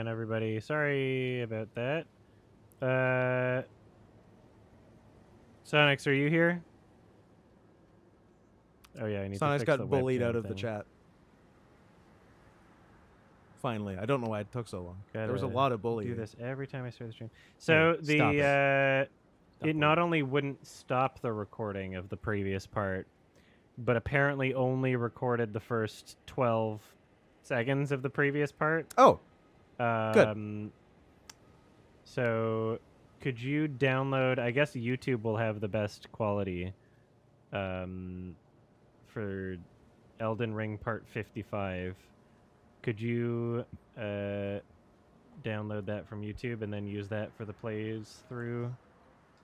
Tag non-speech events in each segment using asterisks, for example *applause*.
and everybody. Sorry about that. Uh, Sonics, are you here? Oh yeah, I need to Sonic's got bullied out of the chat. Finally, I don't know why it took so long. there was a lot of bullying. Do this every time I start the stream. So the uh, it not only wouldn't stop the recording of the previous part, but apparently only recorded the first twelve seconds of the previous part. Oh, Um, So, could you download? I guess YouTube will have the best quality. Um, for Elden Ring Part Fifty Five, could you uh download that from YouTube and then use that for the plays through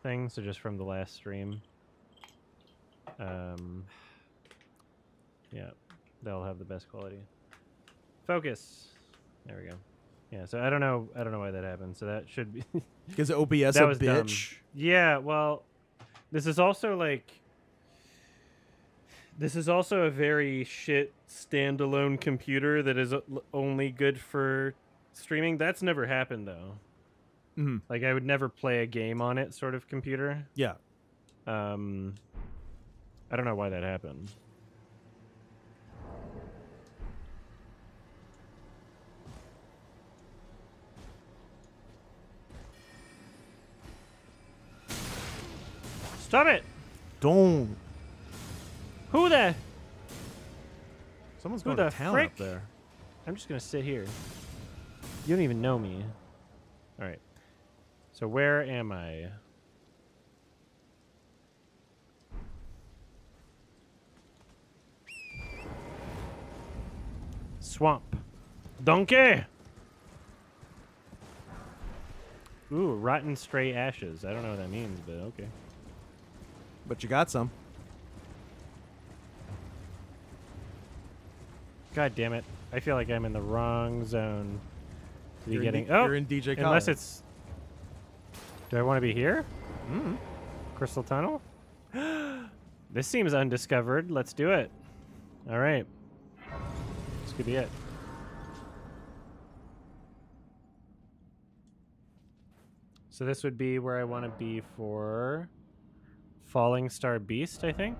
thing? So just from the last stream. Um. Yeah, they'll have the best quality. Focus. There we go. Yeah, so I don't know. I don't know why that happened. So that should be. *laughs* because OBS that a was dumb. bitch. Yeah, well, this is also like. This is also a very shit standalone computer that is only good for streaming. That's never happened though. Mhm. Like I would never play a game on it, sort of computer. Yeah. Um, I don't know why that happened. Stop it! Don't. Who the? Someone's Who going to town frick? up there. I'm just gonna sit here. You don't even know me. All right. So where am I? Swamp. Donkey. Ooh, rotten stray ashes. I don't know what that means, but okay. But you got some. God damn it! I feel like I'm in the wrong zone to You're in getting. D- oh, you're in DJ unless it's. Do I want to be here? Mm. Crystal Tunnel. *gasps* this seems undiscovered. Let's do it. All right. This could be it. So this would be where I want to be for Falling Star Beast, I think.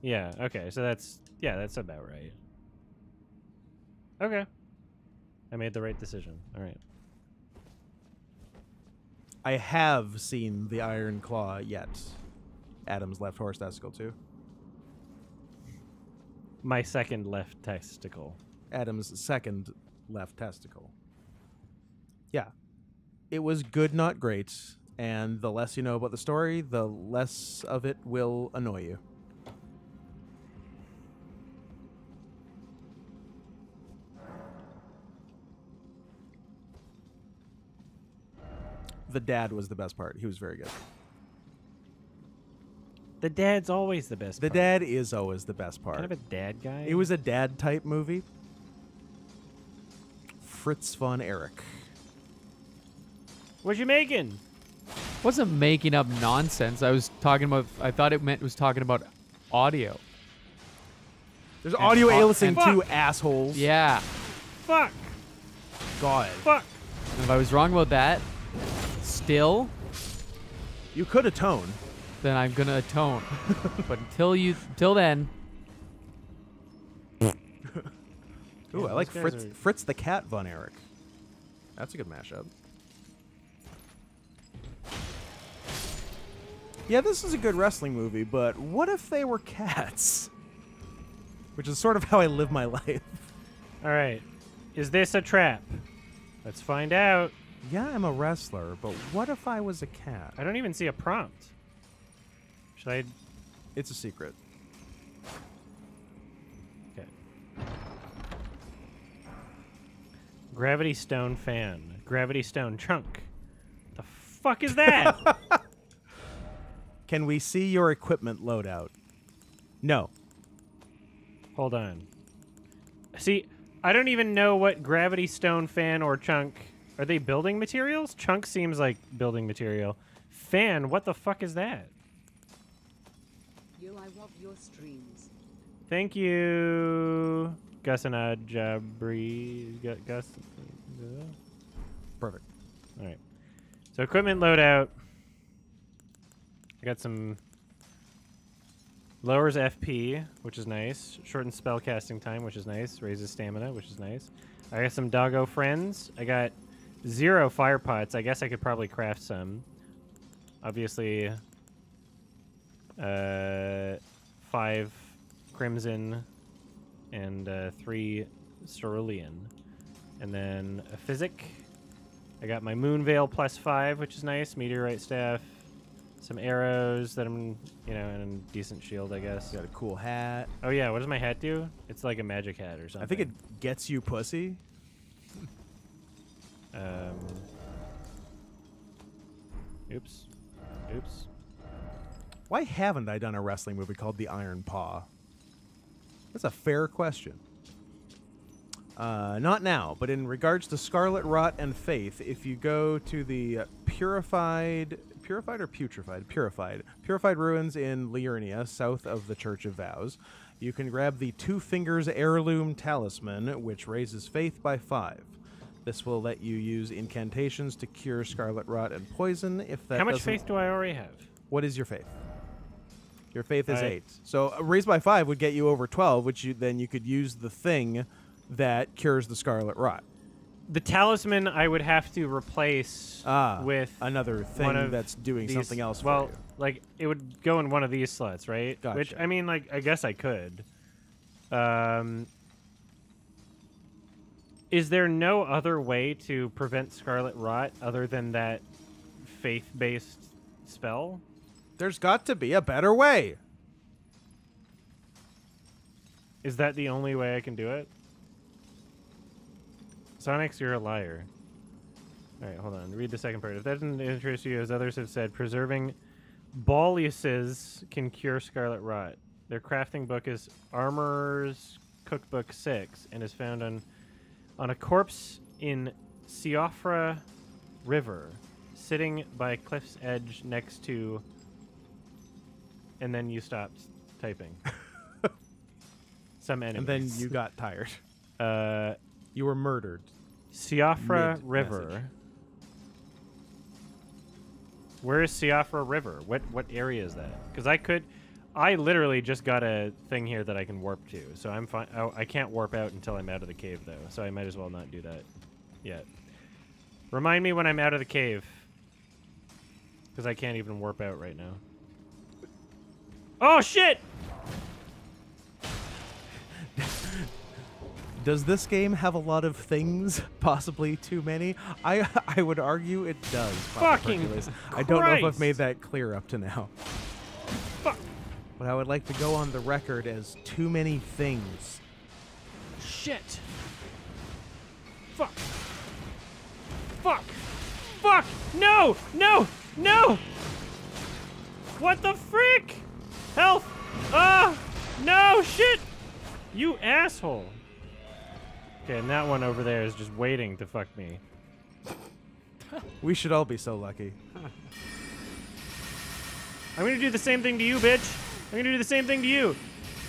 Yeah. Okay. So that's yeah, that's about right. Okay. I made the right decision. All right. I have seen the Iron Claw yet. Adam's left horse testicle too. My second left testicle. Adam's second left testicle. Yeah. It was good, not great. And the less you know about the story, the less of it will annoy you. The dad was the best part. He was very good. The dad's always the best. The part. dad is always the best part. Kind of a dad guy. It was a dad type movie. Fritz von Erich. What you making? Wasn't making up nonsense. I was talking about. I thought it meant was talking about audio. There's audio aliasing and- too, assholes. Yeah. Fuck. God. Fuck. And if I was wrong about that, still, You could atone. then I'm gonna atone. *laughs* but until you, until then, Ooh, Yeah, I like Fritz, are- Fritz the Cat von Erich. That's a good mashup. Yeah, this is a good wrestling movie, but what if they were cats? Which is sort of how I live my *laughs* life. All right. Is this a trap? Let's find out. Yeah, I'm a wrestler, but what if I was a cat? I don't even see a prompt. Should I? It's a secret. Okay. Gravity Stone fan. Gravity Stone chunk. The fuck is that? Can we see your equipment loadout? No. Hold on. See, I don't even know what Gravity Stone fan or chunk. Are they building materials? Chunk seems like building material. Fan, what the fuck is that? Yo, I love your streams. Thank you, Gus and Jabri. Gu- Gus. Perfect. All right. So equipment loadout. I got some lowers FP, which is nice. Shortens spell casting time, which is nice. Raises stamina, which is nice. I got some doggo friends. I got zero fire pots. I guess I could probably craft some. Obviously, uh, five crimson and uh, three cerulean, and then a Physick. I got my Moonveil plus five, which is nice. Meteorite staff, some arrows that I'm, you know, and a decent shield, I guess. Got a cool hat. Oh yeah, what does my hat do? It's like a magic hat or something. I think it gets you pussy. *laughs* Um. Oops. Oops. Why haven't I done a wrestling movie called The Iron Paw? That's a fair question. Uh, not now, but in regards to Scarlet Rot and Faith, if you go to the purified, purified or putrefied, purified, purified ruins in Liurnia, south of the Church of Vows, you can grab the Two Fingers Heirloom Talisman, which raises faith by five. This will let you use incantations to cure Scarlet Rot and poison. If that How much faith do I already have? what is your faith? Your faith is I- eight. So uh, raised by five would get you over twelve, which you then you could use the thing that cures the scarlet rot. The talisman I would have to replace Ah, with another thing that's doing these- something else. Well, like it would go in one of these slots, right? Which I mean, like I guess I could. Um, is there no other way to prevent scarlet rot other than that faith-based spell? there's got to be a better way. Is that the only way I can do it? Sonics, you're a liar. All right, hold on. Read the second part. If that doesn't interest you, as others have said, preserving Boluses can cure scarlet rot. Their crafting book is Armorer's Cookbook 6 and is found on on a corpse in Siofra River, sitting by a cliff's edge next to. And then you stopped typing. *laughs* Some enemies. And then you got tired. Uh, You were murdered. Mid-message. River. Where is Siofra River? What what area is that? Because I could, I literally just got a thing here that I can warp to, so I'm fine. Oh, I can't warp out until I'm out of the cave though, so I might as well not do that yet. Remind me when I'm out of the cave, because I can't even warp out right now. Oh shit! Does this game have a lot of things? *laughs* Possibly too many. I *laughs* I would argue it does. Fucking. I don't know if I've made that clear up to now. Fuck. But I would like to go on the record as too many things. Shit. Fuck. Fuck. Fuck. No. No. No. What the frick? Health. Ah. no. Shit. You asshole. Okay, and that one over there is just waiting to fuck me. We should all be so lucky. I'm gonna do the same thing to you, bitch. I'm gonna do the same thing to you.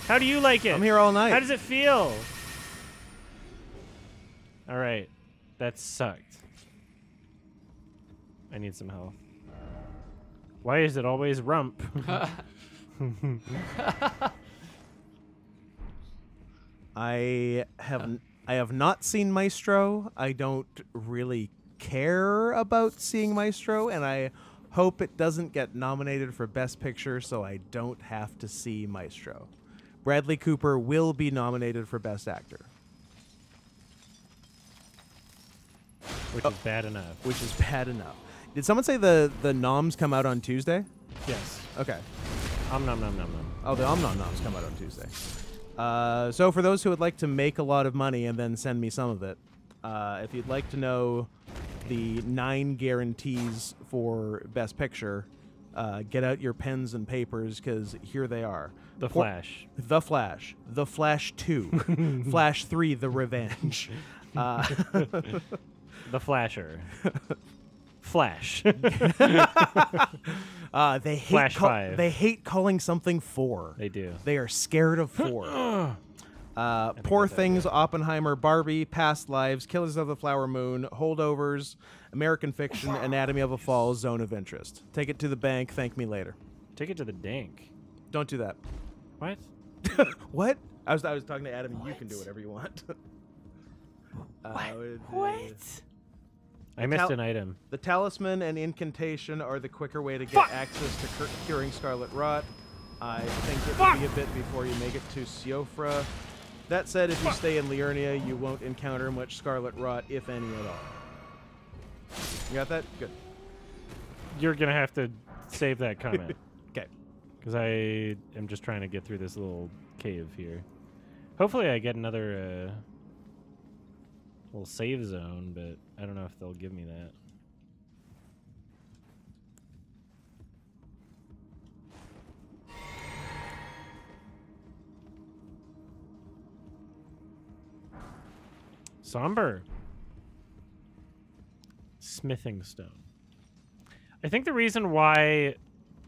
How do you like it? I'm here all night. How does it feel? All right, that sucked. I need some health. Why is it always rump? *laughs* I have I have not seen Maestro. I don't really care about seeing Maestro, and I hope it doesn't get nominated for Best Picture, so I don't have to see Maestro. Bradley Cooper will be nominated for Best Actor, Which is bad enough. which is bad enough. Did someone say the the noms come out on Tuesday? Yes. Okay. Um nom nom nom nom. Oh, the Omnom noms come out on Tuesday. Uh, so for those who would like to make a lot of money and then send me some of it, uh, if you'd like to know the nine guarantees for Best Picture, uh, get out your pens and papers because here they are. The Por- Flash. The Flash. The Flash 2. *laughs* Flash 3, The Revenge. *laughs* Uh, The Flasher. *laughs* Flash. Uh, they hate Flash call- 5. They hate calling something 4. they do. They are scared of 4. *gasps* Uh, Poor that's Things, accurate. Oppenheimer, Barbie, Past Lives, Killers of the Flower Moon, Holdovers, American Fiction, Anatomy of a Fall, Zone of Interest. Take it to the bank. Thank me later. Take it to the dank. Don't do that. What? *laughs* what? I was I was talking to Adam. You can do whatever you want. *laughs* uh, what? I missed an item. The talisman and incantation are the quicker way to get access to cur- curing Scarlet Rot. I think it will be a bit before you make it to Siofra. That said, if you stay in Liurnia, you won't encounter much Scarlet Rot, if any at all. You got that? Good. You're gonna have to save that comment *laughs* Okay. because I am just trying to get through this little cave here. Hopefully, I get another uh, little save zone, but I don't know if they'll give me that. Somber. Smithing stone. I think the reason why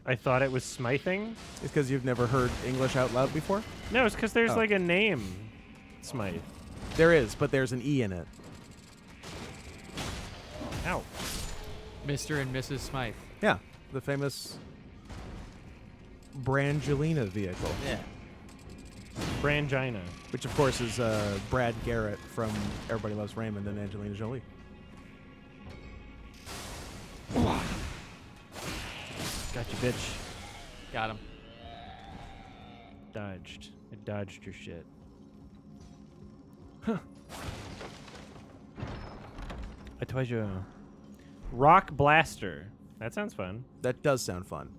I thought it was smithing, is because you've never heard English out loud before? no, it's because there's Oh. like a name, Smythe. There is, but there's an E in it. Ow. Mr. and Mrs. Smythe. Yeah, the famous Brangelina vehicle. Yeah. Brangina. Which, of course, is uh, Brad Garrett from Everybody Loves Raymond and Angelina Jolie. Got you, bitch. Got him. Dodged. I dodged your shit. Huh. I told you. Rock Blaster. That sounds fun. That does sound fun.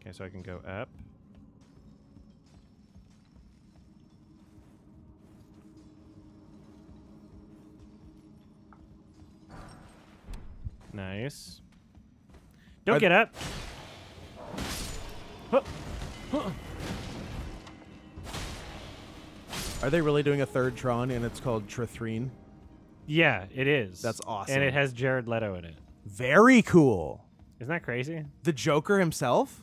Okay, so I can go up. Nice. Don't get up. Are they really doing a third Tron and it's called Trithrene? Yeah, it is. That's awesome. And it has Jared Leto in it. Very cool. Isn't that crazy? The Joker himself?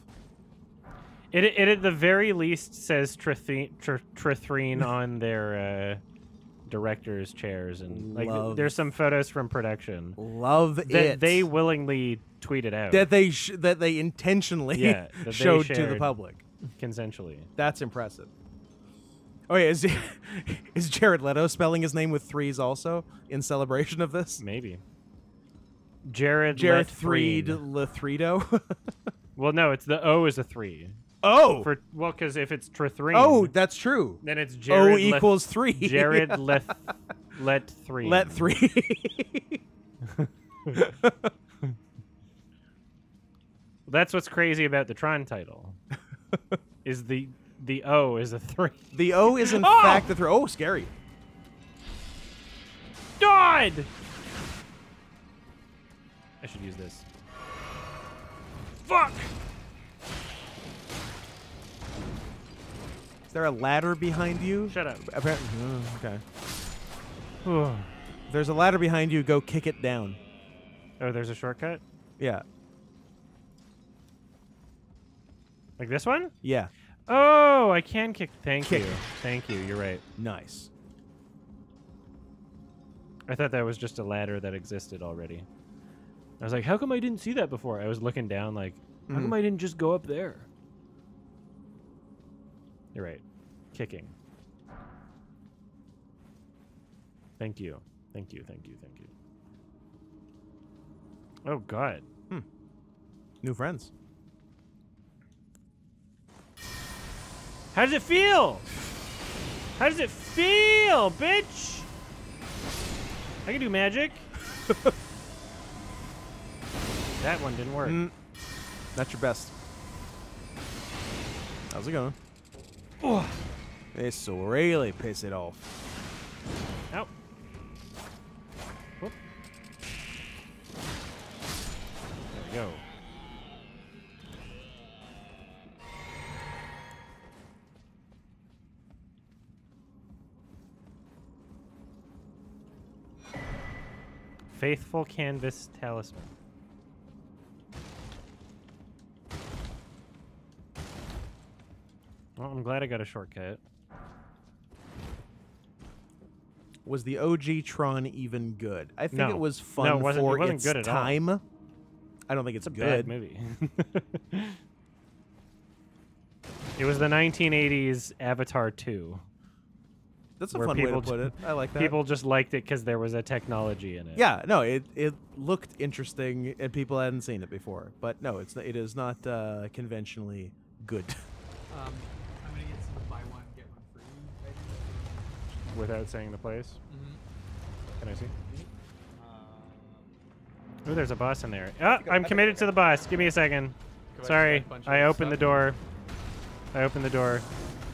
It, it at the very least says Trithe- Tr- *laughs* on their uh, directors' chairs, and like Love. there's some photos from production Love that it. they willingly tweeted out that they sh- that they intentionally Yeah, that *laughs* they showed to the public. consensually. That's impressive. Oh yeah, is *laughs* is Jared Leto spelling his name with threes also in celebration of this? Maybe. Jared Jared. Threed Lethredo. *laughs* Well, no, it's the O is a three. oh, For well, because if it's Trithrene, oh, that's true. then it's O Jared Leth- equals three. Jared *laughs* Leth Let three. Let three. That's what's crazy about the Tron title. is the the O is a three. the O is in *laughs* Oh! fact the three. Oh, scary. died. I should use this. Fuck. Is there a ladder behind you? Shut up. Apparently, oh, okay. If *sighs* there's a ladder behind you. Go kick it down. Oh, there's a shortcut. Yeah, Like this one? yeah. Oh, I can kick. Thank Kick. you. Thank you. You're right. Nice. I thought that was just a ladder that existed already. I was like, how come I didn't see that before? I was looking down, like, how come Mhm. I didn't just go up there? You're right. Kicking. Thank you. Thank you. Thank you. Thank you. Oh, God. New friends. How does it feel? How does it feel, bitch? I can do magic. *laughs* that one didn't work. Mm, not your best. How's it going? Oh. This will really piss it off. Ow. Whoop. There we go. Faithful Canvas Talisman. Well, I'm glad I got a shortcut. Was the OG Tron even good? I think No. it was No, fun it wasn't- it for wasn't its good at all. time. I don't think it's, It's a good. bad movie. *laughs* it was the 1980s Avatar 2. That's a fun way to people put it. I like that. People just liked it because there was a technology in it. Yeah, no, it it looked interesting and people hadn't seen it before. But no, it's it is not uh, conventionally good. *laughs* Um, I'm gonna get some buy one get one free. Without saying the place. Mhm. Can I see? Um, Oh, there's a bus in there. Ah, I'm committed to the bus. Give me a second. Sorry, get a bunch I of opened the door. I opened the door.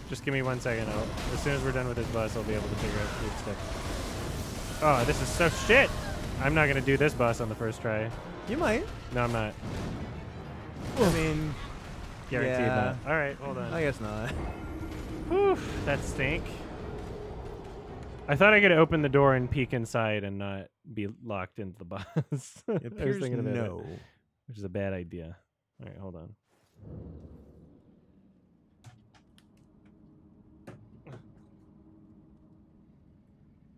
Just give me one second. I'll, as soon as we're done with this bus, I'll be able to figure out weird stuff. Oh, this is so shit. I'm not gonna do this bus on the first try. You might. No, I'm not. I mean, Guaranteed Yeah. not. All right, hold on. I guess not. Whew, that stink. I thought I could open the door and peek inside and not be locked into the bus. *laughs* It appears about it, no. which is a bad idea. All right, hold on.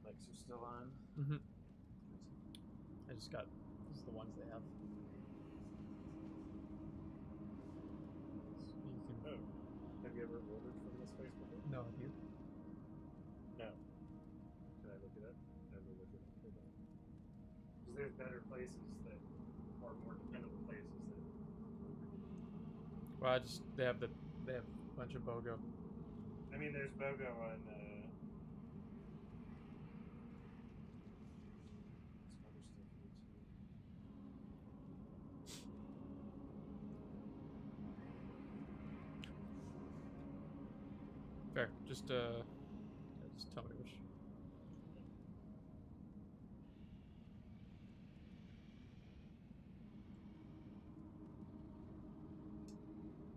Lights are still on. Mhm. I just got this is the ones they have. You can, Have you ever ordered from this place before? no, have you? No. Can I look it up? Never look it up. Because there's better places that are more dependable places that. Well, I just they have the they have a bunch of BOGO. I mean, there's BOGO on. Uh, some other stuff here too. Fair. Just uh, yeah, just tell me which.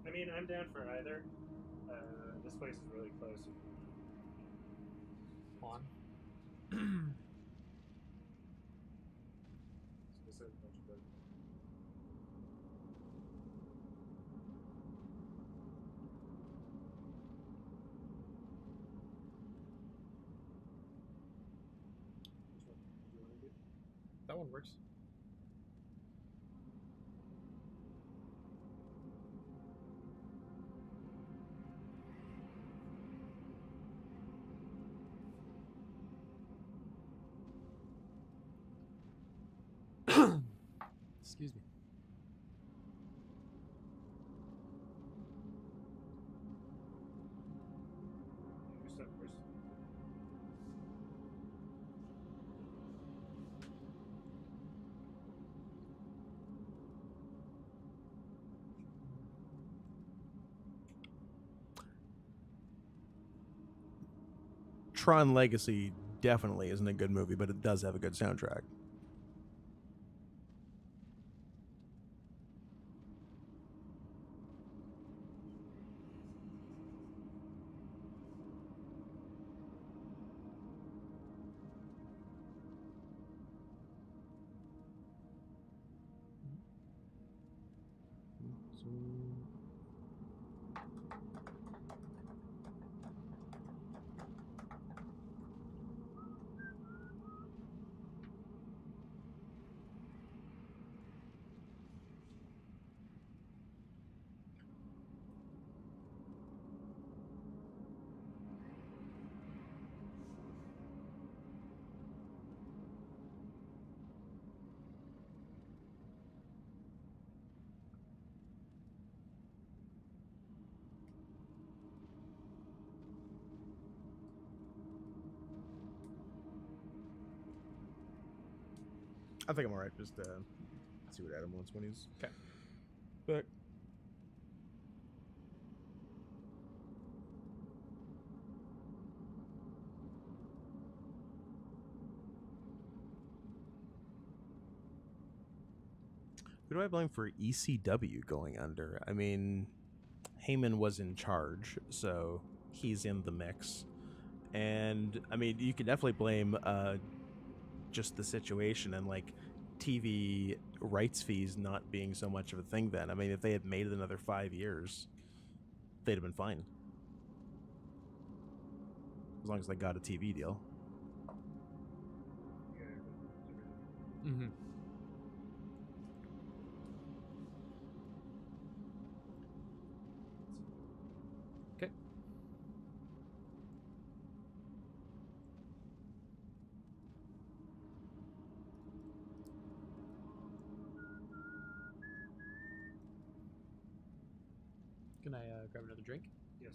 I mean, I'm down for either. Uh, this place is really close. On. Specific bunch of BOGO. Which one do you want to do? That one works. *coughs* Excuse me. Tron Legacy definitely isn't a good movie, but it does have a good soundtrack. I think I'm alright. Just uh, see what Adam wants when he's okay. back. Who do I blame for ECW going under? I mean, Heyman was in charge, so he's in the mix. And I mean, you can definitely blame uh, just the situation and like TV rights fees not being so much of a thing then. I mean, if they had made it another five years, they'd have been fine. As long as they got a TV deal. Mm-hmm. Can I uh, grab another drink? Yes.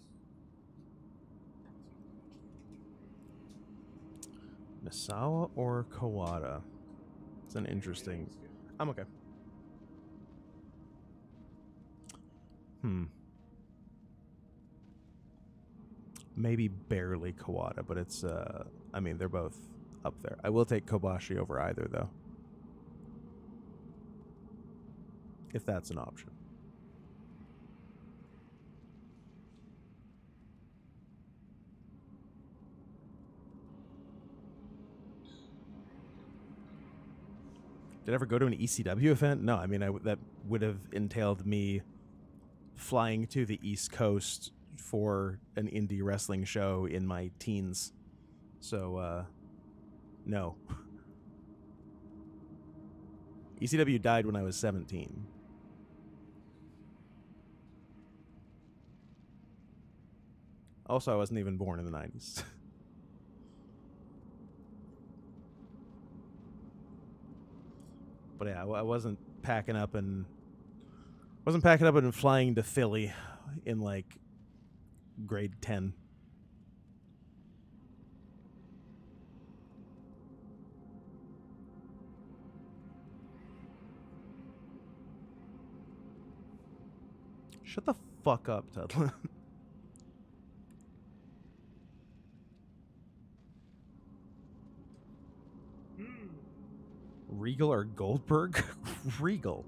Misawa or Kawada? It's an interesting. I'm okay. Hmm. Maybe barely Kawada, but it's. uh I mean, they're both up there. I will take Kobashi over either, though. If that's an option. Did I ever go to an ECW event? No, I mean, I that would have entailed me flying to the East Coast for an indie wrestling show in my teens. So, uh, no. *laughs* ECW died when I was 17. Also, I wasn't even born in the 90s. *laughs* but yeah, I wasn't packing up and wasn't packing up and flying to Philly in like grade 10. Shut the fuck up, Tudlin. *laughs* Regal or Goldberg? *laughs* Regal.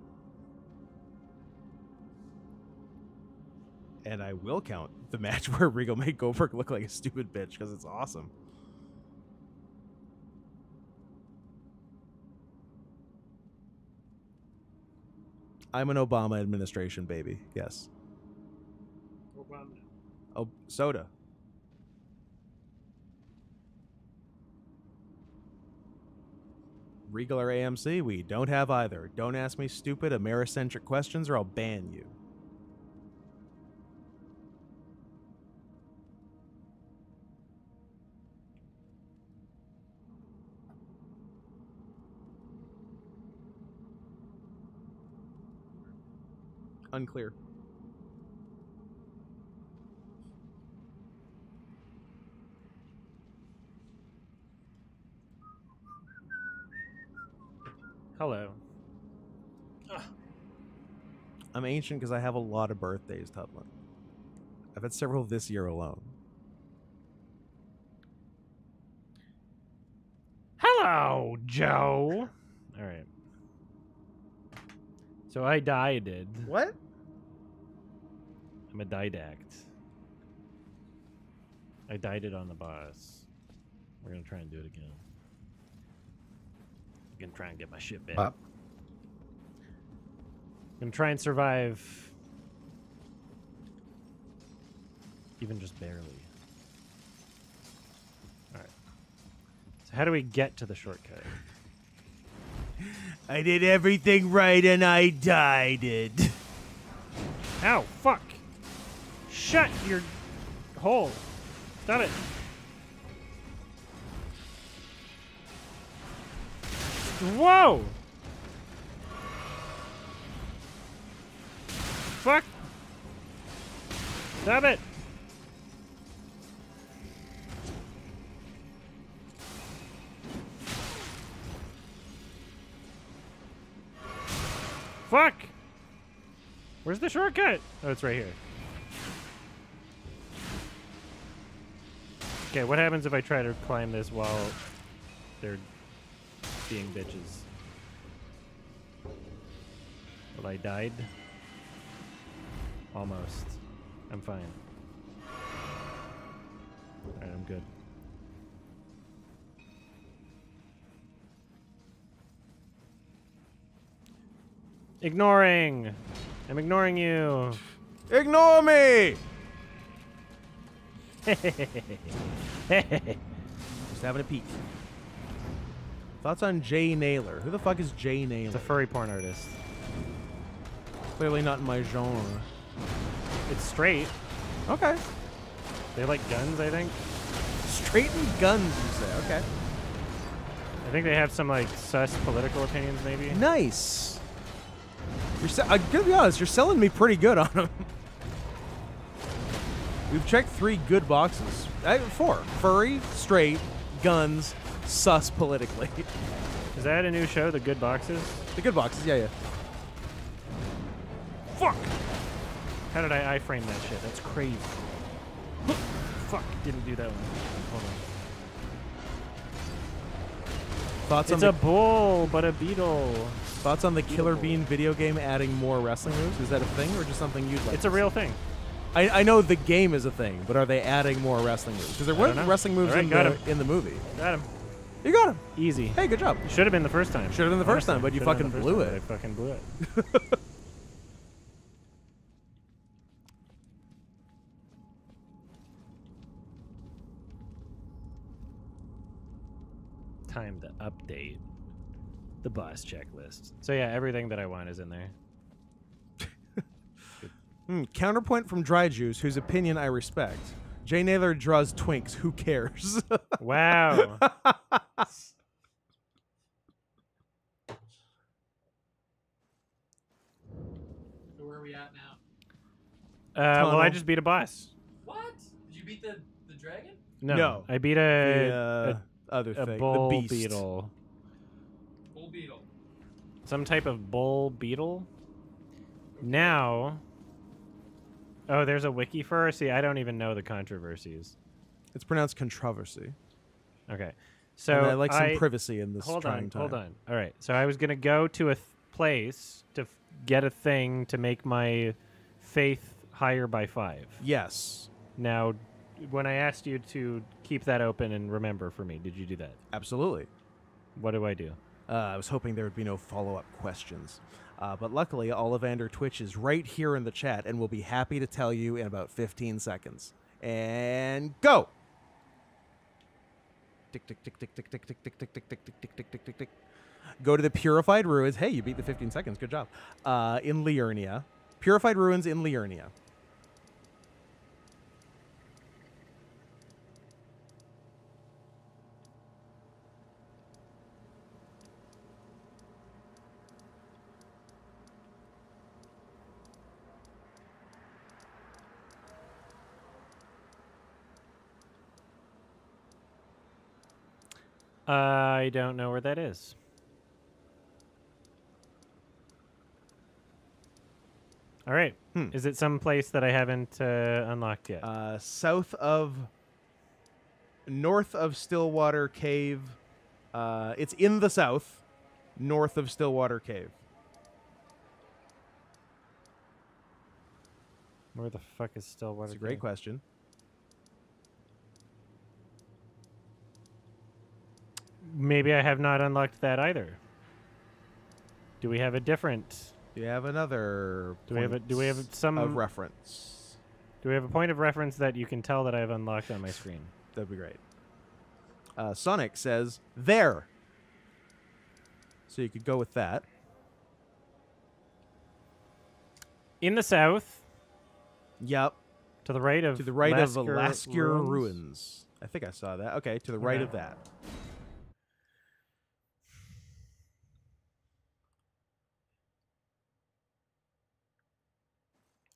And I will count the match *laughs* where Regal made Goldberg look like a stupid bitch because it's awesome. I'm an Obama administration baby. Yes. Obama. Oh, soda. Regal or AMC? We don't have either. Don't ask me stupid Americentric questions or I'll ban you. Unclear. Hello. I'm ancient because I have a lot of birthdays, Tubman. I've had several this year alone. Hello, Joe. All right. So I died. What? I'm a didact. I died it on the boss. We're gonna try and do it again. I'm gonna try and get my shit back. Pop. gonna try and survive. Even just barely. Alright. So how do we get to the shortcut? I did everything right and I died it. Ow, fuck! Shut your hole! Stop it! Whoa! Fuck! Stop it! Fuck! Where's the shortcut? Oh, it's right here. Okay, what happens if I try to climb this while they're being bitches? Well, I died. Almost. I'm fine. Alright, I'm good. Ignoring! I'm ignoring you! Ignore me! *laughs* Just having a peek. Thoughts on Jay Naylor? Who the fuck is Jay It's Naylor? a furry porn artist. Clearly not in my genre. It's straight. Okay. They like guns, I think. Straight and guns, you say? Okay. I think they have some like sus political opinions, maybe. Nice. You're I'm gonna be honest. You're selling me pretty good on them. We've checked three good boxes. Uh, four: furry, straight, guns, sus politically. *laughs* Is that a new show, The Good Boxes? the good boxes, yeah, yeah. Fuck! How did I iframe that shit? That's crazy. *gasps* Fuck, didn't do that one. Hold on. Thoughts It's on a the bull, but a beetle. thoughts on the Killer Beatable. Bean video game adding more wrestling moves? Is that a thing or just something you'd like? It's a real see? thing. I, I know the game is a thing, but are they adding more wrestling moves? Because there weren't wrestling moves Alright, in got the him. in the movie. Got him. You got him. Easy. Hey, good job. Should have been the first time. Should have been the first Honestly, time, but you fucking blew it. I fucking blew it. *laughs* Time to update the boss checklist. So yeah, everything that I want is in there. *laughs* Hmm, counterpoint from Dry Juice, whose opinion I respect. Jay Naylor draws twinks. Who cares? *laughs* Wow. So where are we at now? Uh, well, I just beat a boss. What? Did you beat the the dragon? No, No. I beat the a uh, other a, a thing, bull the beast. beetle. Bull beetle. some type of bull beetle. Now, oh, there's a wiki for her. See, I don't even know the controversies. It's pronounced controversy. Okay, so and I like some I- privacy in this hold trying on, time. hold on. All right, so I was gonna go to a th- place to f- get a thing to make my faith higher by five. Yes, Now, when I asked you to keep that open and remember for me, did you do that? absolutely. What do I do? Uh, I was hoping there would be no follow-up questions. Uh, but luckily, Ollivander Twitch is right here in the chat and will be happy to tell you in about 15 seconds. And go! Tick, tick, tick, tick, tick, tick, tick, tick, tick, tick, tick, tick, tick, tick, tick, tick, tick. Go to the Purified Ruins. Hey, you beat the 15 seconds. Good job. Uh, in Liurnia. Purified Ruins in Liurnia. I don't know where that is. All right. Hmm. Is it some place that I haven't uh, unlocked yet? Uh, south of, north of Stillwater Cave. Uh, it's in the south, north of Stillwater Cave. Where the fuck is Stillwater? That's a great Cave? question. Maybe I have not unlocked that either. Do we have a different? Do we have another? Do we have a- do we have some- of reference? Do we have a point of reference that you can tell that I have unlocked on my screen? That'd be great. Uh, Sonic says there. So you could go with that. In the south, Yep. to the right of To the right of Lasker Lasker Ruins. Ruins. I think I saw that. Okay, to the right Okay. of that.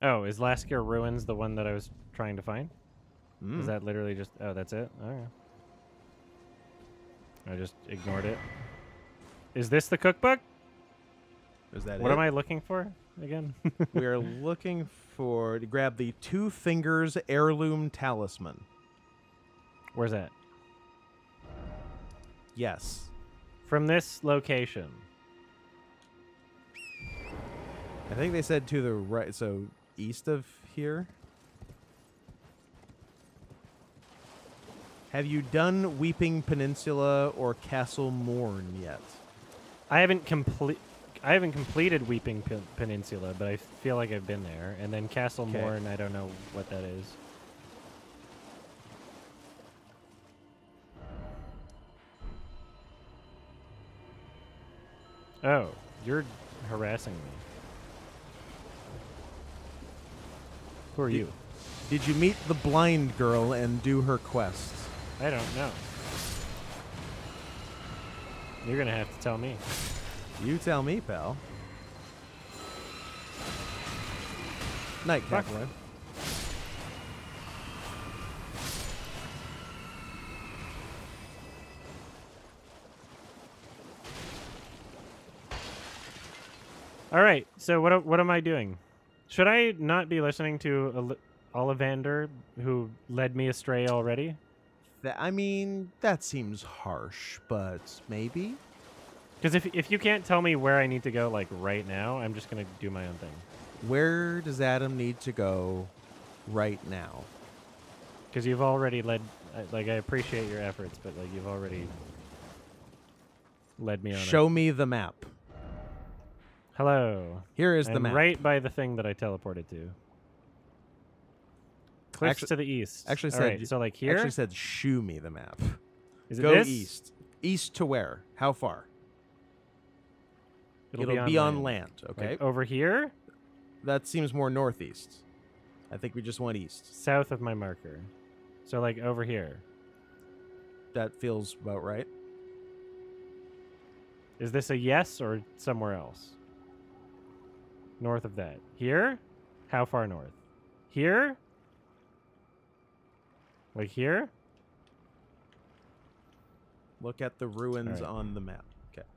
Oh, is Lasker Ruins the one that I was trying to find? Mm. Is that literally just? Oh, that's it. All right. I just ignored it. Is this the cookbook? Is that What it? am I looking for again? *laughs* we are looking for to grab the Two Fingers Heirloom Talisman. Where's that? Yes. From this location. I think they said to the right, so east of here? Have you done Weeping Peninsula or Castle Morn yet? I haven't complete. I haven't completed Weeping P Peninsula, but I feel like I've been there. And then Castle Kay. Morn, I don't know what that is. Oh, you're harassing me. Who are Did- you? Did you meet the blind girl and do her quests? I don't know. You're gonna have to tell me. You tell me, pal. Night. Captain. All right. So what? What am I doing? Should I not be listening to Ollivander, who led me astray already? I mean, that seems harsh, but maybe. Because if if you can't tell me where I need to go, like right now, I'm just gonna do my own thing. Where does Adam need to go right now? Because you've already led. Like I appreciate your efforts, but like you've already led me on. it. Show me the map. Hello. Here is the I'm map. right by the thing that I teleported to. Cliffs Actu- to the east. actually All said- right, so like here. Actually said, "Show me the map." is it Go this? east. East to where? How far? It'll, be, be, on land. land. Okay. Like over here, that seems more northeast. I think we just went east. south of my marker. So like over here. That feels about right. Is this a yes or somewhere else? North of that. Here? How far north? Here? Like here? Look at the ruins Alright. on the map. Okay.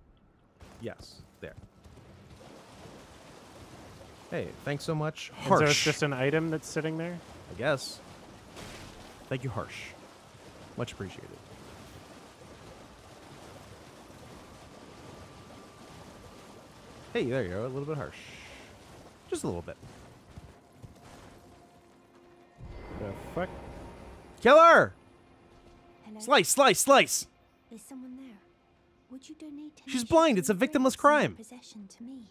Yes, there. Hey, thanks so much. And Harsh. so it's just an item that's sitting there? I guess. Thank you, Harsh. Much appreciated. Hey, there you go. A little bit harsh. Just a little bit. The fuck? Killer! Hello? Slice, slice, slice! There's someone there. Would you donate She's blind, it's a victimless forest in your crime. Possession to me.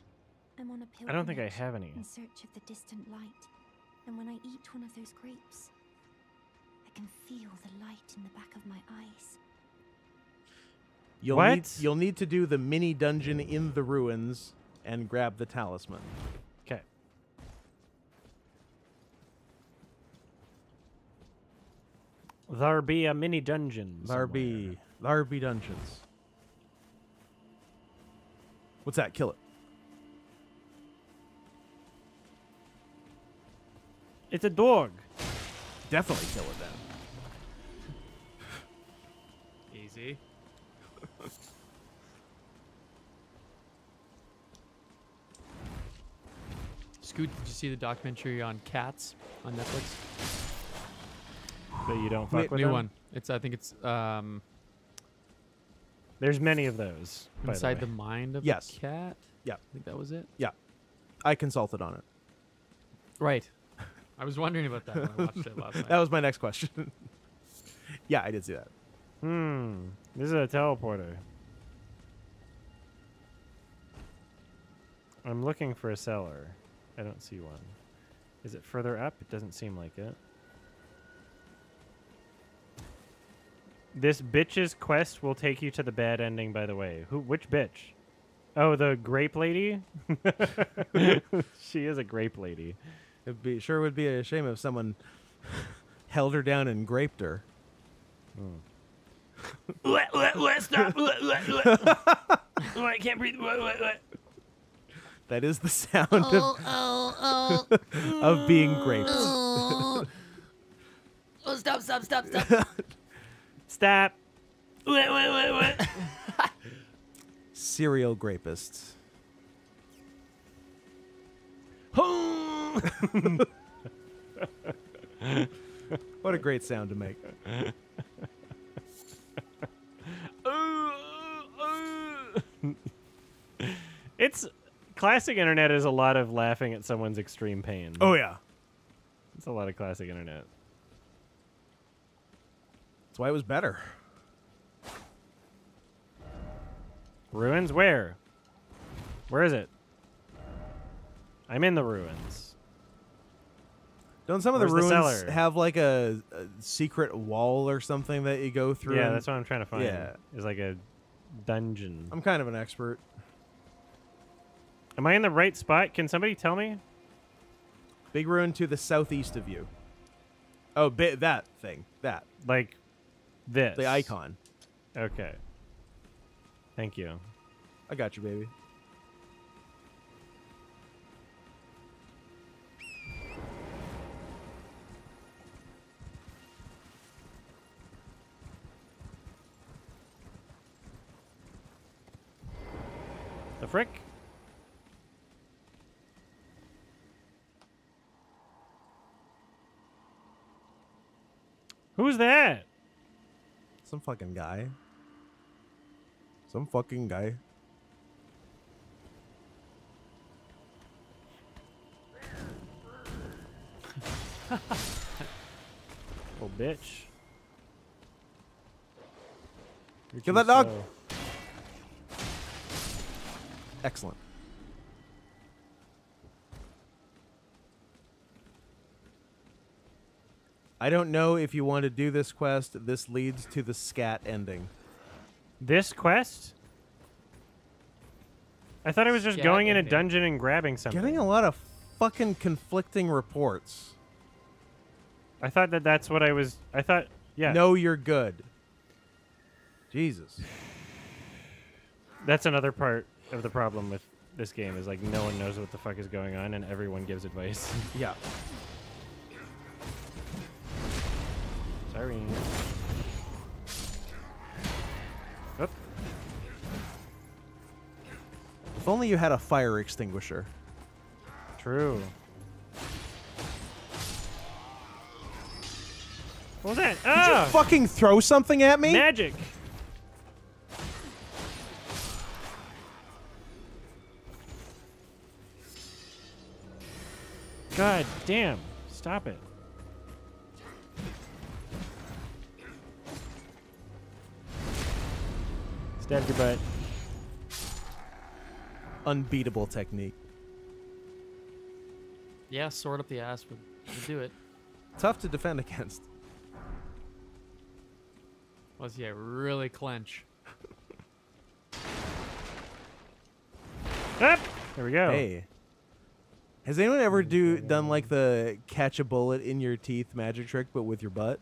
I'm on a I don't think I have any. In search of the distant light, and when I eat one of those grapes, I can feel the light in the back of my eyes. You'll What? need you'll need to do the mini dungeon in the ruins and grab the talisman. Okay. There be a mini dungeon. somewhere. Larby Larby dungeons. What's that? Kill it. It's a dog. Definitely kill it then. Easy. Scoot, did you see the documentary on cats on Netflix? But you don't New- fuck with New them? one. It's I think it's um There's many of those. by inside the, the, way. mind of Yes. the cat. Yeah. I think that was it. Yeah. I consulted on it. Right. I was wondering about that when I watched it last *laughs* night. That was my next question. *laughs* yeah, I did see that. Hmm. This is a teleporter. I'm looking for a cellar. I don't see one. Is it further up? It doesn't seem like it. This bitch's quest will take you to the bad ending, by the way. Who? Which bitch? Oh, the grape lady? *laughs* she is a grape lady. It'd be sure would be a shame if someone *laughs* held her down and graped her. Mm. let, let, let, Stop! I can't breathe. That is the sound of, oh, oh. *laughs* of being graped. Oh, stop, stop, stop, stop. Stop! Wait, wait, wait, wait. *laughs* Serial grapists. *laughs* What a great sound to make. *laughs* it's classic internet is a lot of laughing at someone's extreme pain. Oh yeah. it's a lot of classic internet. That's why it was better. Ruins where? Where is it? I'm in the ruins. Don't some of Where's the the ruins cellar? have like a, a secret wall or something that you go through? Yeah, that's what I'm trying to find. Yeah. It's like a dungeon. I'm kind of an expert. Am I in the right spot? Can somebody tell me? Big ruin to the southeast of you. Oh, that thing. That. Like this. The icon. Okay. Thank you. I got you, baby. The frick? Who's that? Some fucking guy. Some fucking guy. *laughs* Oh, bitch. You're Kill that dog. slow. Excellent. I don't know if you want to do this quest. This leads to the scat ending. This quest? I thought I was just Scat going in a dungeon and grabbing something. Getting a lot of fucking conflicting reports. I thought that that's what I was. I thought, yeah. No, you're good. Jesus. That's another part of the problem with this game is like no one knows what the fuck is going on and everyone gives advice. Yeah. Sorry. Oop. If only you had a fire extinguisher. True. What was that? Did you Ah! fucking throw something at me? Magic! God damn. Stop it. Stabbed your butt. Unbeatable technique. Yeah, sword up the ass would, would do it. Tough to defend against. Was yeah, really clench. Up! There we go. Hey. Has anyone ever do done like the catch a bullet in your teeth magic trick but with your butt?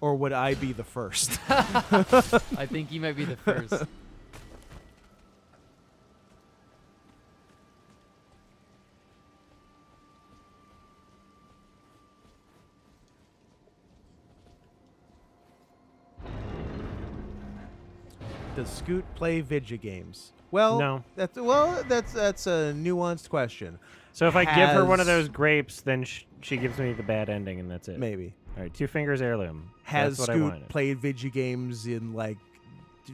Or would I be the first? *laughs* *laughs* I think you might be the first. Does Scoot play video games? Well, No. That's well, that's that's a nuanced question. So if I give her one of those grapes, then sh- she gives me the bad ending, and that's it. Maybe. All right, two fingers heirloom. Has that's what I Scoot played video games in like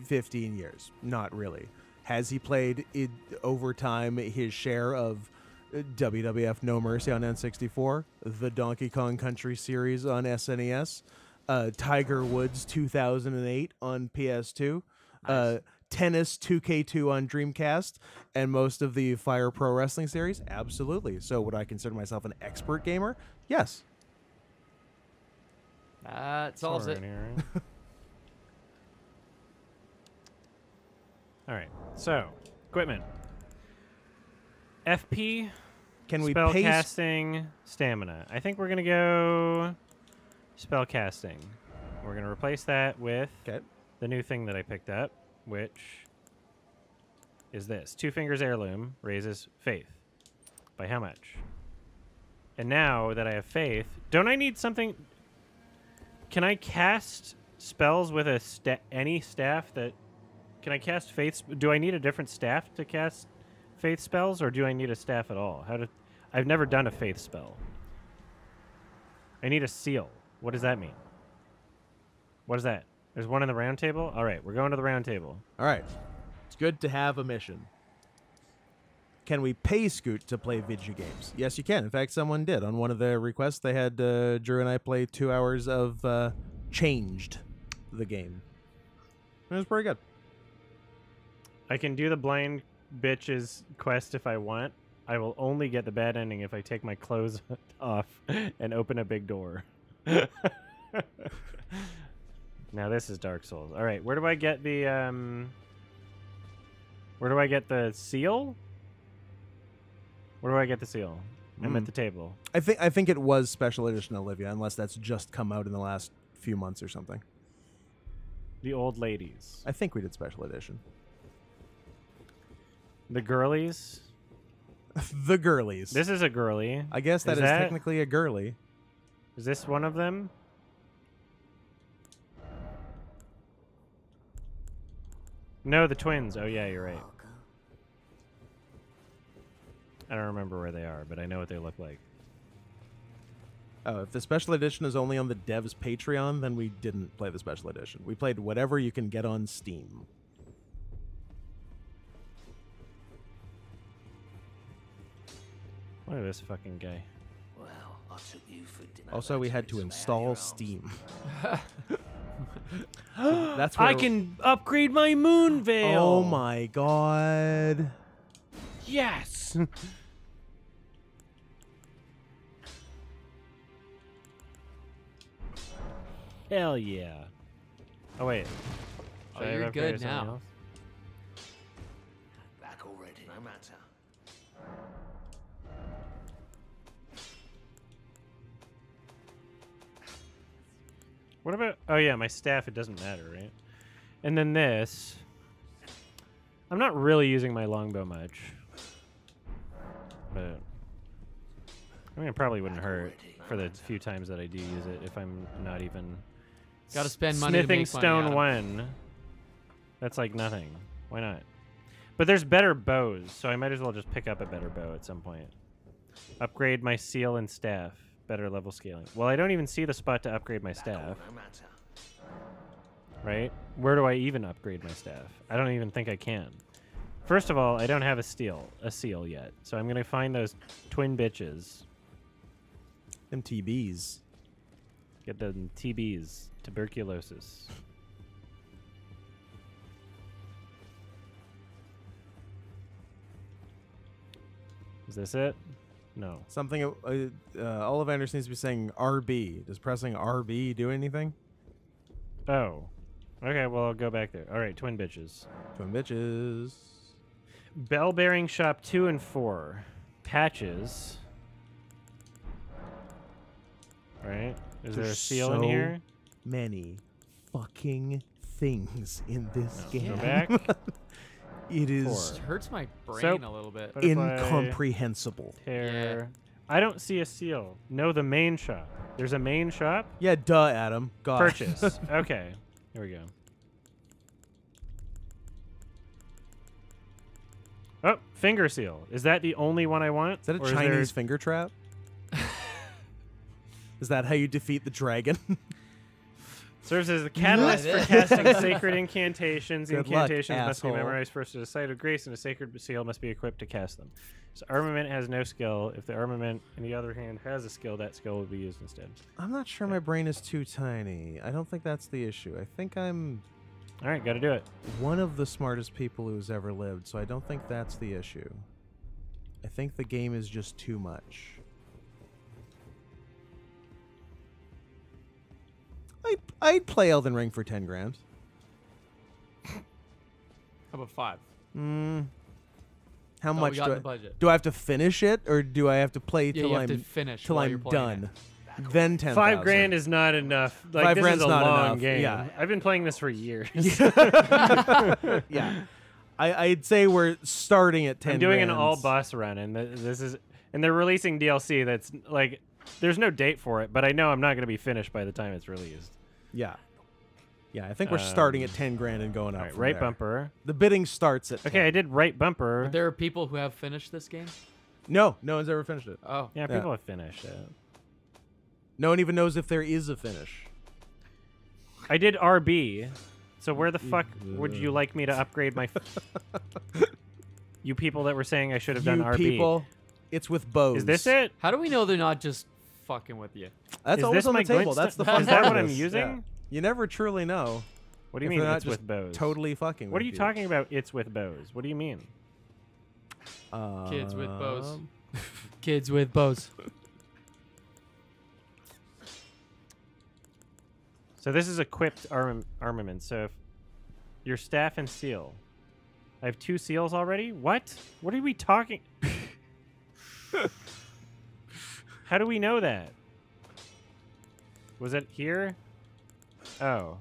15 years? Not really. Has he played in, over time his share of uh, WWF No Mercy on N64, the Donkey Kong Country series on SNES, uh, Tiger Woods 2008 on PS2, uh, Tennis 2K2 on Dreamcast, and most of the Fire Pro Wrestling series? Absolutely. So would I consider myself an expert gamer? Yes. That solves Sword it. here, right? *laughs* All right. So, equipment. FP, Can we spell pace casting, stamina. I think we're gonna go spell casting. We're gonna replace that with Okay. the new thing that I picked up, which is this: two fingers heirloom raises faith. By how much? And now that I have faith, don't I need something? Can I cast spells with a sta- any staff that? Can I cast faith? Do I need a different staff to cast faith spells, or do I need a staff at all? How do? I've never done a faith spell. I need a seal. What does that mean? What is that? There's one in the round table? All right, we're going to the round table. All right. It's good to have a mission. Can we pay Scoot to play video games? Yes, you can. In fact, someone did. On one of the requests, they had uh, Drew and I play two hours of uh, Changed, the game. It was pretty good. I can do the blind bitches quest if I want. I will only get the bad ending if I take my clothes *laughs* off and open a big door. *laughs* now this is Dark Souls. All right, where do I get the um where do I get the seal? Where do I get the seal? I'm at Mm. the table. I think I think it was special edition Olivia, unless that's just come out in the last few months or something. The old ladies. I think we did special edition. The girlies. *laughs* the girlies. This is a girly. I guess that is is, that- technically a girly. Is this one of them? No, the twins. Oh yeah, you're right. I don't remember where they are, but I know what they look like. Oh, if the special edition is only on the dev's Patreon, then we didn't play the special edition. We played whatever you can get on Steam. Look at this fucking guy. Well, I took you for dinner. Also, we had to install. Steam. So *laughs* *gasps* that's where I can upgrade my moon oh veil. Oh my god. Yes. *laughs* Hell yeah. Oh wait. Oh, Should I have you're good now. else? Back already, no matter. What about? Oh yeah, my staff. It doesn't matter, right? And then this. I'm not really using my longbow much, but I mean, it probably wouldn't hurt for the few times that I do use it. If I'm not even Gotta spend money to smithing stone one. That's like nothing. Why not? But there's better bows, so I might as well just pick up a better bow at some point. Upgrade my seal and staff. Better level scaling. Well, I don't even see the spot to upgrade my staff, right? Where do I even upgrade my staff? I don't even think I can. First of all, I don't have a steel, a seal yet, so I'm gonna find those twin bitches. MTBs. Get the TBs, tuberculosis. Is this it? No. Something. Uh, uh, Ollivander seems to be saying RB. Does pressing RB do anything? Oh. Okay, well, I'll go back there. All right, twin bitches. Twin bitches. Bell bearing shop 2 and 4. Patches. Right? Is there a There's seal in here? Many fucking things in this No, game. Go back. *laughs* It is Four. It hurts my brain So- a little bit. Butterfly, incomprehensible. Tear. I don't see a seal. No, the main shop. There's a main shop. Yeah, duh, Adam. God. Purchase. *laughs* okay. Here we go. Oh, finger seal. Is that the only one I want? Is that a Or Chinese there- finger trap? *laughs* is that how you defeat the dragon? *laughs* Serves as a catalyst for casting *laughs* sacred incantations. The Good luck, incantations must be memorized first at a site of grace, and a sacred seal must be equipped to cast them. So armament has no skill. If the armament, on the other hand, has a skill, that skill will be used instead. I'm not sure my brain is too tiny. I don't think that's the issue. I think I'm All right, got to do it. one of the smartest people who's ever lived, so I don't think that's the issue. I think the game is just too much. I I'd play Elden Ring for ten grand. *laughs* How about five? Mm. How No, much do I, budget. do I have to finish it, or do I have to play Yeah, till I'm to finish till I'm playing done? Then ten. Five grand is not enough. Like Five this is a not long enough, game. yeah. I've been playing this for years. yeah. *laughs* *laughs* I, I'd say we're starting at ten. I'm doing an all boss run, and this is, and they're releasing DLC that's like, there's no date for it, but I know I'm not going to be finished by the time it's released. Yeah. Yeah, I think we're starting Um, at ten grand and going up. All right, from right there. bumper. The bidding starts at. Okay, I did right bumper. But there are people who have finished this game. No, no one's ever finished it. Oh, yeah, Yeah. people have finished it. No one even knows if there is a finish. I did RB. So where the fuck would you like me to upgrade my? F- *laughs* you people that were saying I should have you done RB. people, it's with bows. Is this it? how do we know they're not just fucking with you? That's Is always on the table. That's sta- the fun Is that what I'm using? Yeah. You never truly know. What do you mean they're it's with bows? Totally fucking. What are with you talking about? It's with bows. What do you mean? Kids with bows. Um, *laughs* Kids with bows. So this is equipped arm- armament. So if your staff and seal. I have two seals already. What? What are we talking? *laughs* How do we know that? Was it here? Oh.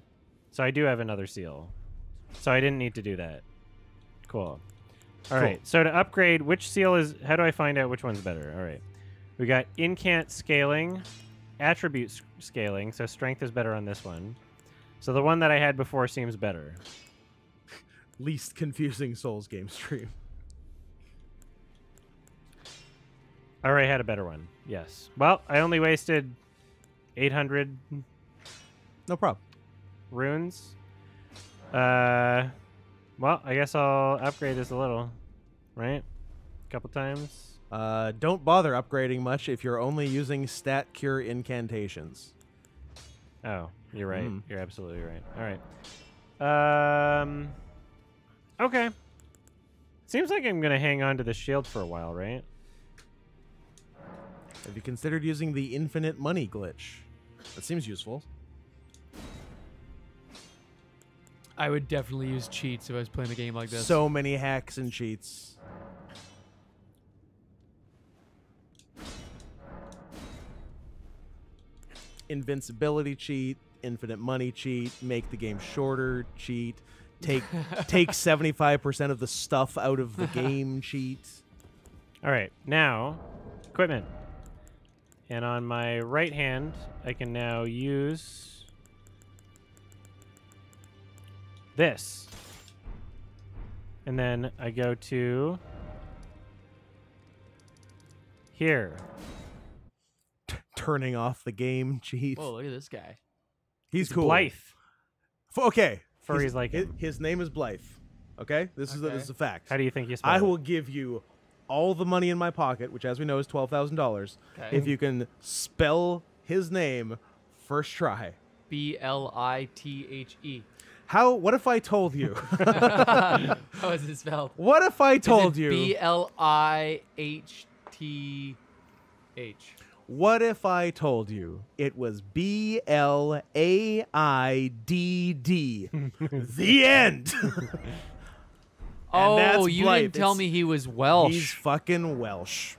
So I do have another seal. So I didn't need to do that. Cool. All right. Cool. So to upgrade, which seal is. How do I find out which one's better? All right. We got incant scaling, attribute scaling. So strength is better on this one. So the one that I had before seems better. Least confusing Souls game stream. I already had a better one. Yes. Well, I only wasted 800 No problem. runes. Uh, well, I guess I'll upgrade this a little, right? A couple times. Uh, don't bother upgrading much if you're only using stat cure incantations. Oh, you're right. Mm. You're absolutely right. All right. Um. Okay. Seems like I'm gonna hang on to the shield for a while, right? Have you considered using the infinite money glitch? That seems useful. I would definitely use cheats if I was playing a game like this. So many hacks and cheats. Invincibility cheat, infinite money cheat, make the game shorter cheat, take *laughs* take 75% of the stuff out of the game *laughs* cheat. All right. Now, equipment. And on my right hand, I can now use this. And then I go to here. Turning off the game *laughs* cheat. Whoa, look at this guy. He's It's cool. Blythe. F- Okay. Furries His- like his, him. his name is Blythe. Okay? This is a, this is a fact. How do you think you spell I it? will give you all the money in my pocket, which as we know is $12,000, Okay. if you can spell his name first try. B L I T H E. How what if I told you? *laughs* How is it spelled? what if I told you? B L I H T H. what if I told you it was B L A I D D? *laughs* The end. Oh, that's you Blythe. didn't tell It's- me he was Welsh. He's fucking Welsh.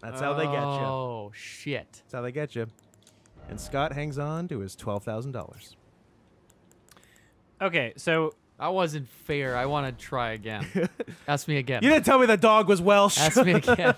That's how they get you. Oh shit. That's how they get you. And Scott hangs on to his twelve thousand dollars. Okay, so That wasn't fair. I want to try again. *laughs* ask me again. You didn't tell me the dog was Welsh. Ask me *laughs* again.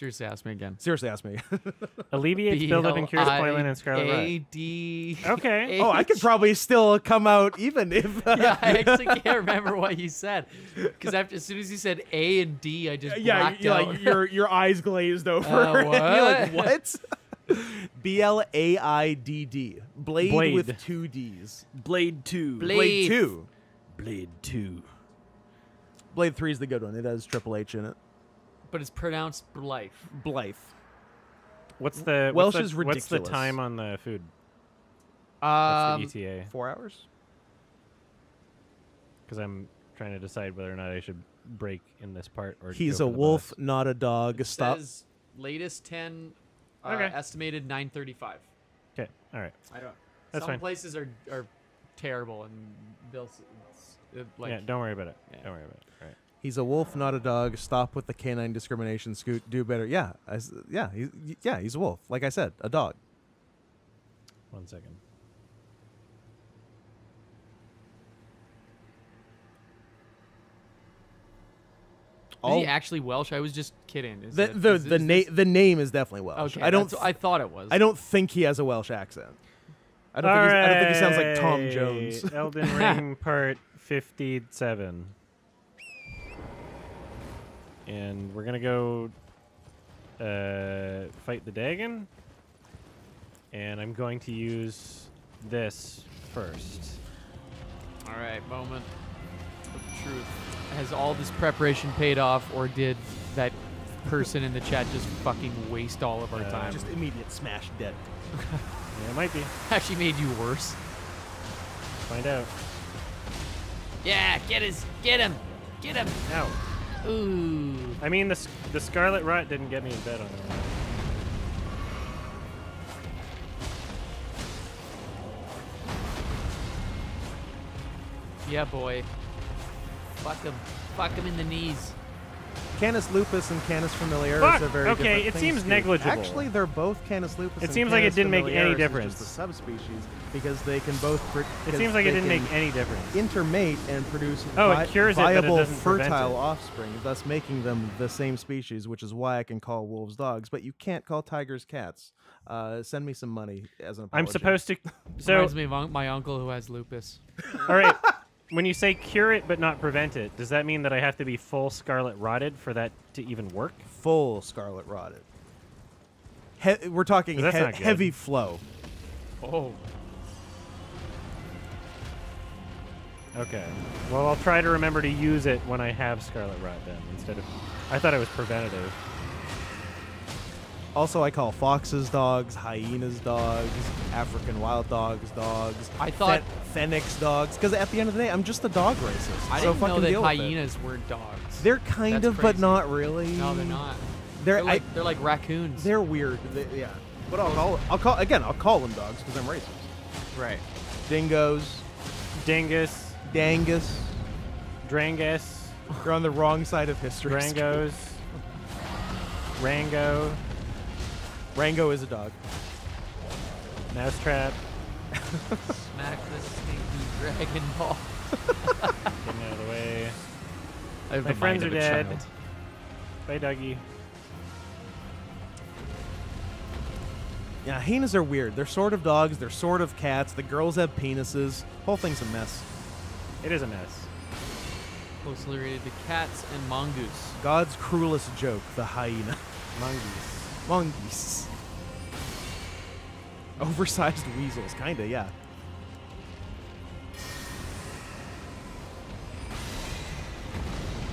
Seriously, ask me again. Seriously, ask me. *laughs* alleviates buildup and cures spoiling and scarlet rot. A-D- Okay. *laughs* oh, I could probably still come out even if. yeah, I *laughs* actually can't remember what you said because after as soon as you said A and D, I just yeah, blacked you're out. like your your eyes glazed over. Uh, you're like what? what? B L A I D D. Blade, Blade. with two D's. Blade two. Blade. Blade two. Blade two. Blade three is the good one. It has Triple H in it. But it's pronounced Blythe. Blythe. What's the Welsh what's the, is What's the time on the food? Um, What's the ETA? Four hours. Because I'm trying to decide whether or not I should break in this part or. He's a wolf, boss. not a dog. it Stop. says latest ten. Uh, Okay. Estimated 9:35. Okay. All right. I don't. That's some fine. places are are terrible and they'll s- it's, it, like yeah. Don't worry about it. Yeah. Don't worry about it. All right. He's a wolf, not a dog. Stop with the canine discrimination. Scoot, do better. Yeah, I s yeah, he's, yeah, he's a wolf. Like I said, a dog. One second. Is he actually Welsh? I was just kidding. Is the it- the is- the, is na- this- the name is definitely Welsh. Okay, I don't that's- I thought it was. I don't think he has a Welsh accent. I don't, think, he's, I don't think he sounds like Tom Jones. Elden *laughs* Ring Part 57. And we're going to go uh, fight the Dagon. And I'm going to use this first. All right, moment of truth. Has all this preparation paid off, or did that person in the chat just fucking waste all of our Uh, time? Just immediate smash dead. *laughs* Yeah, it might be. *laughs* actually made you worse. Find out. Yeah, get his, get him, get him. Ow. Ooh. I mean, the, the Scarlet Rot didn't get me in bed on it. Yeah, boy. Fuck him. Fuck him in the knees. Canis lupus and Canis familiaris Fuck, are very okay, different it things, seem too. negligible. Actually, they're both Canis lupus. It and seems like it didn't make any familiaris is difference. Just a subspecies because they can both. Pr- It 'cause seems like it didn't make any difference. intermate and produce Oh, it vi- cures it, but it viable doesn't fertile it. offspring, thus making them the same species, which is why I can call wolves dogs, but you can't call tigers cats. Uh, send me some money as an apology. I'm supposed to. *laughs* So, Reminds me of un- my uncle who has lupus. all right. *laughs* When you say cure it but not prevent it, does that mean that I have to be full scarlet rotted for that to even work? full scarlet rotted. He- we're talking he- heavy flow. Oh. Okay. Well, I'll try to remember to use it when I have scarlet rot then instead of. I thought it was preventative. Also, I call foxes dogs, hyenas dogs, African wild dogs dogs. I thought- Fen- Phoenix dogs, because at the end of the day, I'm just a dog racist. I so didn't fucking know that deal hyenas were dogs. They're kind That's of, but not really. no, they're not. They're, They're like, I, they're like raccoons. they're weird. They- yeah, but I'll call. I'll call again. I'll call them dogs because I'm racist. right. Dingoes, Dingus, dangus. Drangus, They're on the wrong side of history. Drangos, *laughs* Rango, Rango is a dog. Mousetrap. Smack this stinky Dragon Ball. Getting out of the way. My the friends are dead. child. Bye, Dougie. Yeah, hyenas are weird. They're sort of dogs. They're sort of cats. The girls have penises. Whole thing's a mess. It is a mess. Closely related to cats and mongoose. God's cruelest joke, the hyena. *laughs* Mongoose. Mongoose. Oversized weasels, kinda, yeah.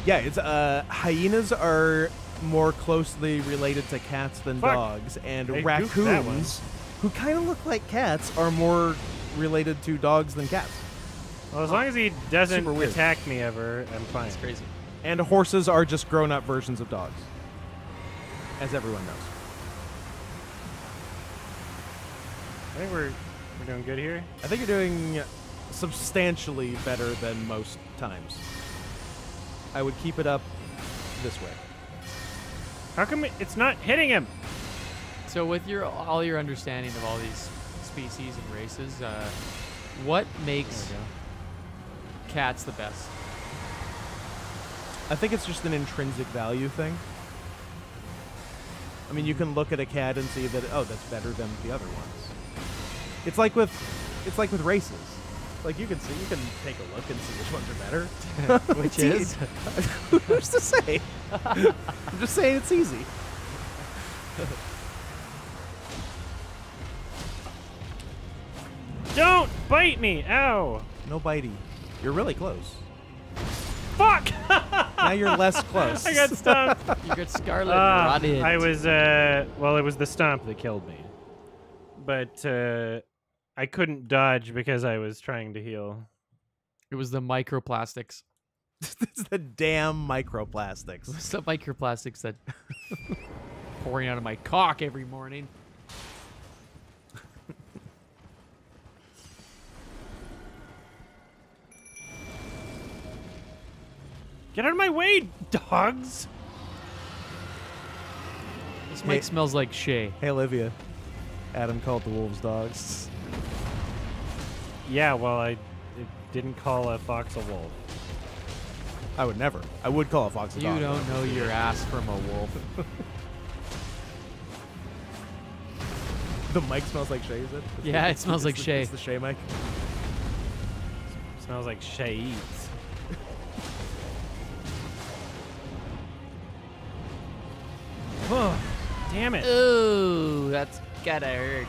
Yeah, it's uh hyenas are more closely related to cats than Fuck. dogs, and I goofed that one. raccoons, who kind of look like cats, are more related to dogs than cats. Well, as long as he doesn't attack me ever, I'm fine. That's crazy. And horses are just grown-up versions of dogs, as everyone knows. I think we're we're doing good here. I think you're doing substantially better than most times. I would keep it up this way. How come it's not hitting him? So, with your all your understanding of all these species and races, uh, what makes cats the best? I think it's just an intrinsic value thing. I mean, you can look at a cat and see that oh, that's better than the other ones. It's like with it's like with races. Like you can see, you can take a look and see which ones are better. *laughs* Which *laughs* is? *laughs* Who's to say? I'm just saying it's easy. Don't bite me! Ow! No bitey. You're really close. Fuck! Now you're less close. I got stumped. You got scarlet Ah, rotted. I was uh well it was the stomp that killed me. But uh I couldn't dodge because I was trying to heal. It was the microplastics. *laughs* it's the damn microplastics. It's the microplastics that *laughs* pouring out of my cock every morning. *laughs* Get out of my way, dogs! This Hey. mic smells like Shay. Hey Olivia. Adam called the wolves dogs. Yeah, well I it didn't call a fox a wolf. I would never. I would call a fox a You dog. don't know your ass from a wolf. *laughs* The mic smells like Shay, is it? It's Yeah, the- it smells it's like the- Shay. It's the Shay mic. Smells like Shay eats. *laughs* oh, damn it. Ooh, that's gotta hurt.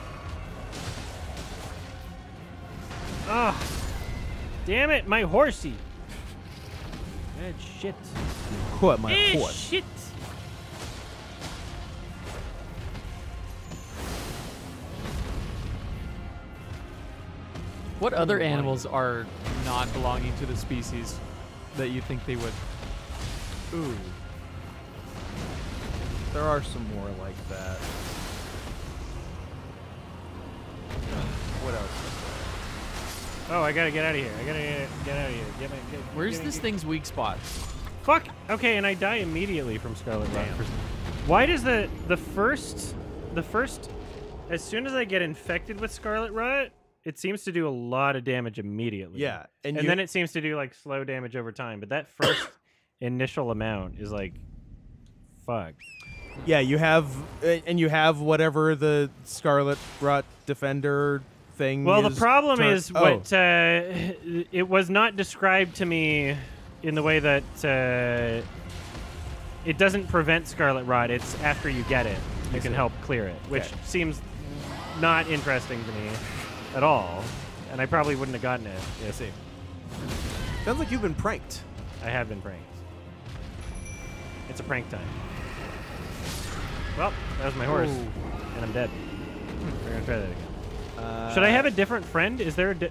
Oh, damn it, my horsey. Bad shit. What, my Eh, horse? shit. What other animals are not belonging to the species that you think they would? Ooh. There are some more like that. What else? Oh, I gotta get out of here. I gotta get, get out of here. Get my, get, Where's get, this get- thing's weak spot? fuck? Okay, and I die immediately from Scarlet Rot. Why does the the first the first as soon as I get infected with Scarlet Rot, it seems to do a lot of damage immediately. Yeah, and, And, you, then it seems to do like slow damage over time, but that *coughs* first initial amount is like fuck. yeah, you have uh, and you have whatever the Scarlet Rot Defender thing. Well, the problem turn- is oh, what uh, it was not described to me in the way that uh, it doesn't prevent scarlet rot. It's after you get it, you can help clear it, which Okay. seems not interesting to me at all. And I probably wouldn't have gotten it. I see. Sounds like you've been pranked. I have been pranked. It's a prank time. Well, that was my horse, and I'm dead. We're gonna try that again. Uh, Should I have a different friend? Is there a di-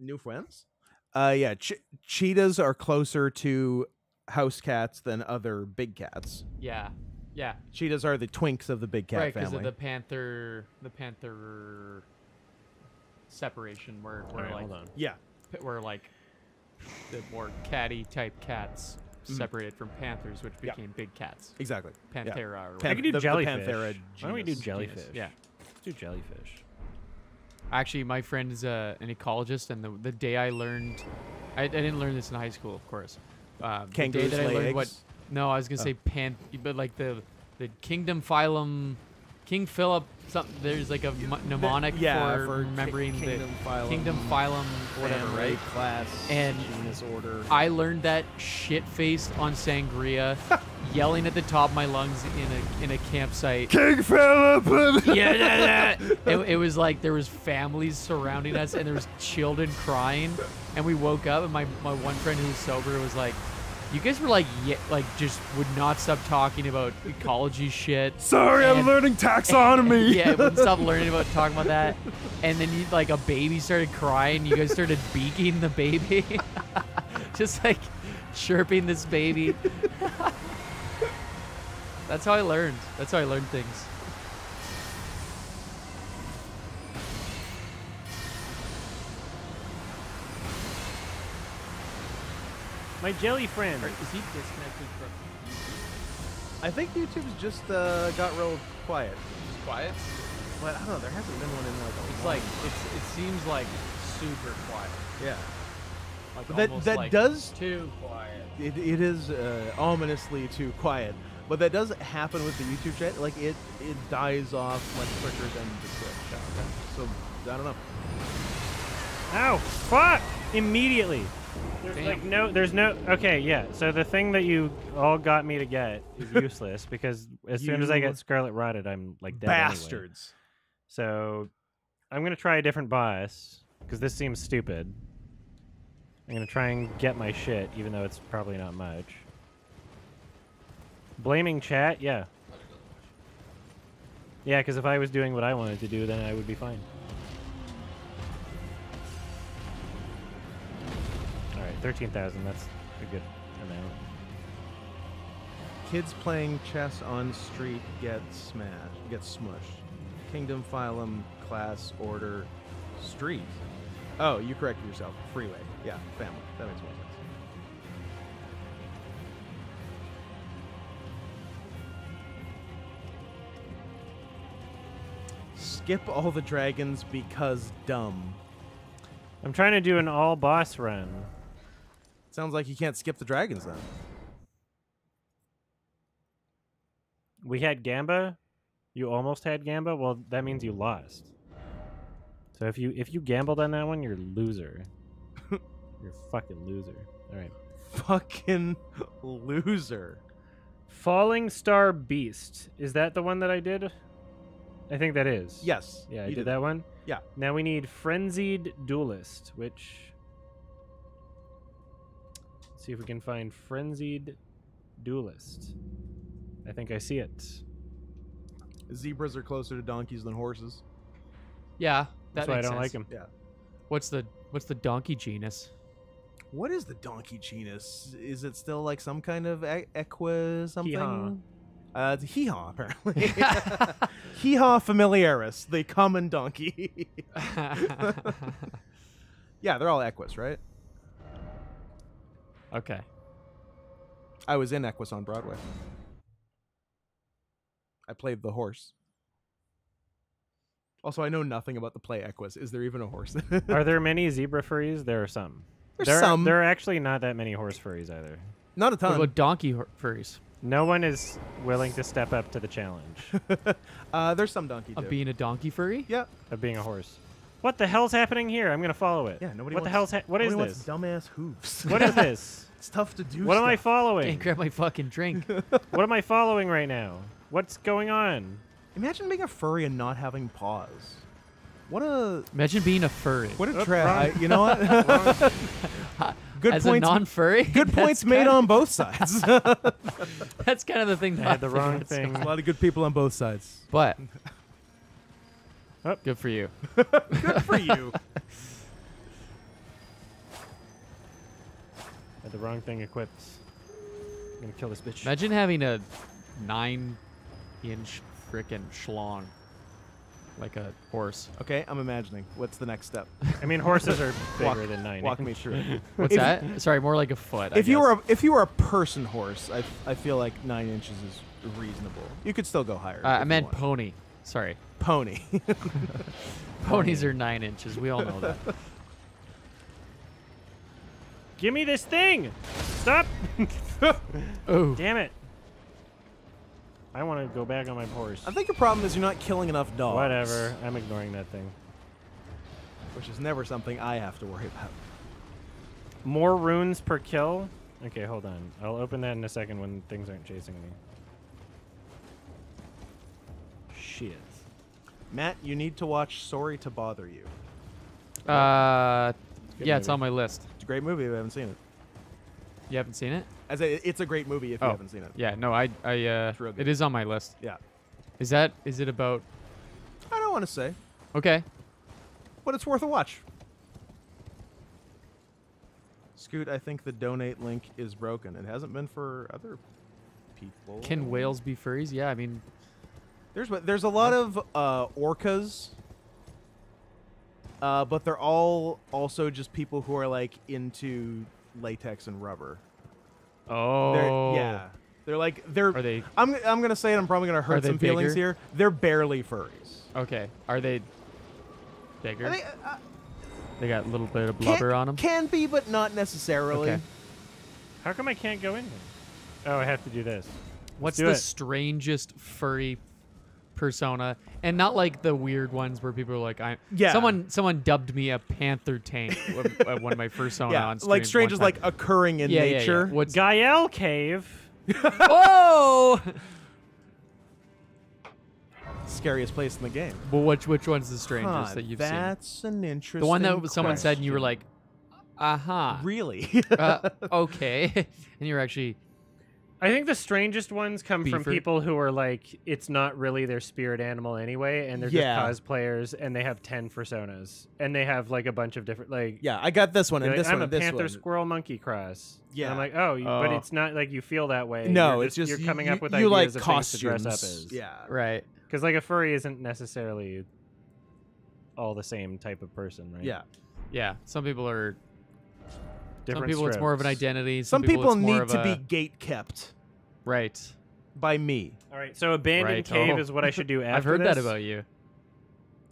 new friends? Uh, yeah, ch- cheetahs are closer to house cats than other big cats. Yeah, yeah. Cheetahs are the twinks of the big cat right, because of the panther, the panther separation, where All where right, like hold on. yeah, where like the more catty type cats Mhm. separated from panthers, which Yeah. became big cats. exactly. Yeah. Panthera or Pan- I whatever. could do the- the jellyfish. Panthera Why don't we do genus. jellyfish? Yeah. Let's do jellyfish. Actually, my friend is uh, an ecologist, and the, the day I learned, I, I didn't learn this in high school, of course. Um, the day Kangaroos that I learned what, no, I was gonna Oh. say pan, but like the the kingdom phylum, King Philip. Something there's like a m- mnemonic yeah, for, for ki- remembering kingdom the phylum, kingdom phylum, whatever, family, right? Class And genus order. I learned that shit faced on sangria, *laughs* yelling at the top of my lungs in a in a campsite. King Philip. *laughs* yeah, yeah, yeah. It, it was like there was families surrounding us and there was children crying, and we woke up and my, my one friend who was sober was like, "You guys were like, yeah, like just would not stop talking about ecology shit." Sorry, I'm learning taxonomy. *laughs* yeah, wouldn't stop learning about talking about that, and then you like a baby started crying. You guys started beaking the baby, *laughs* just like chirping this baby. *laughs* That's how I learned. That's how I learned things. My jelly friend. Is he disconnected from I think YouTube's just uh, got real quiet. quiet? But I don't know. There hasn't been one in like a It's long like it's it seems like super quiet. yeah. Like But that- that like does- too quiet. It, it is uh, ominously too quiet. But that does happen with the YouTube chat. Like it, it dies off much quicker than the Twitch. So I don't know. Ow! Fuck! Immediately. There's Damn. like no. There's no. Okay, yeah. So the thing that you all got me to get is *laughs* useless because as soon as I get Scarlet Rotted, I'm like dead anyway. Bastards. So I'm gonna try a different boss because this seems stupid. I'm gonna try and get my shit, even though it's probably not much. Blaming chat, yeah. Yeah, because if I was doing what I wanted to do, then I would be fine. All right, thirteen thousand. That's a good amount. Kids playing chess on street get smashed, get smushed. Kingdom, phylum, class, order, street. Oh, you corrected yourself. Freeway. Yeah, family. That makes more sense. Skip all the dragons because dumb. I'm trying to do an all boss run. Sounds like you can't skip the dragons then. We had Gamba. You almost had Gamba. Well, that means you lost. So if you if you gambled on that one, you're a loser. *laughs* you're a fucking loser. All right. Fucking loser. Falling Star Beast. Is that the one that I did? I think that is. Yes. Yeah, I you did that one. Yeah. Now we need Frenzied Duelist, which. Let's see if we can find Frenzied Duelist. I think I see it. Zebras are closer to donkeys than horses. Yeah, That's that why I don't like them. Yeah. What's the what's the donkey genus? What is the donkey genus? Is it still like some kind of equa something? Uh, it's a hee-haw, apparently. *laughs* *laughs* hee-haw familiaris, the common donkey. *laughs* yeah, they're all equus, right? Okay. I was in Equus on Broadway. I played the horse. Also, I know nothing about the play Equus. Is there even a horse? *laughs* Are there many zebra furries? There are some. There's there, some. Are, there are actually not that many horse furries either. Not a What ton. about donkey hor- furries? No one is willing to step up to the challenge *laughs* uh, there's some donkey Of too. being a donkey furry? yeah. of being a horse. What the hell's happening here? I'm gonna follow it. Yeah. Nobody. What wants, the hell's ha- what is this? dumbass hooves. What is *laughs* this? it's tough to do. what am I stuff. following? Can't grab my fucking drink. *laughs* what am I following right now? What's going on? Imagine being a furry and not having paws. What a Imagine being a furry. what a Oh, trap. You know what? *laughs* good As points. a non-furry? good points made on both sides. That's kind of the thing that I had the wrong thing. a lot of good people on both sides. But Oh. good for you. *laughs* Good for you. I had the wrong thing equipped. I'm gonna kill this bitch. Imagine having a nine inch frickin' schlong. Like a horse. Okay, I'm imagining. What's the next step? I mean, horses are *laughs* bigger Walk- than nine. Walk me through. *laughs* What's If- that? Sorry, more like a foot. I if you guess. were a, if you were a person horse, I, I feel like nine inches is reasonable. You could still go higher. Uh, I meant pony. Sorry. pony. *laughs* Ponies are nine inches. We all know that. *laughs* Give me this thing! Stop! *laughs* Oh. Damn it! I want to go back on my horse. I think your problem is you're not killing enough dogs. Whatever. I'm ignoring that thing. Which is never something I have to worry about. More runes per kill? Okay, hold on. I'll open that in a second when things aren't chasing me. Shit. Matt, you need to watch Sorry to Bother You. Uh, yeah, it's on my list. It's a great movie if you haven't seen it. You haven't seen it? As a, it's a great movie if you Oh. haven't seen it. Yeah, no, I, I, uh, it is on my list. Yeah. Is that, is it about? I don't want to say, Okay. but it's worth a watch. Scoot, I think the donate link is broken. It hasn't been for other people. Can whales be furries? Yeah, I mean, There's there's a lot of uh, orcas, uh, but they're all also just people who are like into latex and rubber. oh, They're, yeah, they're like they're. Are they I'm I'm gonna say it. I'm probably gonna hurt they some feelings here. They're barely furries. okay? Are they bigger? I think uh, they got a little bit of can, blubber on them. Can be, but not necessarily. Okay. How come I can't go in here? Oh, I have to do this. What's do the it. strangest furry persona? And not like the weird ones where people are like, "I." Yeah. Someone someone dubbed me a panther tank at at one of my *laughs* persona Yeah, on stream. like strange is like occurring in yeah, yeah, yeah. nature. What's Gael Cave. *laughs* Whoa! Scariest place in the game. well, which which one's the strangest Huh, that you've seen? that's an interesting. The one that someone said and you were like, "Uh huh." really? uh, *laughs* okay, and you're actually I think the strangest ones come from people who are like, it's not really their spirit animal anyway, and they're Yeah. just cosplayers, and they have ten personas, and they have like a bunch of different like. yeah, I got this one they're and like, this I'm one a and this panther one. squirrel monkey cross. And Yeah. I'm like, oh, you, but Oh. it's not like you feel that way. No, You're it's just you're coming you, up with you like ideas of things to dress up costumes. as. Yeah, right. Because like a furry isn't necessarily all the same type of person, right? yeah. Yeah, some people are. Different some people it's more of an identity. Some, Some, people, it's more need to a, be gate kept right. by me. All right, so abandoned Right. cave Oh. is what I should do *laughs* after I've heard that about you.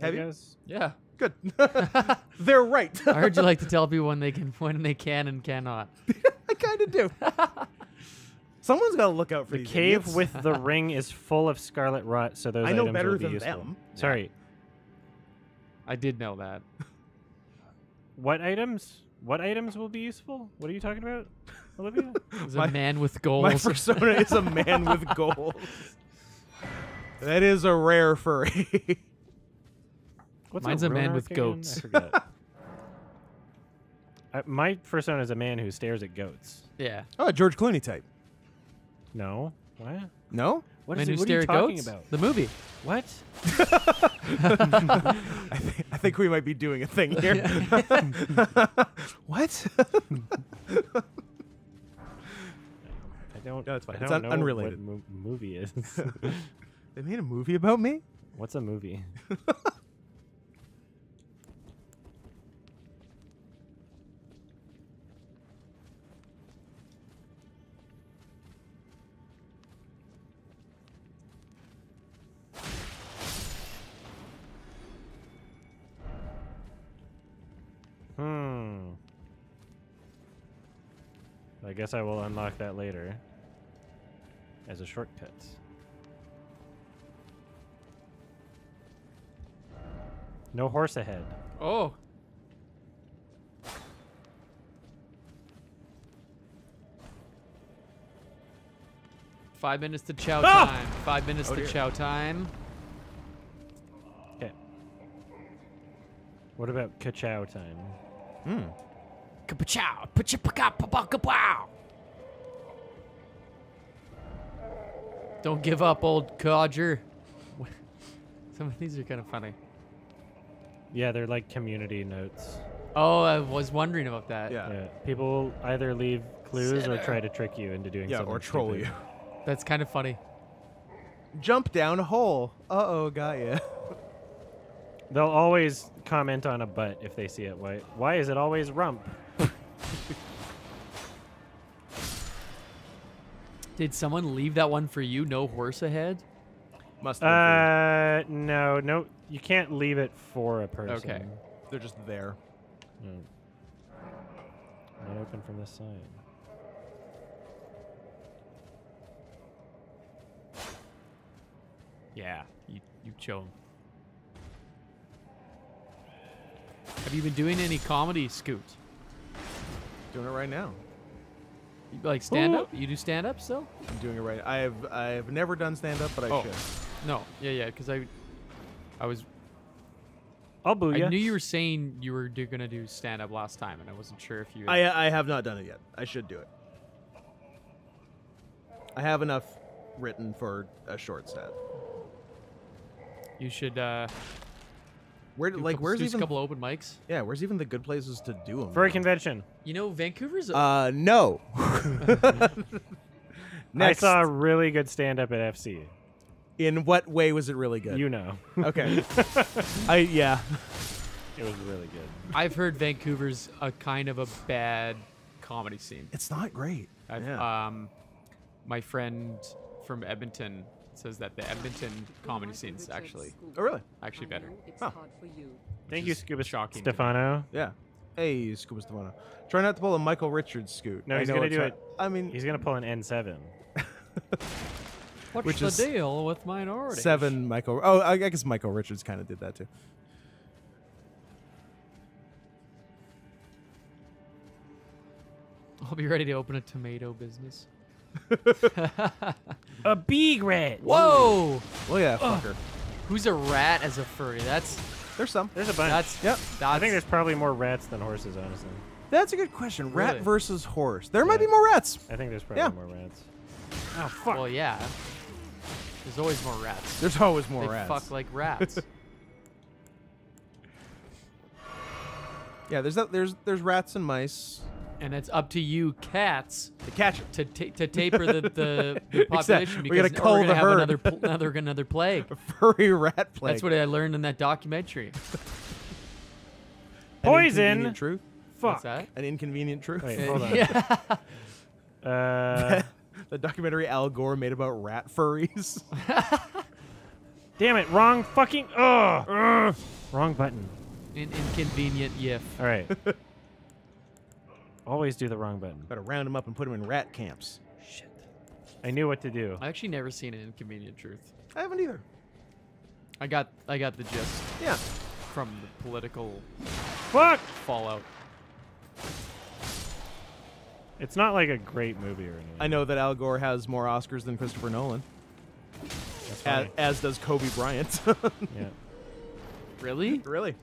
Have you? guys? Yeah. Good. *laughs* *laughs* They're right. I heard you like to tell people when they can when they can and cannot. I kind of do. Someone's got to look out for The these cave idiots. with the ring is full of scarlet rot, so those I know items better will be than useful. them. Sorry, I did know that. what items? What items will be useful? What are you talking about, *laughs* Olivia? It's My- a man with goals. My persona is a man with *laughs* goals. That is a rare furry. What's Mine's a man with again? goats. I forget. *laughs* Uh, my persona is a man who stares at goats. yeah. oh, a George Clooney type. No, what? No? What Man it? What are you talking goats. about? The movie. What? *laughs* I, think I think we might be doing a thing here. *laughs* what? *laughs* I don't. No, it's fine. I It's don't un- know unrelated. What mo- movie is? they made a movie about me? What's a movie? I guess I will unlock that later as a shortcut. No horse ahead. Oh. Five minutes to chow Ah! time. Five minutes Oh, to dear. chow time. Okay. What about ka-chow time? Hmm. Kapow! Pachipapow! Kapow! Don't give up, old codger. *laughs* Some of these are kind of funny. Yeah, they're like community notes. Oh, I was wondering about that. Yeah. Yeah, people either leave clues or try to trick you into doing Yeah, something or troll stupid. you. *laughs* That's kind of funny. Jump down a hole. Uh oh, got ya. They'll always comment on a butt if they see it. Why? Why is it always rump? Did someone leave that one for you? No horse ahead? Must have. been. Uh, no, no, you can't leave it for a person. Okay. They're just there. No. Not open from this side. Yeah, you you show 'em. Have you been doing any comedy, Scoot? Doing it right now. You, Like stand up? You do stand up still? I'm doing it right. I have I have never done stand up, but I Oh. should. No. Yeah, yeah. Because I, I was. I'll boo you. I knew you were saying you were do, gonna do stand up last time, and I wasn't sure if you. I I have not done it yet. I should do it. I have enough written for a short set. you should. Uh, Where do like couple, where's do even a couple open mics? yeah where's even the good places to do them? For a convention. You know, Vancouver's. Uh no. *laughs* I saw a really good stand up at FC. In what way was it really good? You know. okay. *laughs* I yeah. It was really good. I've heard Vancouver's a kind of a bad comedy scene. It's not great. I've, yeah. um, my friend from Edmonton says that the Edmonton comedy scene's actually oh really? actually better. It's Huh. hard for you. Thank you, is Scuba shocking. Stefano. Yeah. Hey, Scuba Stefano. Try not to pull a Michael Richards scoot. No, I he's gonna do it- I mean, He's gonna pull an N7. *laughs* What's Which the is deal with minorities? seven Michael. Oh, I I guess Michael Richards kind of did that too. I'll be ready to open a tomato business. *laughs* A big red. Whoa! Well, yeah, fucker. Who's a rat as a furry? That's There's some. There's a bunch. that's Yep. That's, I think there's probably more rats than horses, honestly. That's a good question. Rat Really? versus horse. There might be more rats. I think there's probably Yeah. more rats. Oh fuck! well, yeah. There's always more rats. There's always more they rats. fuck like rats. *laughs* *laughs* yeah, there's that, there's there's rats and mice. And it's up to you, cats, To catch it. to ta- to taper the the, the *laughs* population we gotta because cull we're gonna the have herd. another pl- *laughs* another another plague. Furry rat plague. That's what I learned in that documentary. *laughs* An Poison. inconvenient truth. What's Fuck. that? An inconvenient truth. Wait, hold on. yeah. Uh, the documentary Al Gore made about rat furries. damn it! Wrong fucking. Ugh. Ugh. Wrong button. An inconvenient yiff. All right. Always do the wrong button. Gotta round them up and put them in rat camps. Shit. I knew what to do. I actually never seen an inconvenient truth. I haven't either. I got I got the gist Yeah. from the political Fuck! fallout. It's not like a great movie or anything. I know that Al Gore has more Oscars than Christopher Nolan, That's as, funny. as does Kobe Bryant. *laughs* yeah. Really? really?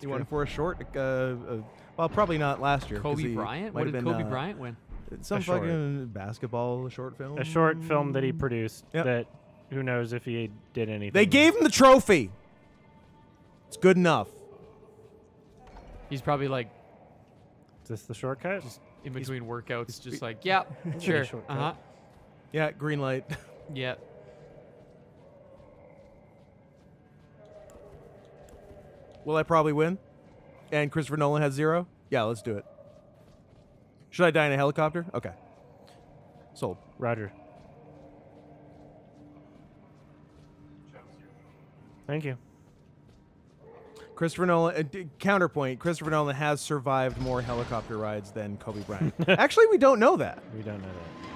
He won for a short. Uh, uh, well, probably not last year. Kobe Bryant? might What have did been, Kobe uh, Bryant win? Some A short. fucking basketball short film. A short film that he produced Yep. that who knows if he did anything. They gave him the trophy. It's good enough. He's probably like Is this the shortcut? in between workouts, just like, yeah, *laughs* sure, uh huh, Yeah, green light. *laughs* yeah. Will I probably win? And Christopher Nolan has zero? Yeah, let's do it. Should I die in a helicopter? Okay. Sold. Roger. Thank you. Christopher Nolan. Uh, counterpoint: Christopher Nolan has survived more helicopter rides than Kobe Bryant. *laughs* Actually, we don't know that. We don't know that.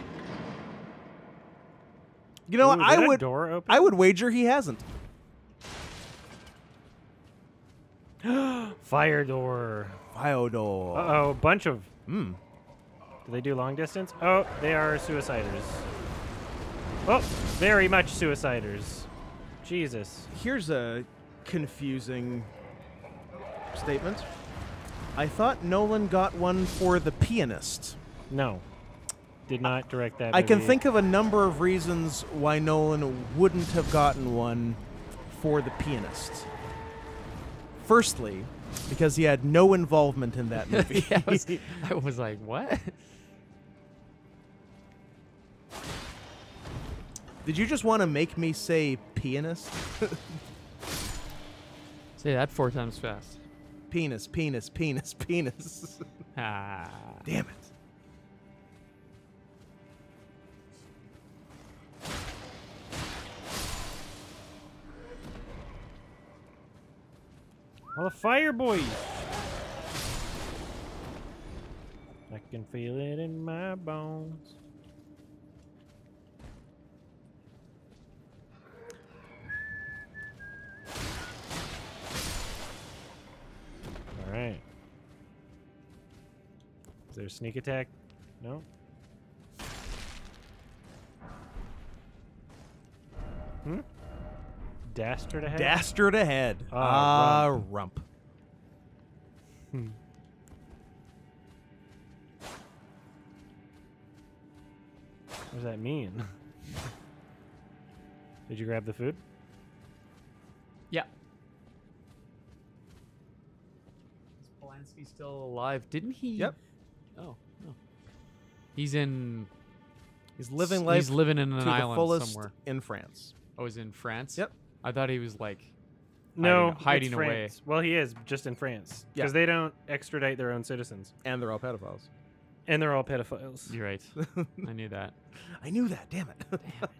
You know, Ooh, I would. door open? I would wager he hasn't. *gasps* Fire door. Fyodor. Uh oh, a bunch of. Hmm. Do they do long distance? Oh, they are suiciders. Oh, very much suiciders. Jesus. Here's a confusing statement. I thought Nolan got one for the pianist. No. Did not direct that. I can think of a number of reasons why Nolan wouldn't have gotten one for the pianist. Firstly, because he had no involvement in that *laughs* movie. Yeah, I, was, I was like, what? Did you just want to make me say pianist? *laughs* Say that four times fast. penis, penis, penis, *laughs* penis. Ah. Damn it. All the fire boys. I can feel it in my bones. All right. Is there a sneak attack? No. Hmm. Dastard ahead. Dastard ahead. Ah, Ah, rump. Hmm. What does that mean? *laughs* Did you grab the food? Yeah. Is Polanski still alive? Didn't he? Yep. Oh, no. He's in. He's living life He's living in to an the island fullest somewhere. in France. Oh, he's in France. Yep. I thought he was like. No, Hiding- hiding away. Well, he is just in France Yeah. because they don't extradite their own citizens, And they're all pedophiles. and they're all pedophiles. You're right. *laughs* I knew that. I knew that, damn it. *laughs*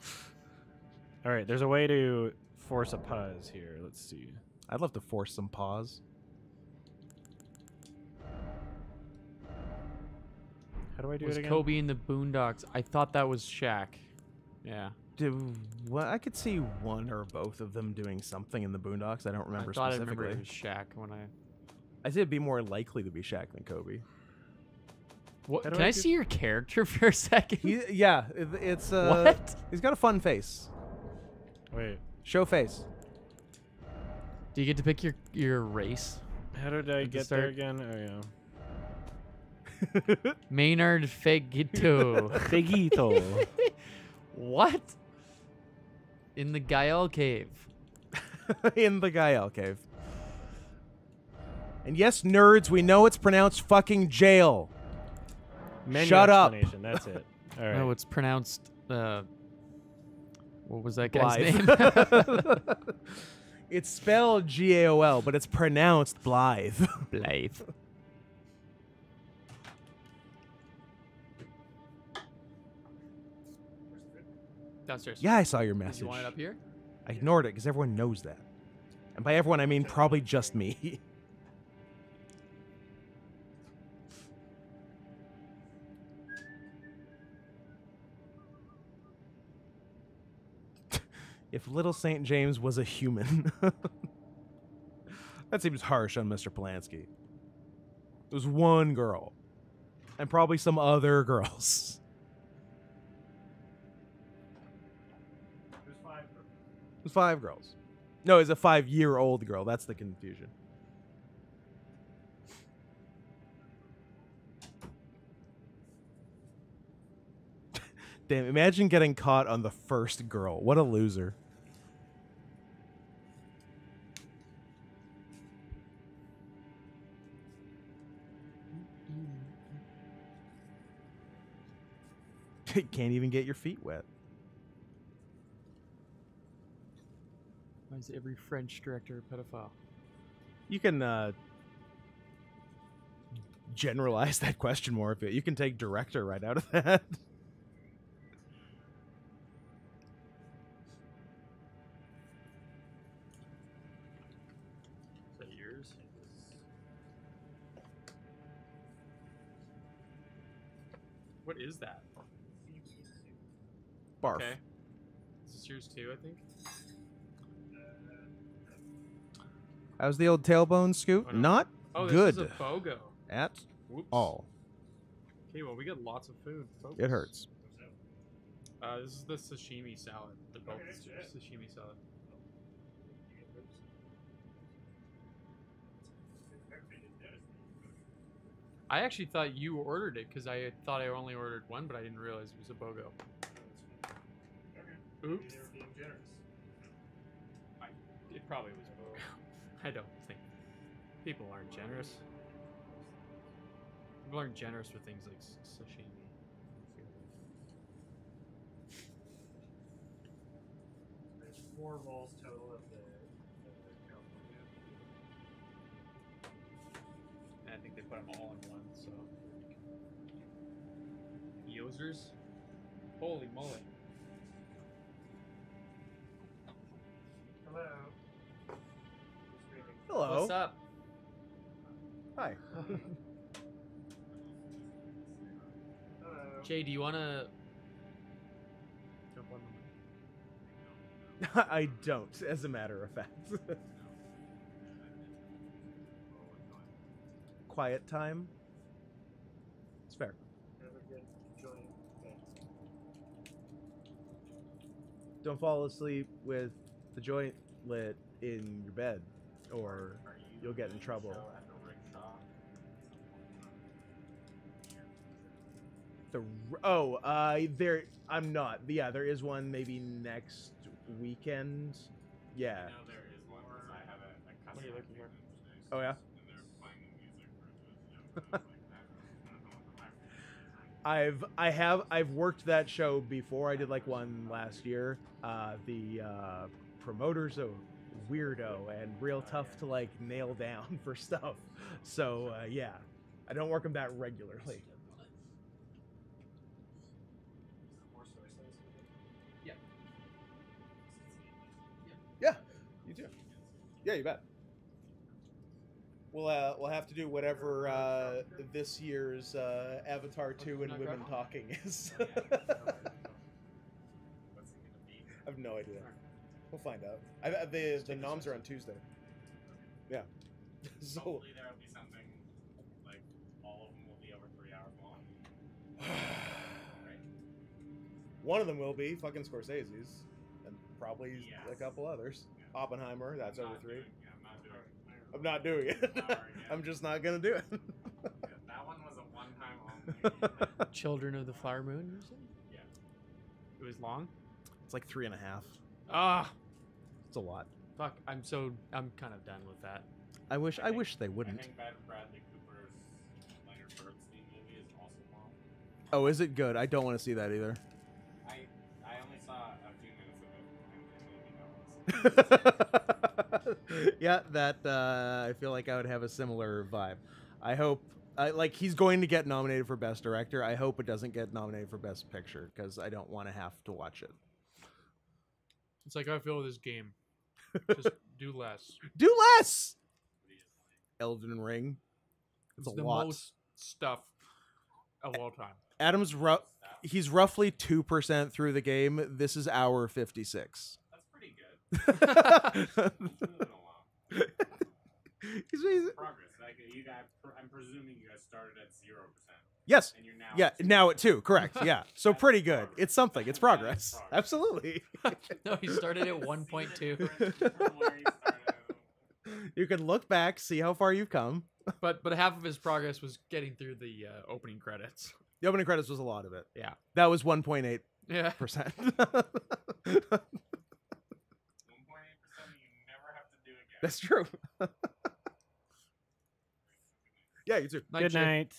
All right, there's a way to force a pause here. Let's see. I'd love to force some pause. How do I do was it again? Kobe in the Boondocks? I thought that was Shaq. Yeah. Do, well, I could see one or both of them doing something in the Boondocks. I don't remember I thought I specifically. remember it was Shaq when I. I said it'd be more likely to be Shaq than Kobe. What, How can I I see your character *laughs* for a second? He, yeah, it, it's uh, What? He's got a fun face. Wait, Show face. Do you get to pick your your race? how did I At the get there again? Oh yeah. *laughs* Maynard Fegito. Figito. *laughs* what? In the Gael cave. *laughs* in the Gael cave. And yes, nerds, we know it's pronounced fucking jail. Menu Shut up. That's it. *laughs* All right. No, it's pronounced. Uh, what was that guy's Blythe. name? *laughs* it's spelled G A O L, but it's pronounced Blythe. Blythe. Downstairs. yeah, I saw your Did message. you want it up here? I ignored it because everyone knows that. And by everyone, I mean probably just me. *laughs* if Little St. James was a human. *laughs* that seems harsh on Mr. Polanski. It was one girl. And probably some other *laughs* girls. Was five girls. No, it's a five-year-old girl. That's the confusion. *laughs* Damn! Imagine getting caught on the first girl. What a loser. *laughs* Can't even get your feet wet. Why is every French director a pedophile? You can uh, generalize that question more if it. You can take director right out of that. *laughs* Is that yours? yours. What is that? Barf. Okay. This is yours too, I think. How's the old tailbone scoot? Oh, no. Not Oh, this good is a BOGO. at Whoops. all. Okay, well we get lots of food. It hurts. Uh, this is the sashimi salad. The both sashimi salad. I actually thought you ordered it because I thought I only ordered one, but I didn't realize it was a BOGO. Oops. They were being generous. It probably was BOGO. I don't think. People aren't generous. People aren't generous with things like sashimi. There's four rolls total of the, the California. And I think they put them all in one, so. Yozers? Holy moly. Hello. What's up? Hi. Hello. Jay, do you want to jump on the *laughs* I don't, as a matter of fact. *laughs* Quiet time. It's fair. Have a good joint. Okay. Don't fall asleep with the joint lit in your bed, or you'll get in trouble. The oh, uh, there. I'm not. Yeah, there is one maybe next weekend. Yeah. What are you looking for? Oh yeah. I've I have I've worked that show before. I did like one last year. Uh, the uh, promoter's a weirdo and real tough to like nail down *laughs* for stuff. So uh, yeah, I don't work them that regularly. Yeah. Yeah, you too. Yeah, you bet. We'll uh, we'll have to do whatever uh, this year's uh, Avatar two and women talking is. *laughs* I have no idea. We'll find out. I, I- the the noms are on Tuesday. *laughs* Yeah. *laughs* so Hopefully there will be something like all of them will be over three hours long. Right? one of them will be fucking Scorsese's, and probably Yes. a couple others. Yeah. Oppenheimer, that's I'm over three. doing- yeah, I'm not doing it. I'm not doing it. Hour again. *laughs* I'm just not gonna do it. Yeah, that one was a one-time only. Children of the Flower Moon, you said? yeah. It was long? it's like three and a half. Ah! It's a lot. Fuck, I'm so. I'm kind of done with that. I wish. I think- wish they wouldn't. think Bradley Cooper's Leonard Bernstein movie is also long. Oh, is it good? I don't want to see that either. I I only saw a few minutes of it, and it made me *laughs* yeah, that uh, I feel like I would have a similar vibe. I hope, I, like, he's going to get nominated for best director. I hope it doesn't get nominated for best picture because I don't want to have to watch it. It's like I feel with this game. *laughs* Just do less. Do less. Elden Ring. It's, It's a the lot. most stuff of all time. Adam's rough. He's roughly two percent through the game. This is hour fifty-six. That's pretty good. *laughs* he's, It's moving along. he's- Progress. Like you guys, I'm presuming you guys started at zero percent, yes, and you're now. yeah. at Now at two, *laughs* correct? Yeah. So pretty good. progress. It's something. It's progress. progress. *laughs* Absolutely. *laughs* no, he started at 1.2. You can look back, see how far you've come. But but half of his progress was getting through the uh, opening credits. The opening credits was a lot of it. Yeah. That was 1.8 Yeah. percent. One point eight percent. You never have to do again. That's true. yeah, you too. Good Jay. night.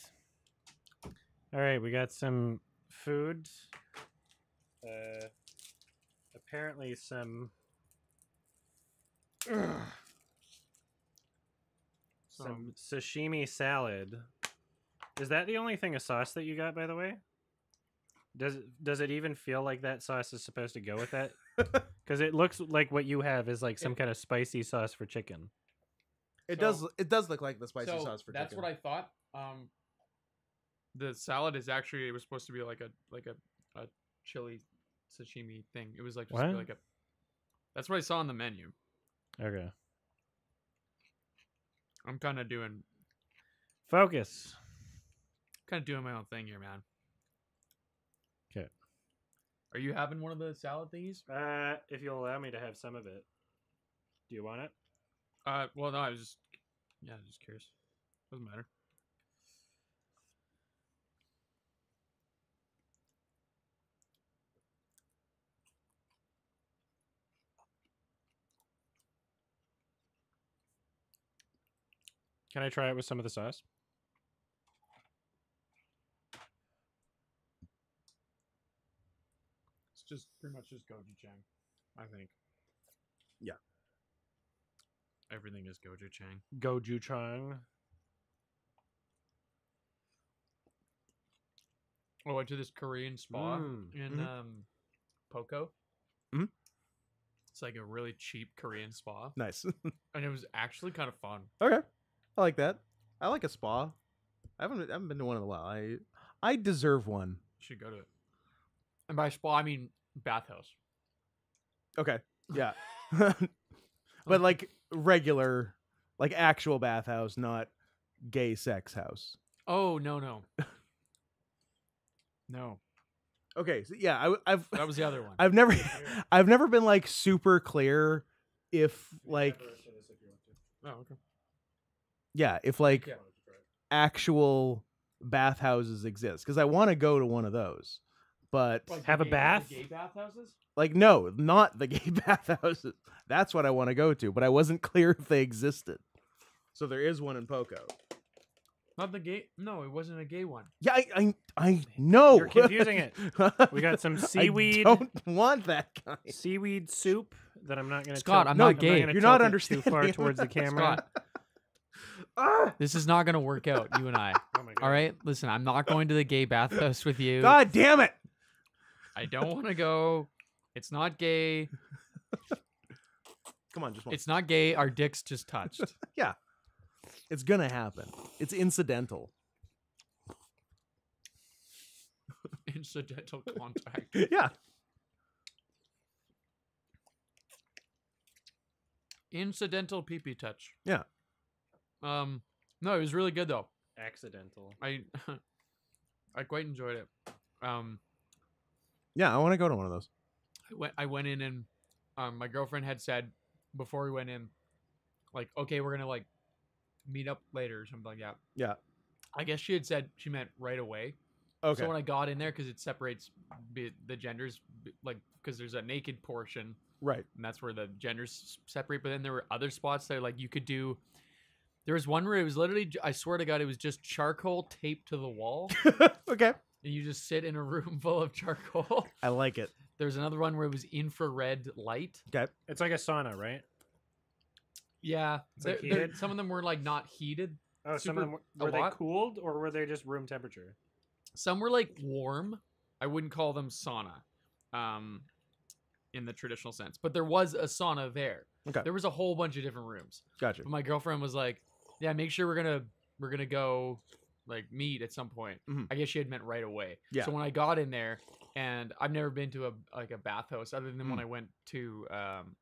All right, we got some food. Uh, apparently some some sashimi salad. Is that the only thing of sauce that you got, by the way? Does it, does it even feel like that sauce is supposed to go with that? *laughs* Because it looks like what you have is like some kind of spicy sauce for chicken. It So- does. It does look like the spicy so sauce for chicken. that's chicken. what I thought. Um, the salad is actually it was supposed to be like a like a, a chili sashimi thing. It was like just What? like a. That's what I saw on the menu. Okay. I'm kind of doing Focus. kind of doing my own thing here, man. 'Kay. Are you having one of the salad thingies? Uh, if you'll allow me to have some of it. Do you want it? Uh, well, no, I was just yeah, just curious. Doesn't matter. Can I try it with some of the sauce? It's just pretty much just gochujang, I think. Yeah. Everything is gochujang. Gochujang. Oh, I went to this Korean spa Mm, in mhm. um, Poco. Mhm. It's like a really cheap Korean spa, nice. *laughs* and it was actually kind of fun. okay, I like that. I like a spa. I haven't. I haven't been to one in a while. I I deserve one. You should go to it. And by spa, I mean bathhouse. Okay. *laughs* Yeah. *laughs* but like regular, like actual bathhouse, not gay sex house. Oh no no. *laughs* no, Okay. So yeah, I, have that was the other one. I've never I've never been like super clear if like oh okay. Yeah if like Yeah. actual bathhouses exist because I want to go to one of those, but Like Have the a bath? Gay bathhouses. like no, not the *laughs* gay bathhouses. That's what I want to go to, but I wasn't *laughs* clear if they existed. So there is one in Poco. Not the gay. No, it wasn't a gay one. Yeah, I I, I know. You're *laughs* confusing it. We got some seaweed- I don't want that kind. Seaweed soup that I'm not going to. Scott, I'm not gay. gonna You're not tilt it understanding. too far towards the camera. Scott, Ah! this is not gonna work out. You and I. *laughs* Oh my god. All right. Listen, I'm not going to the gay bathhouse with you. God damn it! I don't want to go. It's not gay. *laughs* Come on, just one. It's not gay. Our dicks just touched. *laughs* yeah, it's gonna happen. It's incidental. Incidental contact. yeah. Incidental pee pee touch. Yeah. Um. No, it was really good though. Accidental. I *laughs* I quite enjoyed it. Um. Yeah, I want to go to one of those. I went I went in and um my girlfriend had said before we went in, like, okay, we're gonna like meet up later or something like that. Yeah. I guess she had said she meant right away. Okay. So when I got in there, because it separates be- the genders, be- like because there's a naked portion, right. and that's where the genders separate. But then there were other spots that like you could do. There was one where it was literally, I swear to God, it was just charcoal taped to the wall, *laughs* okay. and you just sit in a room *laughs* full of charcoal. I like it. There's another one where it was infrared light. Okay. It's like a sauna, right? Yeah, It's, like, there- there- heated? some of them were like not heated. Oh, some of them were, were they lot? cooled or were they just room temperature? Some were like warm. I wouldn't call them sauna, um, in the traditional sense. But there was a sauna there. Okay. There was a whole bunch of different rooms. Gotcha. But my girlfriend was like, "Yeah, make sure we're gonna we're gonna go like meet at some point." Mhm. I guess she had meant right away. Yeah. So when I got in there, and I've never been to a like a bathhouse other than Mm. when I went to um,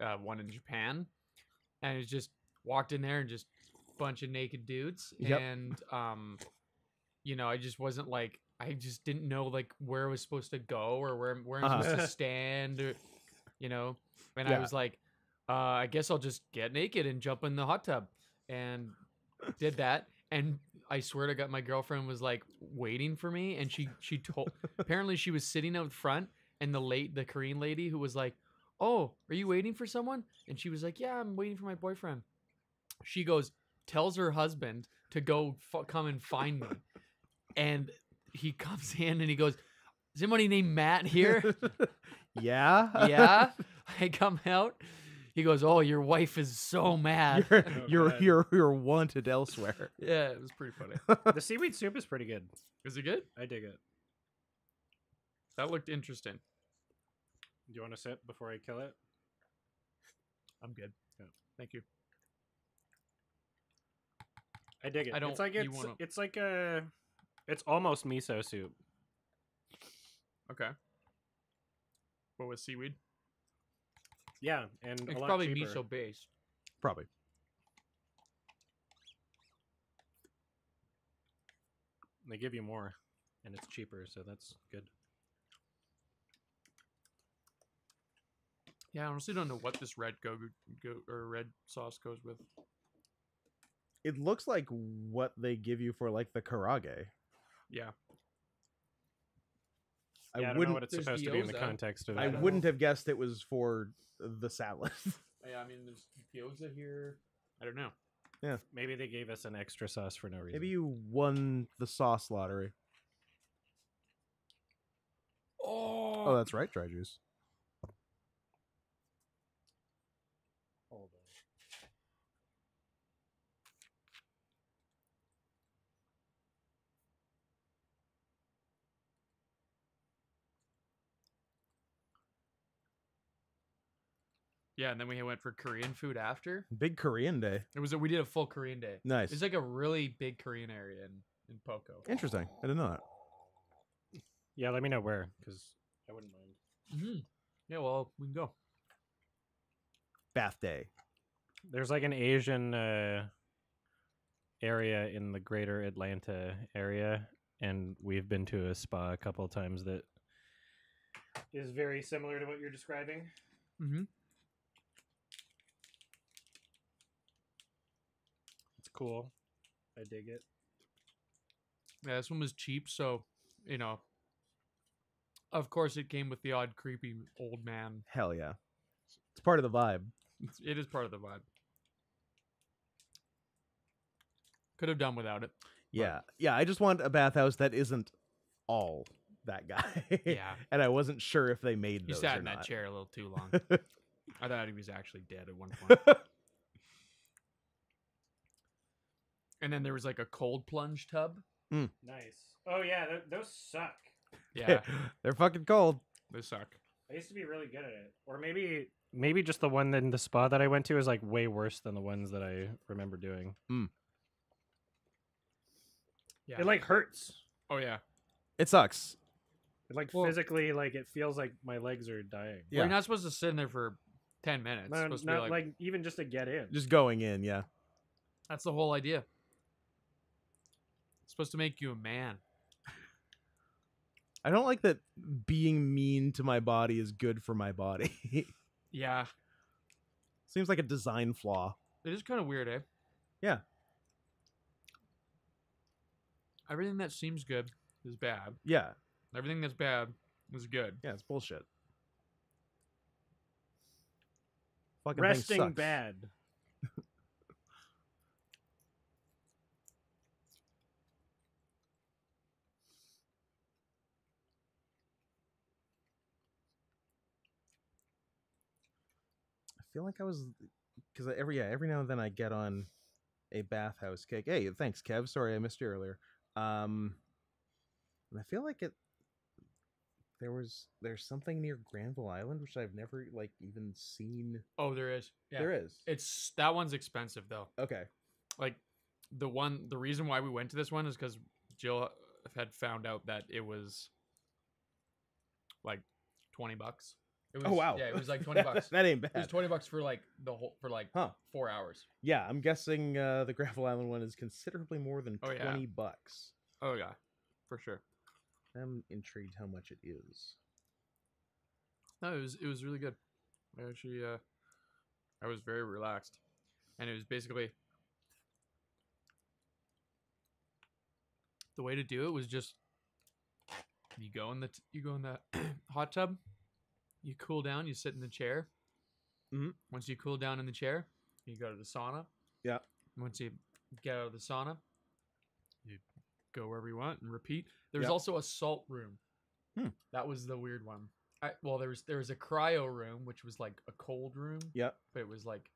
uh, one in Japan, and it was just walked in there and just bunch of naked dudes, Yep. and um, you know, I just wasn't like I just didn't know like where I was supposed to go or where where I'm Uh-huh. supposed to *laughs* stand, or you know, and I was like, uh, I guess I'll just get naked and jump in the hot tub, and did that. And I swear to God, my girlfriend was like waiting for me, and she she told. *laughs* apparently, she was sitting out front, and the late the Korean lady who was like, "Oh, are you waiting for someone?" And she was like, "Yeah, I'm waiting for my boyfriend." She goes, tells her husband to go f- come and find me, and he comes *laughs* in and he goes, "Is anybody named Matt here?" *laughs* yeah. yeah. I come out. He goes, "Oh, your wife is so mad." You're *laughs* Oh, you're, you're you're wanted elsewhere. *laughs* yeah, it was pretty funny. the seaweed soup is pretty good. Is it good? I dig it. That looked interesting. Do you want to sip before I kill it? I'm good. Yeah. Thank you. I dig it. I don't- It's like it's wanna- it's like a it's almost miso soup. Okay. What with seaweed? Yeah, and a It's lot probably cheaper. miso based. Probably. They give you more, and it's cheaper, so that's good. Yeah, I honestly don't know what this red go, go or red sauce goes with. It looks like what they give you for like the karaage. Yeah. I yeah, I don't know wouldn't. what it's There's supposed to be in the context of I it. don't wouldn't have guessed it was for the salad. *laughs* Yeah, I mean, there's gyoza here. I don't know. Yeah. Maybe they gave us an extra sauce for no reason. Maybe you won the sauce lottery. Oh, Oh, that's right, dry juice. Hold on. Yeah, and then we went for Korean food after. Big Korean day. It was a, we did a full Korean day. Nice. It's like a really big Korean area in in Poco. Interesting. I didn't know that. Yeah, let me know where, because I wouldn't mind. hmm Yeah, well, we can go. Bath day. There's like an Asian uh, area in the greater Atlanta area, and we've been to a spa a couple of times that is very similar to what you're describing. Mm-hmm. Cool. I dig it. Yeah, this one was cheap, so you know. Of course, it came with the odd creepy old man. Hell yeah. It's part of the vibe. It's, part of the vibe. Could have done without it. Yeah. Yeah. I just want a bathhouse that isn't all that guy. *laughs* Yeah. and I wasn't sure if they made He those sat or in that not. chair a little too long. *laughs* I thought he was actually dead at one *laughs* point. And then there was like a cold plunge tub. Mm. Nice. Oh yeah, th- those suck. Yeah, *laughs* They're fucking cold. they suck. I used to be really good at it, or maybe maybe just the one in the spa that I went to is like way worse than the ones that I remember doing. Mm. Yeah. It like hurts. oh yeah. It sucks. It like Well- physically, like it feels like my legs are dying. Well, Yeah. you're not supposed to sit in there for ten minutes. No, supposed to be not like, like even just to get in. Just going in, yeah. that's the whole idea. It's supposed to make you a man. I don't like that being mean to my body is good for my body. *laughs* Yeah, Seems like a design flaw. it is kind of weird, eh? Yeah. Everything that seems good is bad. Yeah. Everything that's bad is good. Yeah, it's bullshit. Fucking thing Resting sucks. bad. Feel like I was because every yeah every now and then I get on a bathhouse cake. Hey, thanks, Kev. Sorry I missed you earlier. Um, and I feel like it. There was there's something near Granville Island which I've never like even seen. Oh, there is. Yeah. There is. It's that one's expensive though. Okay. Like the one, the reason why we went to this one is because Jill had found out that it was like twenty bucks. It was, oh wow. Yeah, it was like *laughs* twenty bucks. that ain't bad. It was twenty bucks for like the whole for like Huh. four hours. Yeah, I'm guessing uh, the Granville Island one is considerably more than Oh, yeah. twenty bucks. Oh yeah, for sure. I'm intrigued how much it is. No, it was it was really good. I actually, uh, I was very relaxed, and it was basically the way to do it was just you go in the t- you go in the *clears throat* hot tub, you cool down, you sit in the chair. Mhm. Once you cool down in the chair, you go to the sauna. Yeah. Once you get out of the sauna, you go wherever you want and repeat. There's Yep. also a salt room. Hmm. That was the weird one. I, well, there was there was a cryo room, which was like a cold room, Yeah. but it was like,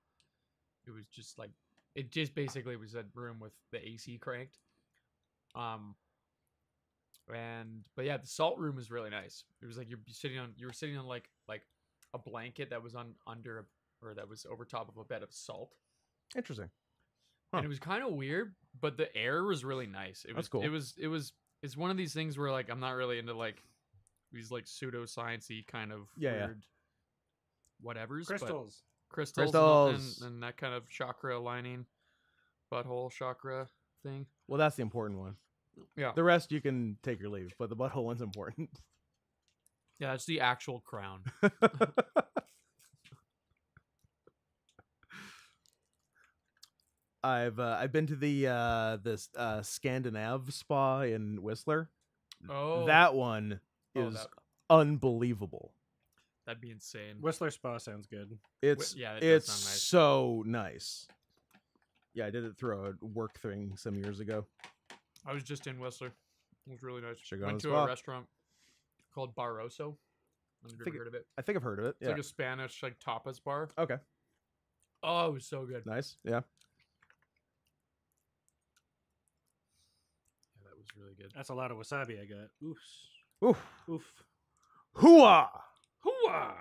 it was just like, it just basically was a room with the AC cranked. Um. And but yeah, the salt room was really nice. It was like you're sitting on you were sitting on like like a blanket that was on under a, or that was over top of a bed of salt. Interesting. and it was kind of weird, but the air was really nice. It was That's cool. It was it was it's one of these things where like I'm not really into like these like pseudosciencey kind of Yeah, yeah. weird whatever's but Crystals. crystals, and Crystals. And, and that kind of chakra aligning butthole chakra thing. Well, that's the important one. Yeah. The rest you can take or leave, but the butthole one's important. Yeah, it's the actual crown. *laughs* I've uh, I've been to the uh, this uh, Scandinave spa in Whistler. Oh, That one is that- unbelievable. that'd be insane. Whistler Spa sounds good. It's yeah, it it's nice. so nice. Yeah, I did it through a work thing some years ago. I was just in Whistler. It was really nice. Should go Went to to the a restaurant called Bar Oso. Have you Think ever heard of it? I think I've heard of it. It's Yeah. like a Spanish like tapas bar. okay. Oh, it was so good. Nice. Yeah. Yeah, that was really good. That's a lot of wasabi I got. Oof. Oof. Oof. Hooah! Hooah!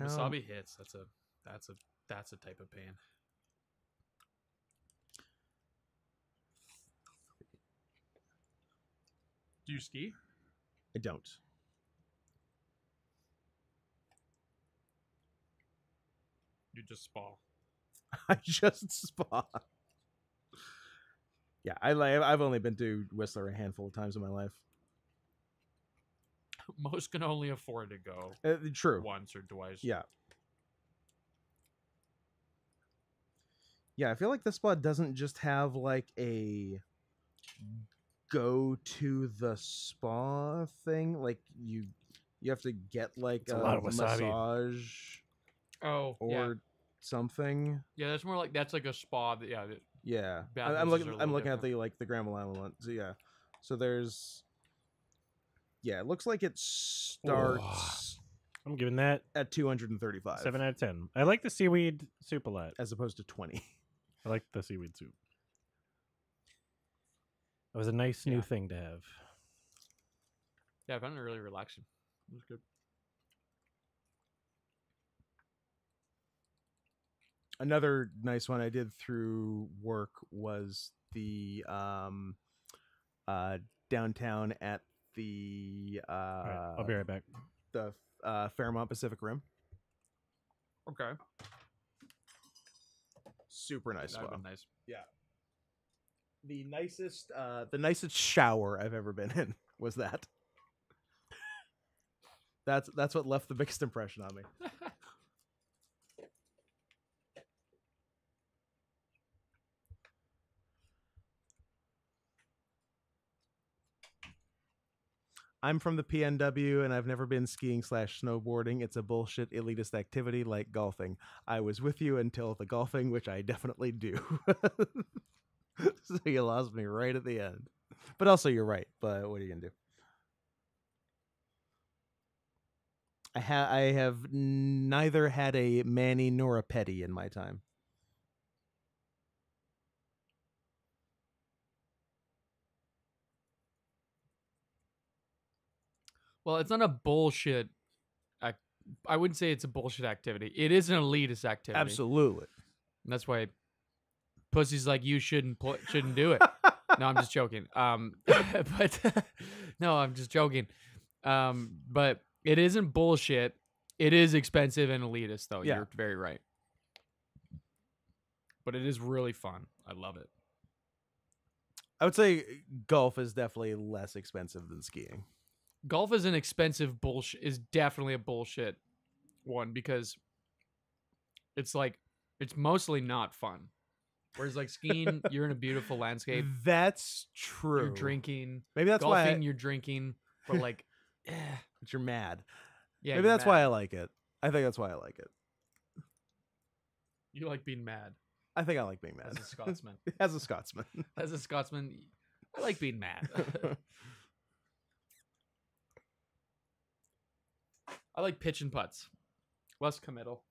Wasabi hits. That's a that's a that's a type of pain. Do you ski? I don't. You just spa. *laughs* I just spa. Yeah, I li- I've only been to Whistler a handful of times in my life. *laughs* Most can only afford to go Uh, true. once or twice. Yeah. Yeah, I feel like the spa doesn't just have like a go to the spa thing. Like you you have to get like It's a lot of massage Oh, or yeah. something. Yeah, that's more like that's like a spa. That, yeah, that- Yeah. I- Bathrooms I'm looking a I'm little looking at the like the Granville Island one. So yeah. So there's yeah, it looks like it starts I'm giving that at 235 seven out of ten. I like the seaweed soup a lot. as opposed to 20. I like the seaweed soup. It was a nice new Yeah. thing to have. yeah, I found it really relaxing. It was good. another nice one I did through work was the um uh downtown at the uh All right, I'll be right back. the uh Fairmont Pacific Rim. Okay, Super nice that'd spa. been nice. The nicest uh the nicest shower I've ever been in *laughs* was that. That's that's what left the biggest impression on me. I'm from the PNW and I've never been skiing slash snowboarding. It's a bullshit elitist activity like golfing. I was with you until the golfing, which I definitely do. *laughs* *laughs* so you lost me right at the end. But also, you're right. But what are you gonna do? I ha- I have neither had a Manny nor a Petty in my time. Well, it's not a bullshit. I wouldn't say it's a bullshit activity. It is an elitist activity. Absolutely. And that's why pussies like you shouldn't pl- shouldn't do it. no, I'm just joking. *laughs* Um, *laughs* but no, I'm just joking. Um, but it isn't bullshit. It is expensive and elitist, though. Yeah. You're very right. But it is really fun. I love it. I would say golf is definitely less expensive than skiing. Golf is an expensive bullshit. Is definitely a bullshit one because it's like it's mostly not fun. Whereas like skiing, *laughs* you're in a beautiful landscape. That's true. You're drinking. Maybe that's golfing, why. I, you're drinking. But like, *laughs* eh, but you're mad. yeah. Maybe that's why. I like it. I think that's why I like it. you like being mad I think I like being mad. as a *laughs* Scotsman. As a Scotsman. as a Scotsman, I like being mad. I like pitch and putts. Less committal.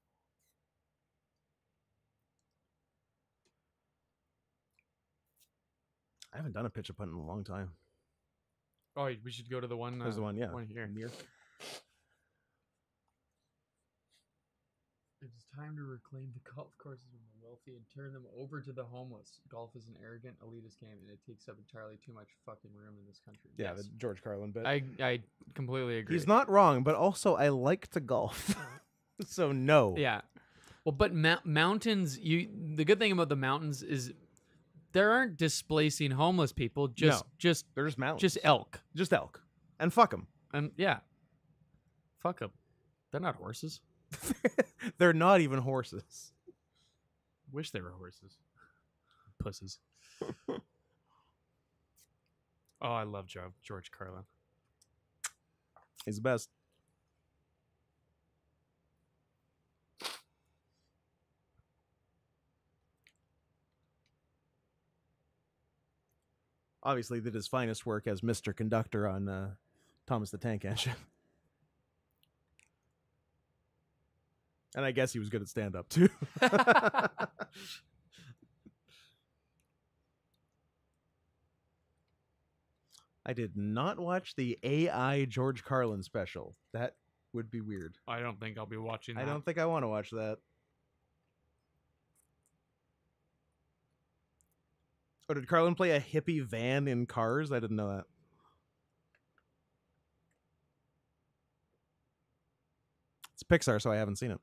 I haven't done a pitch a putt in a long time. Oh, we should go to the one. There's the uh, one, yeah. One here. Near. It's time to reclaim the golf courses from the wealthy and turn them over to the homeless. Golf is an arrogant, elitist game, and it takes up entirely too much fucking room in this country. Yeah, Yes. the George Carlin bit. I I completely agree. He's not wrong, but also I like to golf. *laughs* so no. Yeah. Well, but mou- mountains, you the good thing about the mountains is there aren't displacing homeless people. Just No. just They're just mountains. just elk. Just elk. And fuck them. And yeah, fuck them. They're not horses. *laughs* They're not even horses. Wish they were horses. Pussies. *laughs* oh, I love Joe, George Carlin. He's the best. Obviously, did his finest work as Mr. Conductor on uh, Thomas the Tank Engine. and I guess he was good at stand up, too. *laughs* I did not watch the AI George Carlin special. That would be weird. I don't think I'll be watching. I don't think I want to watch that. Oh, did Carlin play a hippie van in Cars? I didn't know that. It's Pixar, so I haven't seen it.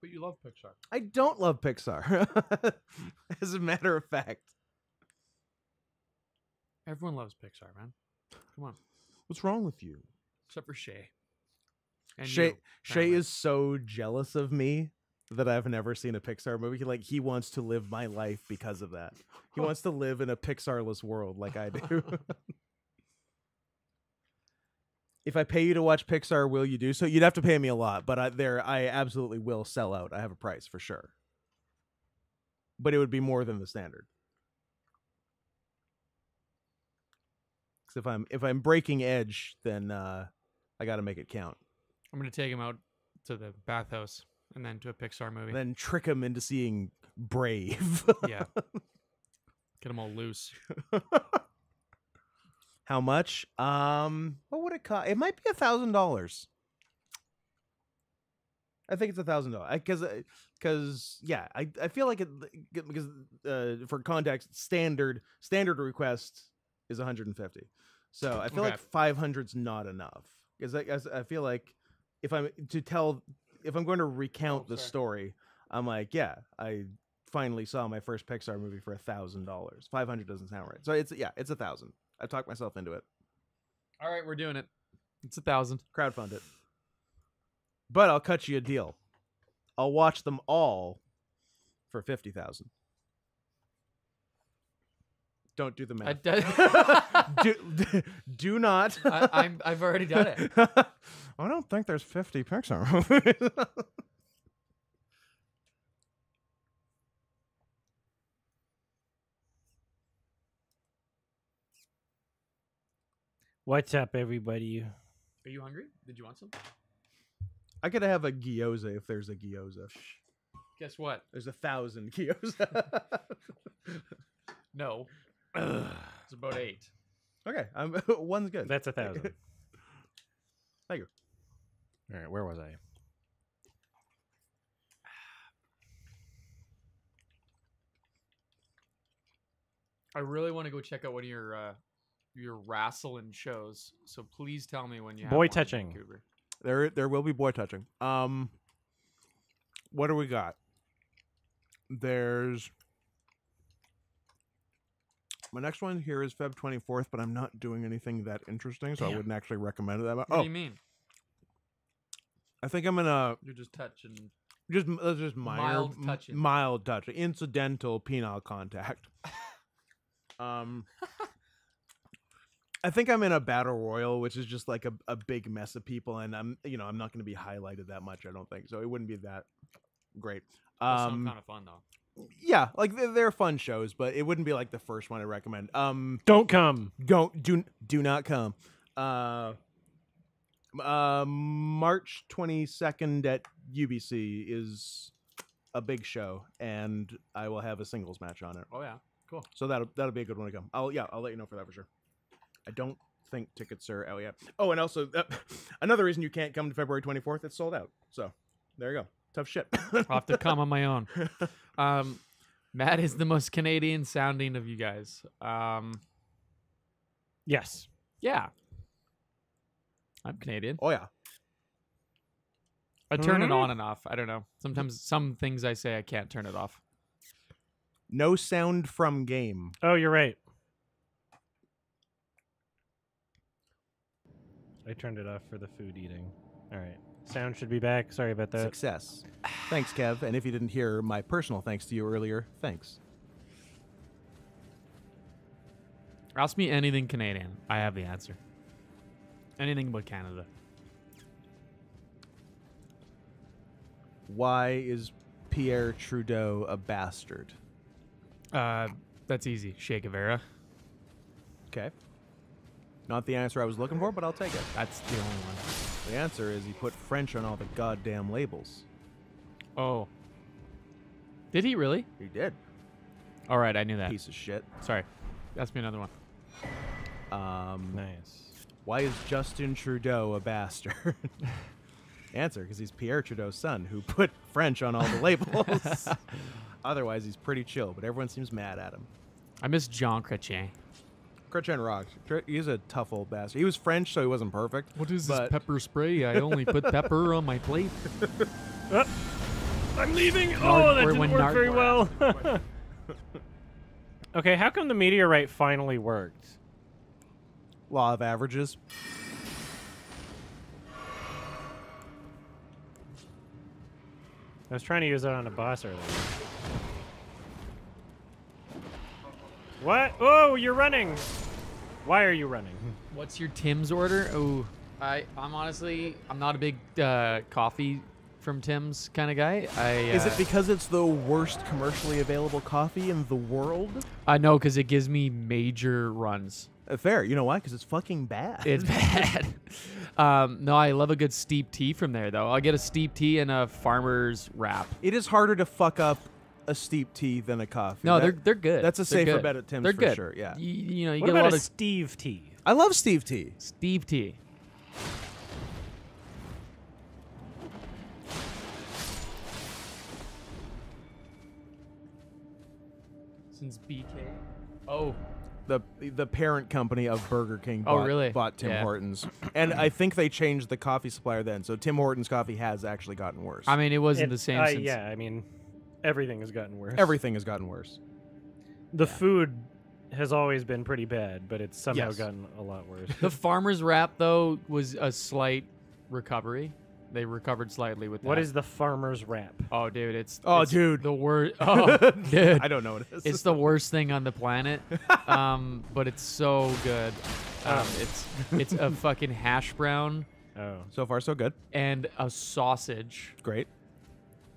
But you love Pixar. I don't love Pixar. *laughs* As a matter of fact. Everyone loves Pixar, man. Come on, What's wrong with you? except for Shay. And Shay you, Shay is so jealous of me that I've never seen a Pixar movie. Like he wants to live my life because of that. He wants to live in a Pixarless world like I do. *laughs* if I pay you to watch Pixar, will you do so? You'd have to pay me a lot, but I, there I absolutely will sell out. I have a price for sure. But it would be more than the standard. Cuz if I'm if I'm breaking edge, then uh, I got to make it count. I'm gonna take him out to the bathhouse and then to a Pixar movie. then trick him into seeing Brave. yeah, get him all loose. *laughs* How much? Um, what would it cost? It might be a thousand dollars. I think it's a thousand dollars because because yeah, I I feel like it because uh, for context, standard standard request is 150. So I feel like Okay. 500's not enough because I, I feel like if I'm to tell if I'm going to recount Oh, the story, I'm like yeah, I finally saw my first Pixar movie for a thousand dollars. Five hundred doesn't sound right. So it's yeah, it's a thousand. I talked myself into it. All right, we're doing it. It's a thousand. Crowdfund it. But I'll cut you a deal. I'll watch them all for fifty thousand. Don't do the math. d- *laughs* *laughs* do, do not. I, I'm, I've already done it. *laughs* I don't think there's fifty Pixar movies. What's up, everybody? Are you hungry? Did you want some? I could have a gyoza if there's a gyoza. Guess what? There's a thousand gyoza. No. It's about eight. okay, I'm, *laughs* one's good. That's a thousand. *laughs* Thank you. All right, where was I? I really want to go check out one of your uh, your wrestling shows. So please tell me when you have Boy one in touching. There, there will be boy touching. Um, what do we got? There's my next one here is Feb twenty fourth, but I'm not doing anything that interesting, so I wouldn't actually recommend it that much. What Oh, do you mean? I think I'm gonna You're just touching. just uh, just minor, Mild m- touching. mild touch, incidental penile contact. *laughs* um. I think I'm in a battle royal, which is just like a, a big mess of people, and I'm you know I'm not going to be highlighted that much. I don't think so. It wouldn't be that great. Um, kind of fun though. Yeah, like they're, they're fun shows, but it wouldn't be like the first one I recommend. Um, Don't come. don't do do not come. Uh, uh, March twenty second at UBC is a big show, and I will have a singles match on it. Oh yeah, cool. So that'll that'll be a good one to come. I'll yeah, I'll let you know for that for sure. I don't think tickets are out yet. Oh, and also uh, *laughs* another reason you can't come to February 24th, it's sold out. So there you go. Tough shit. I'll have to come on my own. *laughs* Um, Matt is the most Canadian sounding of you guys. Um, Yes. yeah. I'm Canadian. oh yeah. I turn it Mhm. on and off. I don't know. Sometimes some things I say I can't turn it off. No sound from game. Oh, you're right. I turned it off for the food eating. All right. Sound should be back. Sorry about that. Success. Thanks, Kev. And if you didn't hear my personal thanks to you earlier, thanks. Ask me anything Canadian. I have the answer. Anything but Canada. Why is Pierre Trudeau a bastard? Uh, that's easy. Che Guevara. Okay. Not the answer I was looking for, but I'll take it. That's the only one. The answer is he put French on all the goddamn labels. Oh. Did he really? He did. All right, I knew that. Piece of shit. Sorry. Ask me another one. Um, Nice. Why is Justin Trudeau a bastard? *laughs* Answer, because he's Pierre Trudeau's son who put French on all the labels. *laughs* Otherwise, he's pretty chill, but everyone seems mad at him. I miss Jean Chrétien. Chrétien rocks. He's a tough old bastard. He was French, so he wasn't perfect. What is but this pepper spray? I only put pepper on my plate. *laughs* Uh, I'm leaving. Oh, that didn't work very well. *laughs* *laughs* okay, how come the meteorite finally worked? Law of averages. I was trying to use it on a boss earlier. What? Oh, you're running. Why are you running? What's your Tim's order? Oh, I I'm honestly I'm not a big uh, coffee from Tim's kind of guy. I Is uh, it because it's the worst commercially available coffee in the world? I know because it gives me major runs. Uh, fair. You know why? Because it's fucking bad. It's *laughs* bad. um, no, I love a good steep tea from there though. I'll get a steep tea and a farmer's wrap. it is harder to fuck up a steep tea than a coffee. No, That- they're they're good. That's a They're safer good. bet at Tim's They're for good. sure. Yeah. You, you know, you what get a lot a of Steve tea? I love Steve tea. Steve tea. Since BK. Oh, the the parent company of Burger King Oh, bought, really? bought Tim Yeah. Hortons, and I think they changed the coffee supplier then. So Tim Hortons coffee has actually gotten worse. I mean, it wasn't It- the same uh, since. yeah, I mean, everything has gotten worse. everything has gotten worse. The food has always been pretty bad, but it's somehow Yes. gotten a lot worse. The farmer's wrap though was a slight recovery. They recovered slightly with that. what is the farmer's wrap? Oh, dude, it's Oh, it's dude. the worst. *laughs* Oh, dude, I don't know what it is. it's the worst thing on the planet. *laughs* Um, but it's so good. Um, Oh. it's it's a fucking hash brown Oh, so far so good. and a sausage Great,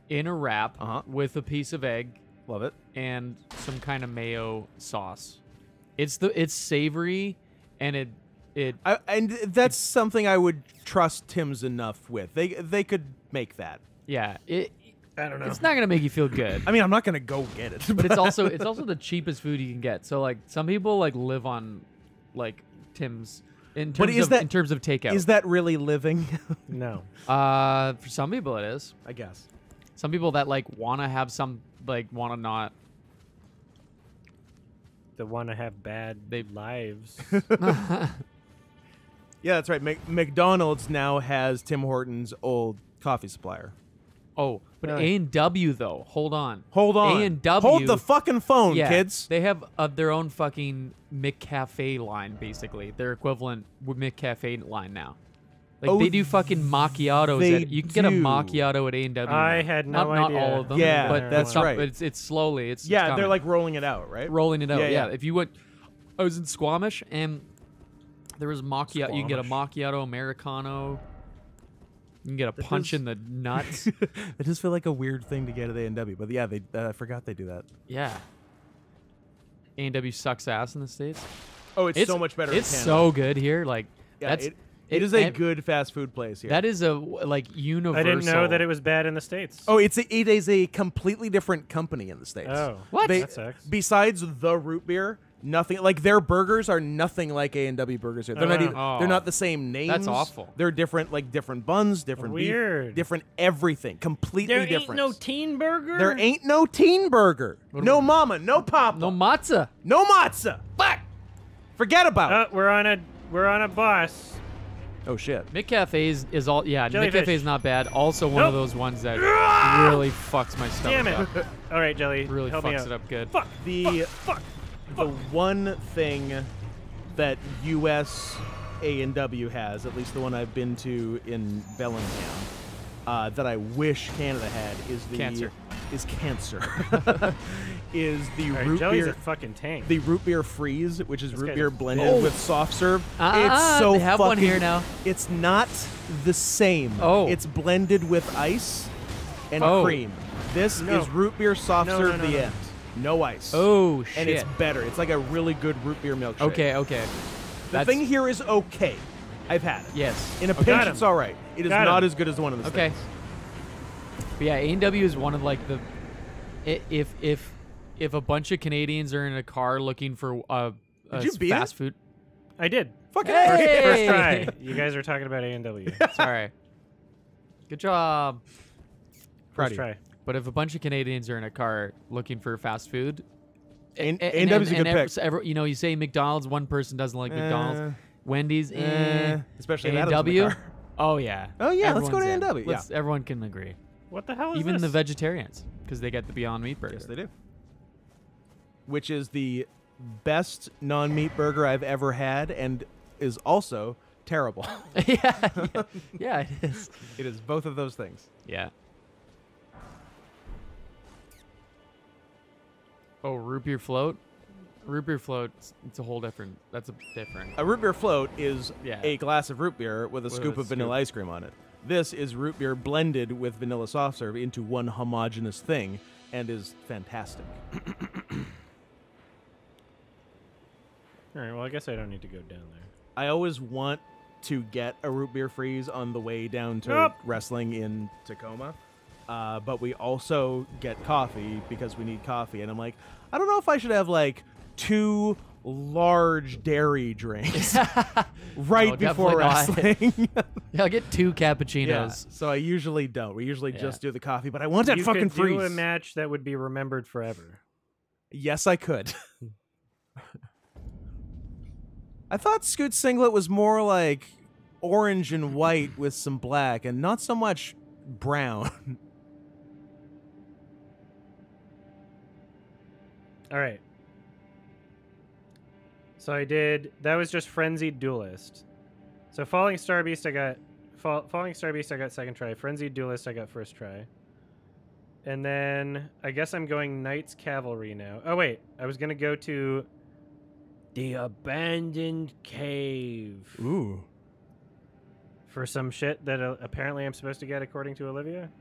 in a wrap Uh-huh. with a piece of egg love it. and some kind of mayo sauce. It's the it's savory and it it I, and that's something I would trust Tim's enough with. They they could make that. yeah it I don't know. it's not gonna make you feel good. *laughs* I mean, I'm not gonna go get it, but it's also *laughs* it's also the cheapest food you can get. So like some people like live on like Tim's in terms But is of that- in terms of takeout. is that really living? *laughs* no. uh for some people it is. I guess. Some people that like want to have some like want to not That want to have bad They- lives. *laughs* Yeah, that's right. Mc- McDonald's now has Tim Hortons' old coffee supplier. Oh, but A and W though. Hold on. Hold on. A and W. Hold the fucking phone, yeah, kids. They have uh, their own fucking McCafe line, basically. Their equivalent with McCafe line now. Like Oh, they do fucking macchiatos. they At, you can get a do. macchiato at A and W. I had no not, Not all of them. Yeah, but that's some- right. It's it's slowly. It's it's yeah, they're like rolling it out, right? rolling it out. Yeah, Yeah, yeah. If you went, I was in Squamish and there was macchiato. You can get a macchiato americano. You can get a That punch does- in the nuts. *laughs* it does feel like a weird thing to get at A and W, but yeah, they uh, I forgot they do that. yeah. A and W sucks ass in the states. Oh, it's, so much better. It's Canada. so good here. Like Yeah, that's it, it is a good fast food place here. That is a like universal. I didn't know that it was bad in the states. oh, it's a, it is a completely different company in the states. Oh. What? They, That sucks. Besides the root beer, Nothing like their burgers are nothing like A and W burgers here. They're not Oh. even. Oh. They're not the same names. That's awful. They're different, like different buns, different beef, Weird. different everything, completely There ain't different. no teen burger. there ain't no teen burger. No mama, no papa, No matzah. no matzah. Fuck. Forget about Oh, it. we're on a we're on a bus. Oh shit. McCafe is, is all yeah. Mick Jellyfish. Cafe is not bad. Also one of those ones that really fucks my stomach Damn it! up. *laughs* All right, Jelly. Really help me fucks out. it up good. Fuck. The Fuck. the one thing that U.S. A and W has, at least the one I've been to in Bellingham, uh, that I wish Canada had is the Cancer. Is cancer. *laughs* is the All right, root Jelly's beer. a fucking tank. the root beer freeze, which is This root beer blended bitch. with soft serve. Ah, it's so they have one here now. It's not the same. Oh. It's blended with ice and Oh. cream. This No. is root beer soft No, serve no, no, the no. end. No ice. Oh shit. and it's better. It's like a really good root beer milkshake. okay. Okay. The That's thing here is okay. I've had it. yes. In a Okay. pinch, Got it's all right. It is Got not him. as good as the one in the Okay. States. But yeah, A and W is one of like the if if if a bunch of Canadians are in a car looking for uh, Did a you beat fast it? food. I did. Fucking Hey! A. First try. *laughs* You guys are talking about A and W. *laughs* Sorry. Good job. Proud First try. But if a bunch of Canadians are in a car looking for fast food, A- and, A&W's a good every- pick. every- you know, you say McDonald's, one person doesn't like McDonald's. Eh, Wendy's, eh. eh, especially that A&W. Oh yeah. Oh, yeah, let's go to Everyone's in. A&W, yeah. Everyone can agree. What the hell is Even this? the vegetarians, because they get the Beyond Meat burger. Yes, they do. Which is the best non-meat burger I've ever had, and is also terrible. *laughs* yeah, yeah, yeah, it is. it is both of those things. Yeah. Oh, root beer float. Root beer float. It's, it's a whole different. That's a different. A root beer float is Yeah. a glass of root beer with a With scoop a of vanilla ice cream on it. This is root beer blended with vanilla soft serve into one homogenous thing, and is fantastic. *coughs* All right. Well, I guess I don't need to go down there. I always want to get a root beer freeze on the way down to Nope. wrestling in Tacoma. Uh, but we also get coffee because we need coffee. And I'm like, I don't know if I should have like two large dairy drinks *laughs* right No, before wrestling. *laughs* Yeah, I'll get two yeah, cappuccinos. so I usually don't. We usually Yeah. just do the coffee, but I want that you fucking could do freeze. a match that would be remembered forever. yes, I could. *laughs* I thought Scoot Singlet was more like orange and white with some black and not so much brown. All right. So I did. That was just frenzied duelist. So falling star beast, I got fall, falling star beast. I got second try. Frenzied duelist, I got first try. And then I guess I'm going knights cavalry now. Oh wait, I was gonna go to the abandoned cave Ooh. for some shit that uh, apparently I'm supposed to get according to Olivia.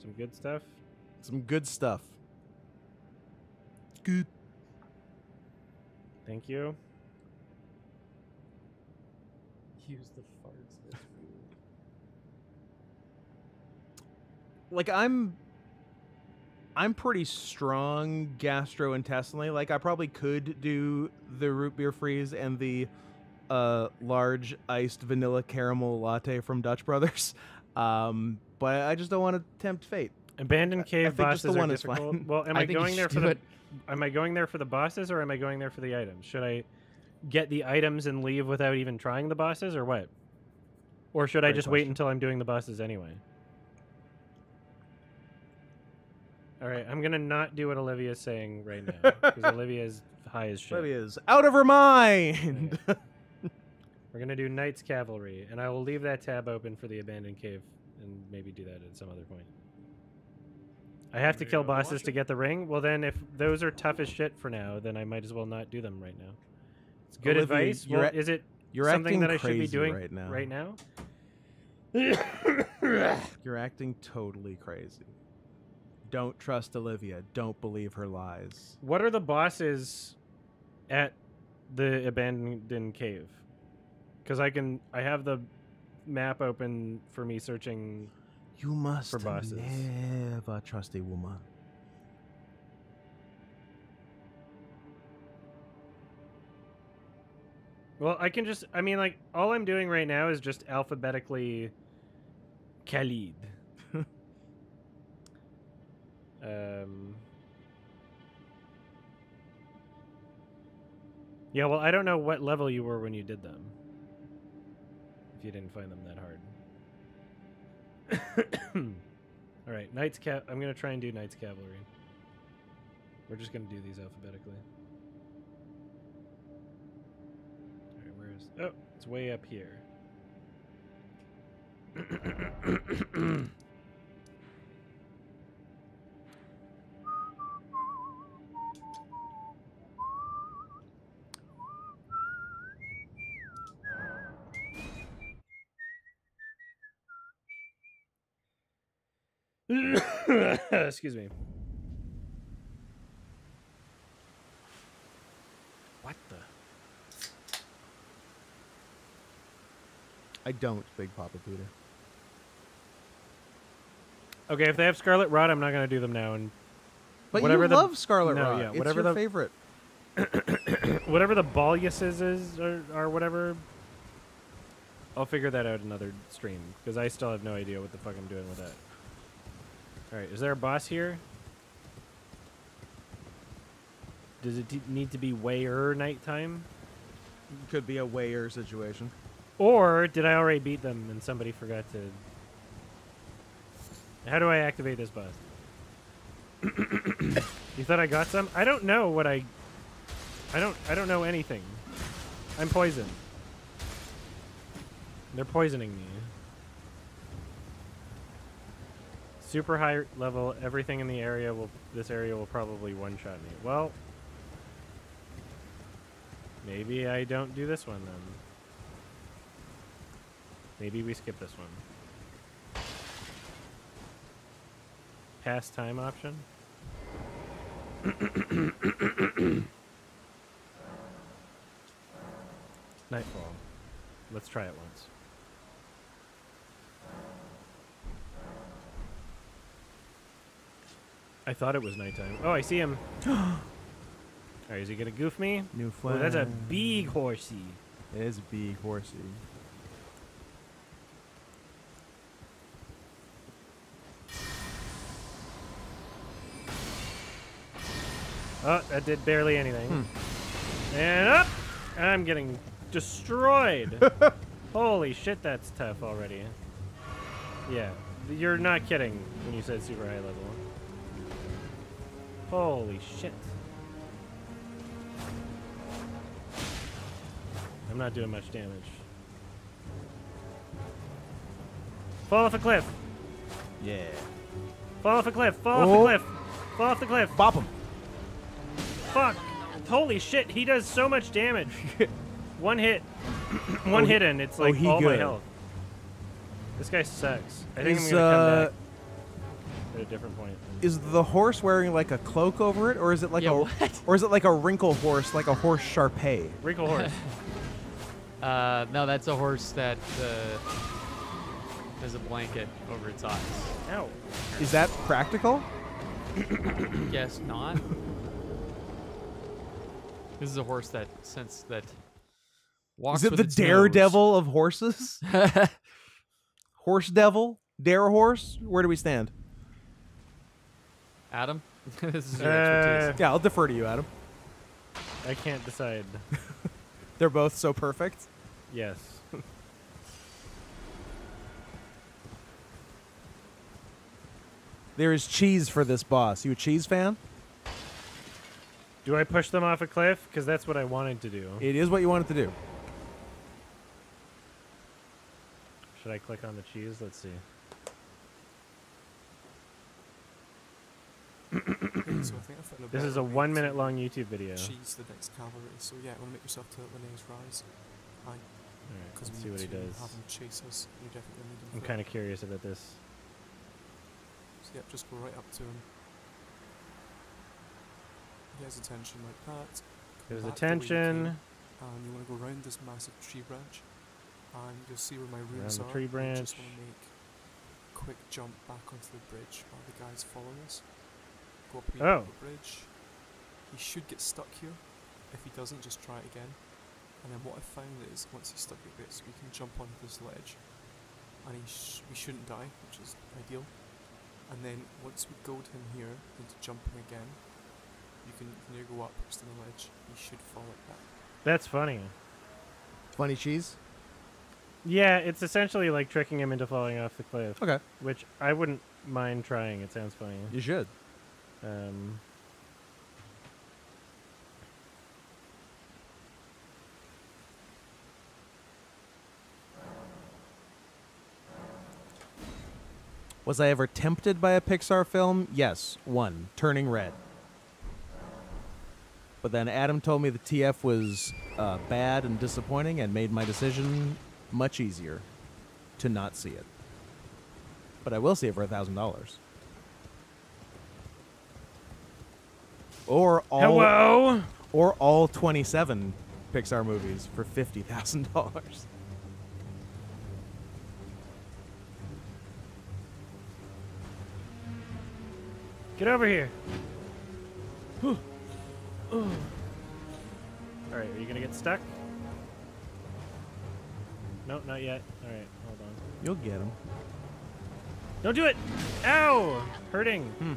Some good stuff. Some good stuff. Good. Thank you. Use the farts. Like I'm I'm pretty strong gastrointestinally. Like I probably could do the root beer freeze and the uh, large iced vanilla caramel latte from Dutch Brothers. *laughs* Um, but I just don't want to tempt fate. Abandoned I cave think just bosses the one are is difficult. fine. Well, am *laughs* I I, going there for do the? it. Am I going there for the bosses or am I going there for the items? Should I get the items and leave without even trying the bosses, or what? Or should I Great just wait until I'm doing the bosses anyway? All right, I'm gonna not do what Olivia's saying right now because *laughs* Olivia's high as shit. Olivia is out of her mind. We're gonna do Knights Cavalry, and I will leave that tab open for the abandoned cave, and maybe do that at some other point. I have to kill bosses to get the ring. Well, then if those are tough as shit for now, then I might as well not do them right now. It's good Olivia, advice. you're Well, act- is it You're something that I should be doing right now. Right now? *coughs* You're acting totally crazy. Don't trust Olivia. Don't believe her lies. what are the bosses at the abandoned cave? Because I can, I have the map open for me searching. You must never trust a woman. Well, I can just, I mean, like, all I'm doing right now is just alphabetically Khalid. *laughs* um, yeah, well, I don't know what level you were when you did them. If you didn't find them that hard all right, Knights Cav. I'm gonna try and do Knights Cavalry. We're just gonna do these alphabetically. Alright, where is Oh, it's way up here. *coughs* Excuse me. What the? I don't, Big Papa Peter. Okay, if they have Scarlet Rot, I'm not gonna do them now. And But Whatever you the- love Scarlet no, Rot. yeah, it's whatever your the- favorite. *coughs* whatever the Baliuses is or, or whatever, I'll figure that out another stream because I still have no idea what the fuck I'm doing with that. All right, is there a boss here? Does it need to be wayer nighttime, Could be a wayer situation. or did I already beat them and somebody forgot to? How do I activate this boss? *coughs* you thought I got some? I don't know what I. I don't. I don't know anything. I'm poisoned. They're poisoning me. Super high level. Everything in the area will. This area will probably one shot me. Well. Maybe I don't do this one then. Maybe we skip this one. Pass time option. *coughs* Nightfall. Let's try it once. I thought it was nighttime. Oh, I see him. *gasps* Alright, is he gonna goof me? New Oh, that's a big horsey. It is a big horsey. Oh, that did barely anything. Hmm. And up! I'm getting destroyed. *laughs* Holy shit, that's tough already. Yeah, you're not kidding when you said super high level. Holy shit. I'm not doing much damage. Fall off a cliff! Yeah. Fall off a cliff! Fall off Oh. the cliff! Fall off the cliff! Bop him. Fuck! Holy shit, he does so much damage. *laughs* One hit. *clears throat* One Oh, hit and it's oh, like he all my good. health. This guy sucks. I think Is, I'm gonna come uh, back at a different point. Is the horse wearing like a cloak over it, or is it like Yeah, a, what? or is it like a wrinkle horse, like a horse Sharpei? Wrinkle horse. *laughs* Uh, no, that's a horse that uh, has a blanket over its eyes. Ow. Is that practical? Guess not. this is a horse that since that walks Is it with the its nose. daredevil of horses? *laughs* horse devil? Dare horse? Where do we stand? Adam, *laughs* this is your Uh, expertise. Yeah, I'll defer to you, Adam. I can't decide. *laughs* They're both so perfect. Yes. *laughs* There is cheese for this boss. You a cheese fan? Do I push them off a cliff? Because that's what I wanted to do. It is what you wanted to do. Should I click on the cheese? Let's see. so I think I found a This is a one minute long YouTube video. Cheese the Knights Cavalry. So yeah, want to make yourself when names rise. I Alright, because let's see what he to does. have them chase us. You definitely need them. I'm kind of curious about this. So yep, just go right up to him. He has attention like that. There's the attention. And you want to go around this massive tree branch, and you'll see where my runes the are. tree and you just branch. want to make a quick jump back onto the bridge while the guys follow us. Go up a wee bit Oh. the bridge. He should get stuck here. If he doesn't, just try it again. And then what I found is once he's stuck at bits, we can jump onto this ledge, and he sh- we shouldn't die, which is ideal. And then once we goad him here into jumping again, you can, you can go up or stand on the ledge. He should fall like that. That's funny. Funny cheese. Yeah, it's essentially like tricking him into falling off the cliff, Okay. which I wouldn't mind trying. It sounds funny. You should. Um, was I ever tempted by a Pixar film? Yes, one, Turning Red. But then Adam told me the TF was uh, bad and disappointing and made my decision much easier to not see it. But I will see it for a $1,000. Or all hello. or all twenty-seven Pixar movies for fifty thousand dollars. Get over here. All right, are you gonna get stuck? No, not yet. All right, hold on. You'll get them. Don't do it! Ow! Hurting. Hmm.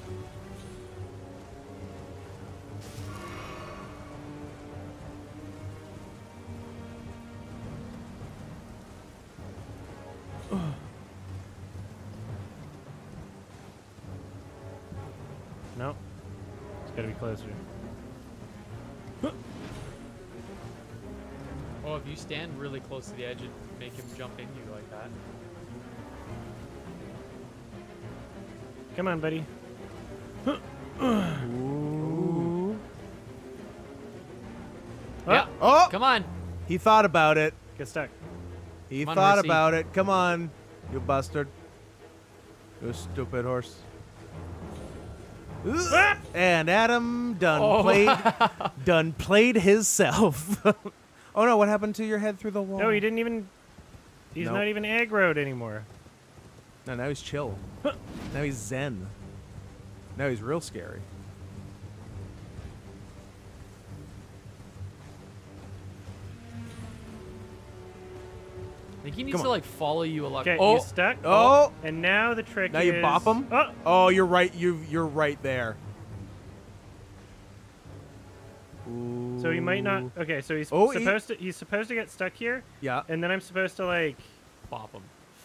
Gotta be closer. Oh, if you stand really close to the edge and make him jump in you like that. Come on, buddy. Ooh. Yeah. Oh, Come on. he thought about it. Get stuck. He Come on, thought horsey. about it. Come on, you bastard. You stupid horse. Ah! And Adam done Oh. played *laughs* done played himself. *laughs* oh no, what happened to your head through the wall? No, he didn't even. He's Nope. not even aggroed anymore. No, now he's chill. *laughs* now he's zen. Now he's real scary. I think he needs Come to like follow you a lot. Okay, oh, you stuck. Oh! And now the trick is. Now is. you bop him? Oh, Oh, you're right. You you're right there. So he might not. Okay, so he's Oh, he- supposed to. He's supposed to get stuck here, Yeah, and then I'm supposed to like bop him.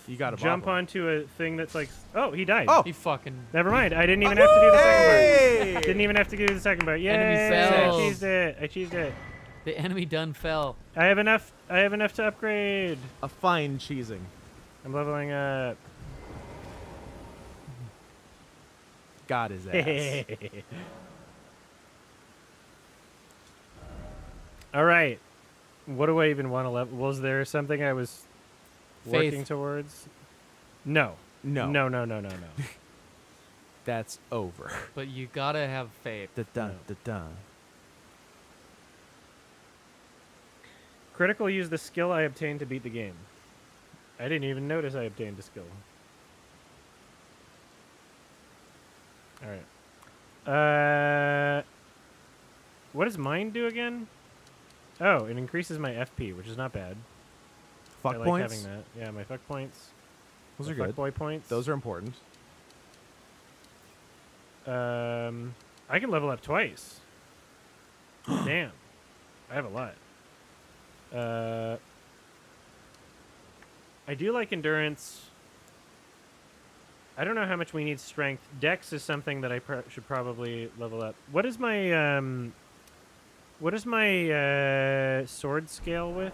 you got to jump onto a thing that's like. Oh, he died. Oh. He fucking. Never mind. I didn't even oh, have to do the second part. Hey! Didn't even have to do the second part. Yay! Enemy I fails. cheesed it. I cheesed it. The enemy done fell. I have enough. I have enough to upgrade. A fine cheesing. I'm leveling up. God is *laughs* ass. All right. What do I even want to level? Was there something I was Faith. working towards? No. no, No. No. No. No. No. *laughs* that's over. But you gotta have faith. Da dun No. da dun. Critical use the skill I obtained to beat the game. I didn't even notice I obtained a skill. All right. Uh, what does mine do again? Oh, it increases my FP, which is not bad. Fuck points. I like points. having that. Yeah, my fuck points. Those my are fuck good. boy points. Those are important. Um, I can level up twice. *gasps* Damn, I have a lot. Uh, I do like endurance. I don't know how much we need strength. Dex is something that I pro- should probably level up. What is my um? What is my uh, sword scale with?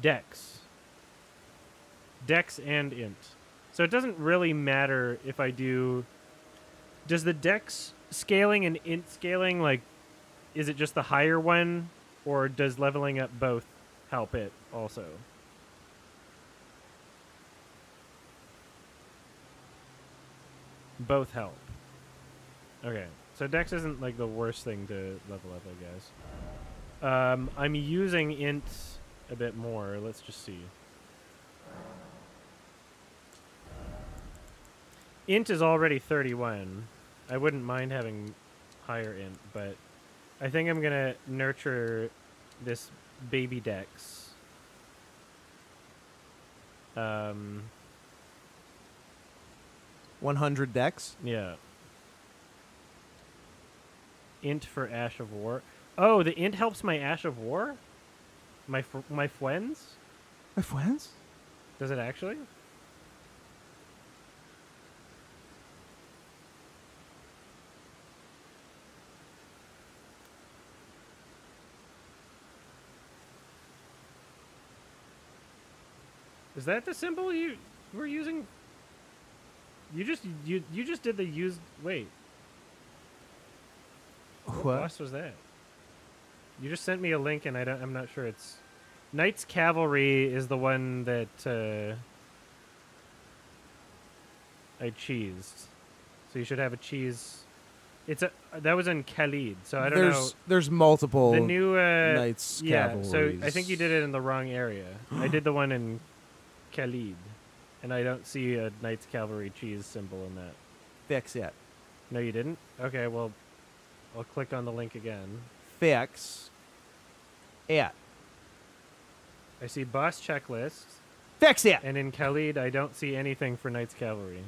Dex. Dex and int. So it doesn't really matter if I do. Does the Dex scaling and int scaling like? Is it just the higher one, or does leveling up both help it also? Both help. Okay, so Dex isn't like the worst thing to level up, I guess. Um, I'm using int a bit more. Let's just see. Int is already 31. I wouldn't mind having higher int, but I think I'm gonna nurture this baby Dex. Um, 100 decks. yeah. Int for Ash of War. Oh, the int helps my Ash of War. My my friends. My friends? Does it actually? Is that the symbol you were using? You just you you just did the used wait. What, What? boss was that? You just sent me a link and I don't I'm not sure it's Knights Cavalry is the one that uh, I cheesed. So you should have a cheese. It's a that was in Caelid, so I don't there's know. there's multiple The new uh, Knights yeah. So I think you did it in the wrong area. I did the one in Caelid, and I don't see a Knights Cavalry cheese symbol in that. fix it. No, you didn't. Okay, well, I'll click on the link again. Fix it. I see boss checklists, Fix it. and in Caelid, I don't see anything for Knights Cavalry.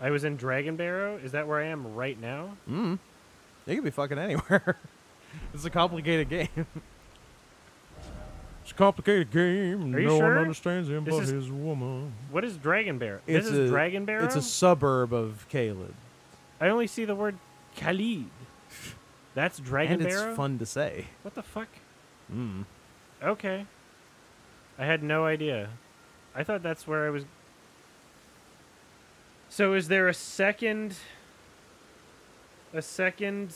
I was in Dragonbarrow. Is that where I am right now? Mm. You could be fucking anywhere. *laughs* it's a complicated *laughs* game. It's a complicated game. Are you no sure? one understands him This but is- his woman. What is Dragonbarrow? It's this is a- Dragonbarrow. It's a suburb of Caelid. I only see the word Caelid. That's Dragon and it's fun to say. What the fuck? Mm. Okay. I had no idea. I thought that's where I was. So is there a second. A second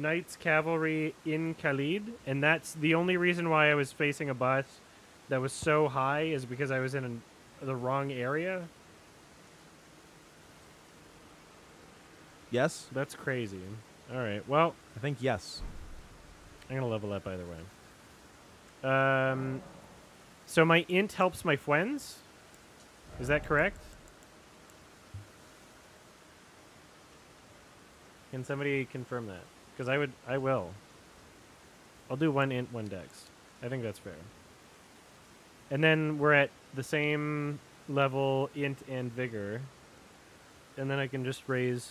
Knights Cavalry in Caelid? And that's the only reason why I was facing a bus that was so high is because I was in an, the wrong area? Yes? That's crazy. Alright, well, I think yes. I'm gonna level up either way. Um, so my int helps my friends. Is that correct? Can somebody confirm that? Because I would, I will. I'll do one int, one dex. I think that's fair. And then we're at the same level int and vigor. And then I can just raise,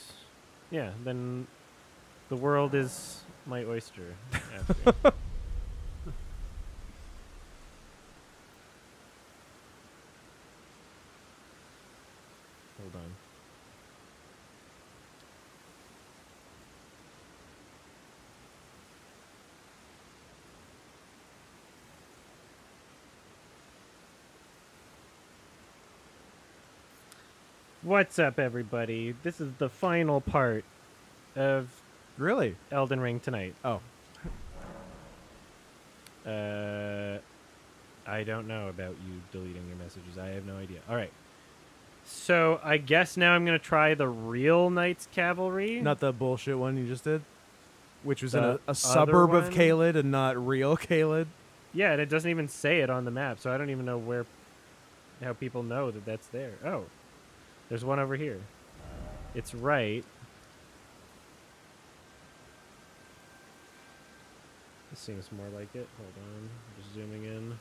yeah. Then the world is my oyster. *laughs* after. Hold on. What's up, everybody? This is the final part of Really? Elden Ring tonight. Oh. Uh, I don't know about you deleting your messages. I have no idea. All right. So I guess now I'm gonna try the real Knights Cavalry. Not the bullshit one you just did? Which was in a, other a suburb of one? Caelid and not real Caelid? yeah, and it doesn't even say it on the map, so I don't even know where, how people know that that's there. Oh, there's one over here. It's right. This seems more like it. Hold on, just zooming in.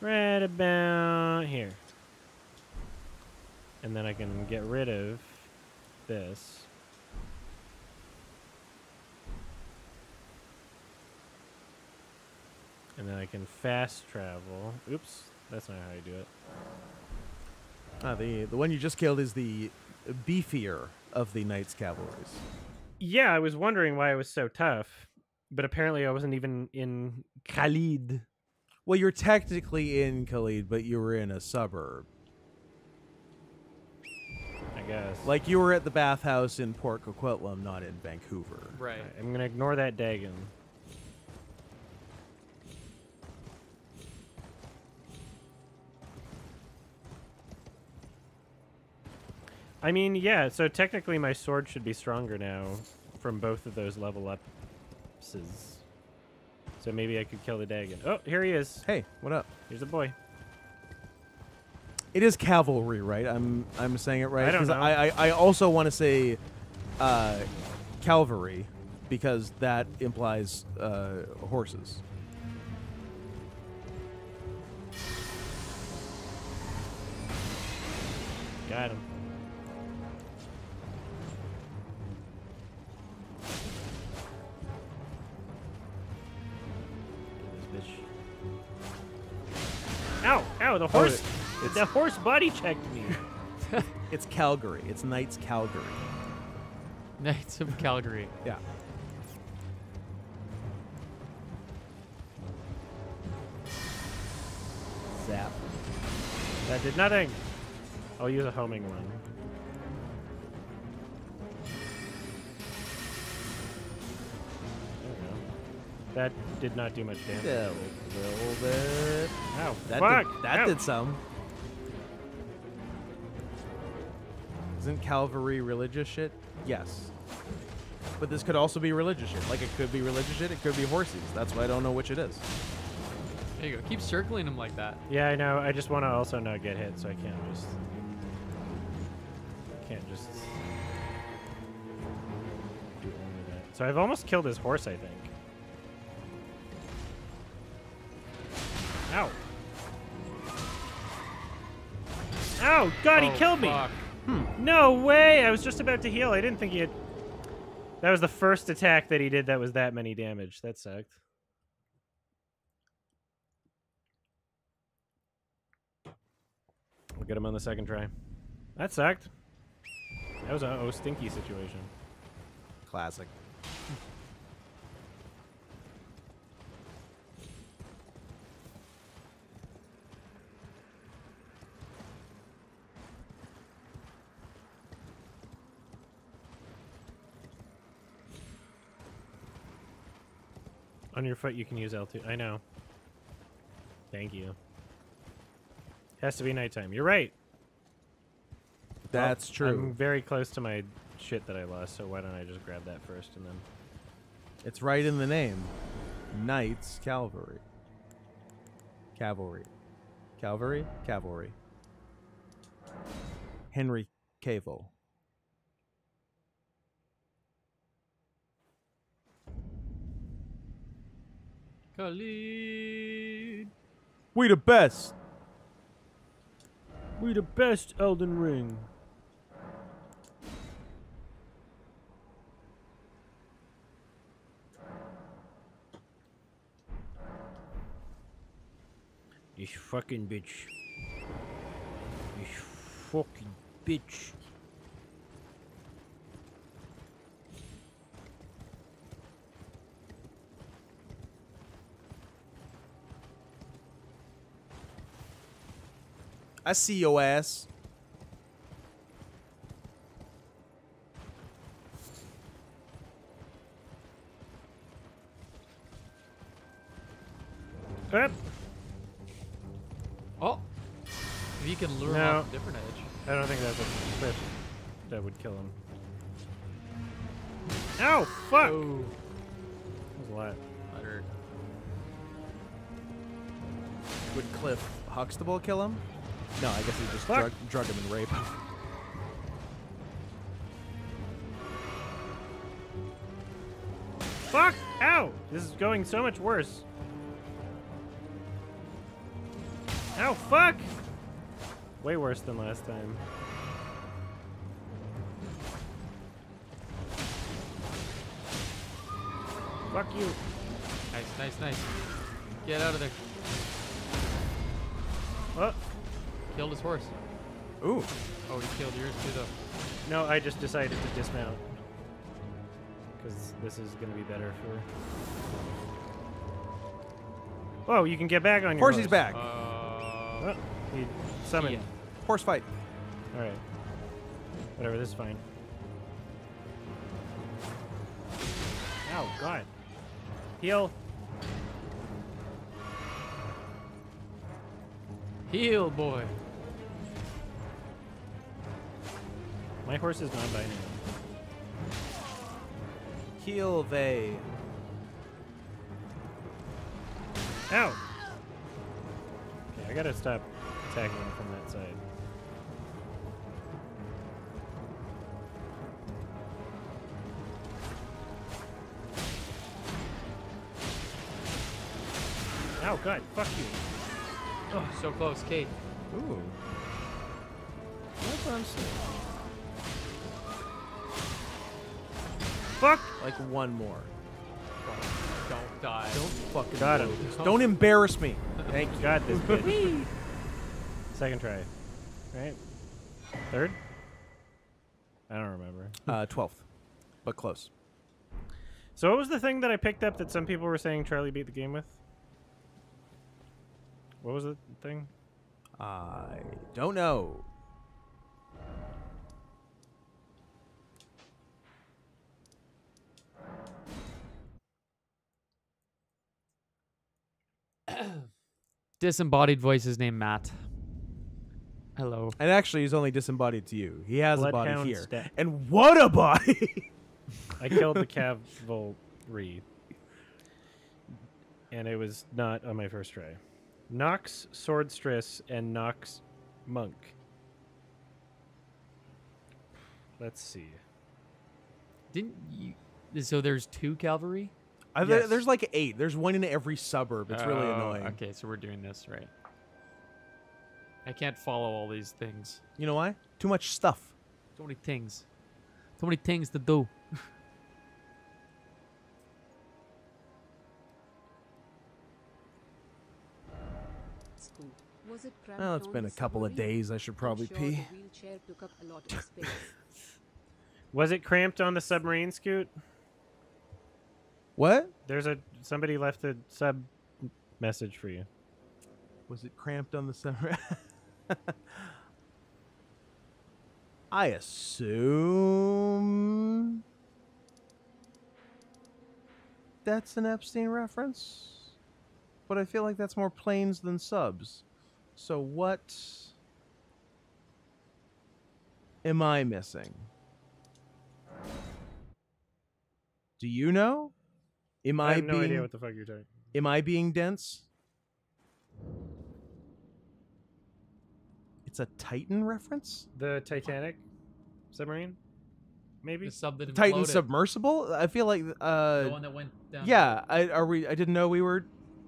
Right about here. And then I can get rid of this. And then I can fast travel. Oops, that's not how you do it. Ah, the, the one you just killed is the beefier of the Knights Cavalries. Yeah, I was wondering why it was so tough, but apparently I wasn't even in Caelid. Well, you're technically in Caelid, but you were in a suburb. I guess. Like you were at the bathhouse in Port Coquitlam, not in Vancouver. Right. Alright, I'm gonna ignore that Dagon. I mean, yeah, so technically my sword should be stronger now from both of those level ups. So maybe I could kill the Dagon. Oh, here he is. Hey, what up? Here's a boy. It is cavalry, right? I'm I'm saying it right. I don't know. I, I, I also want to say uh, cavalry because that implies uh, horses. Got him. Ow! Ow! The oh, horse! it's- the horse body checked me. *laughs* It's Calgary. It's Knights Calgary. Knights of Calgary. Yeah. Zap. That did nothing. I'll use a homing one. That did not do much damage. Yeah, a little bit. Ow! That fuck! did, that Ow. did some. Isn't cavalry religious shit? Yes. But this could also be religious shit. Like it could be religious shit, it could be horses. That's why I don't know which it is. There you go. Keep circling them like that. Yeah, I know. I just want to also not get hit, so I can't just. Can't just. Do only that. So I've almost killed his horse, I think. Ow. Ow! God, he Oh, killed me! fuck. Hmm. No way! I was just about to heal. I didn't think he had. That was the first attack that he did that was that many damage. That sucked. We'll get him on the second try. That sucked. That was a oh stinky situation. Classic. Hmm. On your foot, you can use L2. I know. Thank you. Has to be nighttime. You're right. That's true. I'm very close to my shit that I lost, so why don't I just grab that first and then. It's right in the name. Knights Cavalry. Cavalry. Cavalry? Cavalry. Henry Cavill. Khalid. We the best. We the best Elden Ring. This fucking bitch. This fucking bitch. I see your ass. Up. Oh. If you can lure him off a different edge. I don't think that's a clip that would kill him. Ow! Fuck! Oh. That was a lot. That hurt. Would Cliff Huxtable kill him? No, I guess he just drug, drug him and rape him. Fuck! Ow! This is going so much worse. Ow, fuck! Way worse than last time. Fuck you. Nice, nice, nice. Get out of there. Killed his horse. Ooh. Oh, he killed yours too, though. no, I just decided to dismount. Because this is going to be better for... Whoa, you can get back on your Horsey's horse. He's back. Uh, Oh, he summoned. Yeah. Horse fight. Alright. Whatever, this is fine. Ow, God. Heal. heal, boy. My horse is non-binary. Keelve. Ow! Okay, I gotta stop attacking him from that side. Oh god, fuck you. Oh, so close, Kate. Ooh. That's what Fuck! Like one more. Don't die. Don't fucking Got blow him. this. Don't embarrass me. Thank God this bitch. Second try. Right? Third? I don't remember. Uh, 12th. But close. So what was the thing that I picked up that some people were saying Charlie beat the game with? What was the thing? I don't know. *coughs* Disembodied voice is named Matt. Hello. And actually, he's only disembodied to you. He has a body here. sta- And what a body! *laughs* I killed the *laughs* cavalry. And it was not on my first try. Nox Swordstress and Nox Monk. Let's see. Didn't you? So there's two cavalry. Uh, I, Yes. There's like eight. There's one in every suburb. It's really Oh, annoying. Okay, so we're doing this right. I can't follow all these things. You know why? Too much stuff. So many things. So many things to do. School. Was it cramped Well, it's on been a couple of days. I should probably sure pee. Took up a lot of space. *laughs* Was it cramped on the submarine scoot? What? There's a somebody left a sub message for you. Was it cramped on the summer? *laughs* I assume that's an Epstein reference, but I feel like that's more planes than subs. So what am I missing? Do you know? Am I, I have no being idea what the fuck you're talking. am I being dense? It's a Titan reference? The Titanic submarine? Maybe? The sub that Titan imploded. submersible? I feel like uh The one that went down. yeah, I are we I didn't know we were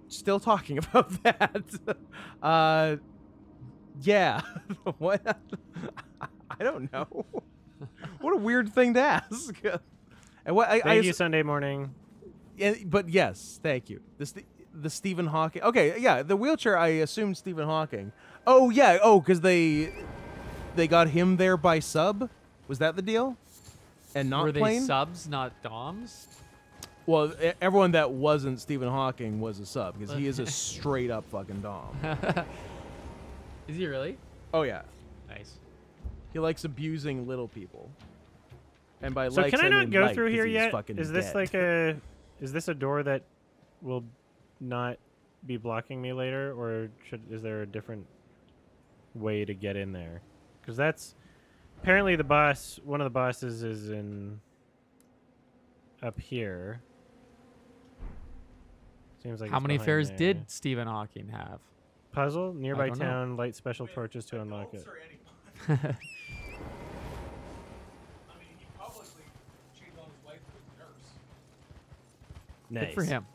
still talking *laughs* about that. *laughs* uh yeah. *laughs* what? I don't know. what a weird thing to ask. and what I, I Thank you, Sunday morning. Yeah, but yes, thank you. The the Stephen Hawking. Okay, yeah, the wheelchair. I assumed Stephen Hawking. Oh yeah. Oh, because they they got him there by sub. Was that the deal? And not Were they plane. subs, not doms? well, everyone that wasn't Stephen Hawking was a sub because he is a *laughs* straight up fucking dom. *laughs* Is he really? Oh yeah, Nice. he likes abusing little people. And by So likes, can I not mean go like, through 'cause here he's yet? Is this dead. like *laughs* a is this a door that will not be blocking me later or should is there a different way to get in there? Cuz that's apparently the boss one of the bosses is in up here. Seems like How many behind fairs there. did Stephen Hawking have? puzzle nearby don't know. town light special torches to unlock it. *laughs* *laughs* *laughs* I mean, he publicly cheated on his wife with a nurse. Nice. Good for him.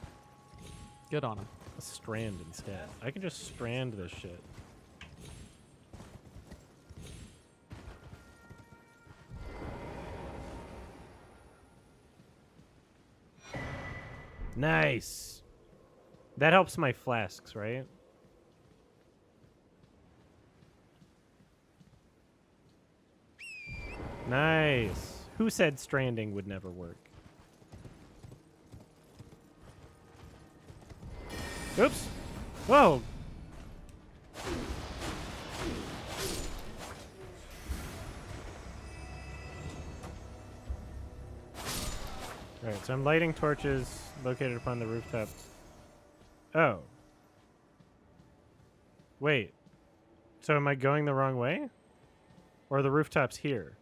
Good on him. A strand instead. I can just strand this shit. Nice. That helps my flasks, right? Nice. Who said stranding would never work? Oops. Whoa. Alright, so I'm lighting torches located upon the rooftop. Oh. Wait. So am I going the wrong way? Or are the rooftops here?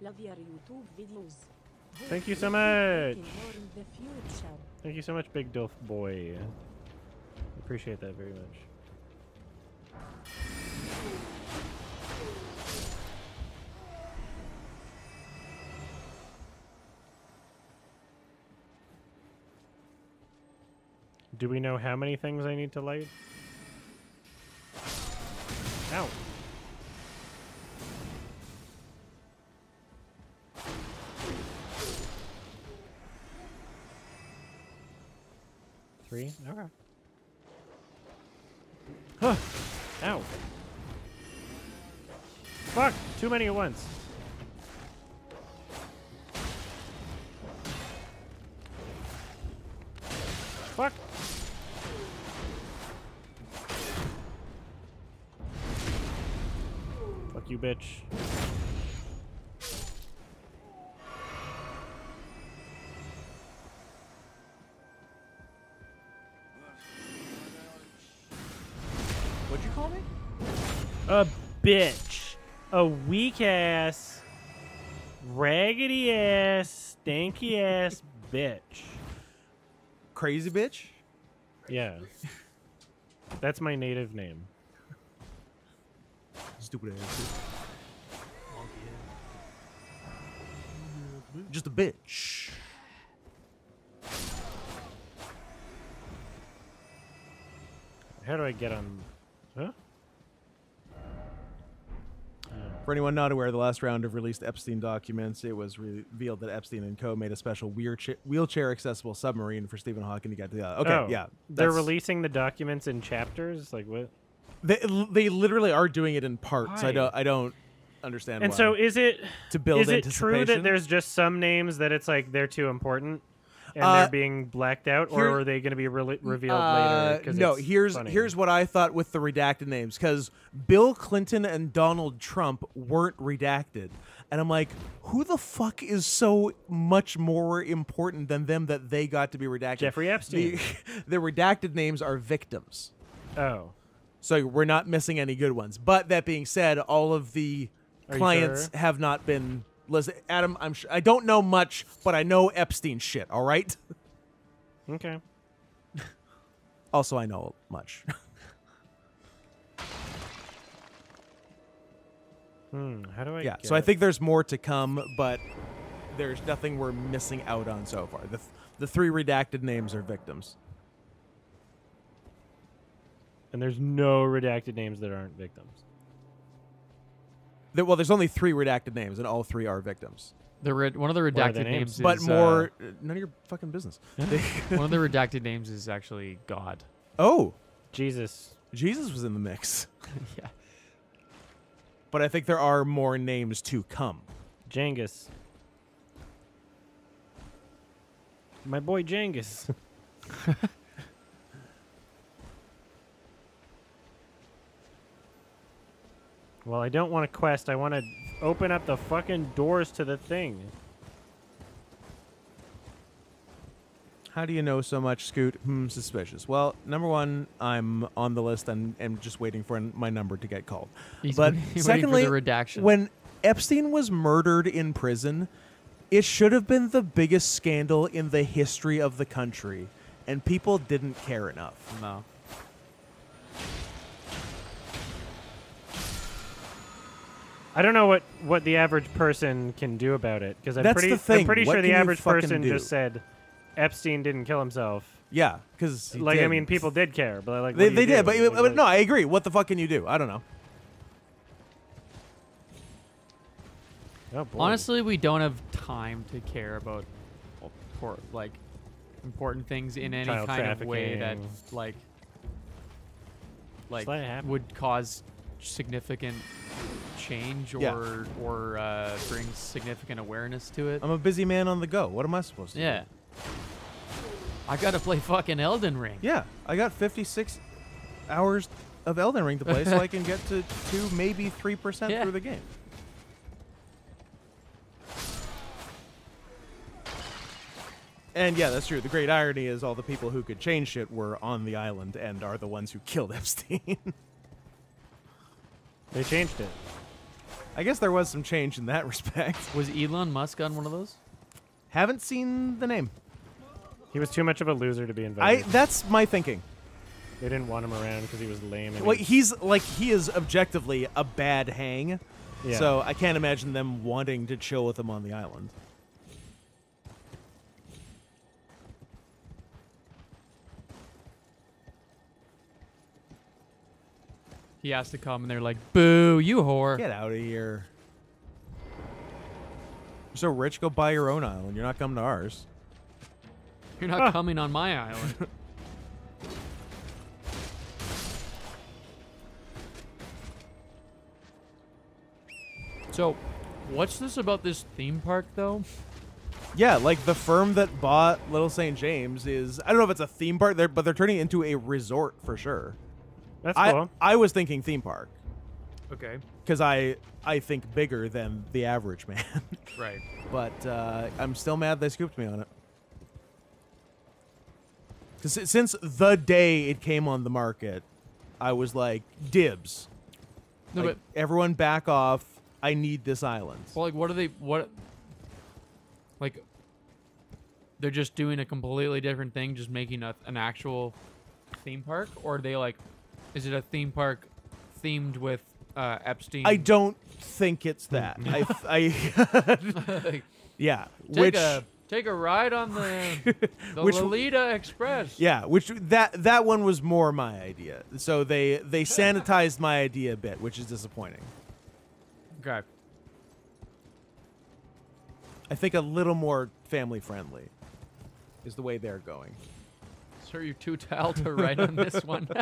Love your YouTube videos. Thank you so much. Thank you so much, Big Dilf Boy. Appreciate that very much. Do we know how many things I need to light? Ow. Three? Okay. Huh. Ow. Fuck! Too many at once. Fuck! Fuck you, bitch. Bitch. A weak ass, raggedy ass, stanky ass bitch. Crazy bitch? Yeah. That's my native name. Stupid ass. Just a bitch. How do I get on? Huh? For anyone not aware, the last round of released Epstein documents, it was revealed that Epstein and Co. made a special wheelchair, wheelchair accessible submarine for Stephen Hawking to get to the. Uh, okay, Oh, yeah. They're releasing the documents in chapters. Like what? They, they literally are doing it in parts. I don't. I don't understand. And why. so is it to build is it true that there's just some names that it's like they're too important and Uh, they're being blacked out, or are they going to be re- revealed Uh, later? no, here's funny? here's what I thought with the redacted names because Bill Clinton and Donald Trump weren't redacted, and I'm like, who the fuck is so much more important than them that they got to be redacted? Jeffrey Epstein. The, *laughs* the redacted names are victims, oh, so we're not missing any good ones. But that being said, all of the Are clients sure? have not been. Listen, Adam, I'm sure, I don't know much, but I know Epstein shit. All right. okay. *laughs* Also, I know much. *laughs* Hmm. How do I? yeah, Get so I think there's more to come, but there's nothing we're missing out on so far. The, th- the three redacted names are victims. And there's no redacted names that aren't victims. There, well, there's only three redacted names, and all three are victims. The red, one of the redacted their names, names? But is, more, uh, none of your fucking business. uh, one of the *laughs* redacted names is actually God. oh, Jesus. Jesus was in the mix. *laughs* yeah. But I think there are more names to come. Jangus. My boy Jangus. *laughs* well, I don't want a quest. I want to open up the fucking doors to the thing. How do you know so much, Scoot? Hmm, suspicious. Well, number one, I'm on the list and am just waiting for my number to get called. He's but waiting- *laughs* waiting for secondly, the redaction. when Epstein was murdered in prison, it should have been the biggest scandal in the history of the country, and people didn't care enough. No. I don't know what, what the average person can do about it because I'm That's pretty the thing. I'm pretty What sure the you average fucking person do? just said Epstein didn't kill himself. Yeah, because Like I mean, people did care, but like they, do they you did, do? but, Like, but like- no, I agree. What the fuck can you do? I don't know. Oh, boy. Honestly, we don't have time to care about for like important things in any Child kind of way that trafficking. like like let it happen. would cause significant change or Yeah. or uh, bring significant awareness to it. I'm a busy man on the go. What am I supposed to do? yeah. do? I gotta play fucking Elden Ring. Yeah, I got 56 hours of Elden Ring to play, so I can get to two, maybe three percent Yeah. through the game. And yeah, that's true. The great irony is all the people who could change shit were on the island and are the ones who killed *laughs* Epstein. They changed it. I guess there was some change in that *laughs* respect. Was Elon Musk on one of those? Haven't seen the name. He was too much of a loser to be I invited. that's my thinking. they didn't want him around because he was lame. And Like he he's like he is objectively a bad hang. Yeah. So I can't imagine them wanting to chill with him on the island. He has to come, and they're like, "Boo, you whore!" Get out of here. You're so rich, go buy your own island. You're not coming to ours. You're not *laughs* coming on my island. *laughs* so, what's this about this theme park though? Yeah, like the firm that bought Little St. James is I don't know if it's a theme park there, but they're turning it into a resort for sure. That's I cool. I was thinking theme park Okay. because I I think bigger than the average *laughs* man. Right. but uh, I'm still mad they scooped me on it. Because since the day it came on the market, I was like, dibs. No, Like, everyone back off. I need this island. Well, like, what are they? What? Like, they're just doing a completely different thing, just making a, an actual theme park, or are they like, is it a theme park themed with uh, Epstein? I don't think it's that. *laughs* I, I *laughs* yeah, take which a take a ride on the *laughs* the Which- Lolita Express. yeah, which that that one was more my idea. So they they sanitized my idea a bit, which is disappointing. Okay. I think a little more family friendly is the way they're going. Sir, you're too tall to ride on this one. *laughs*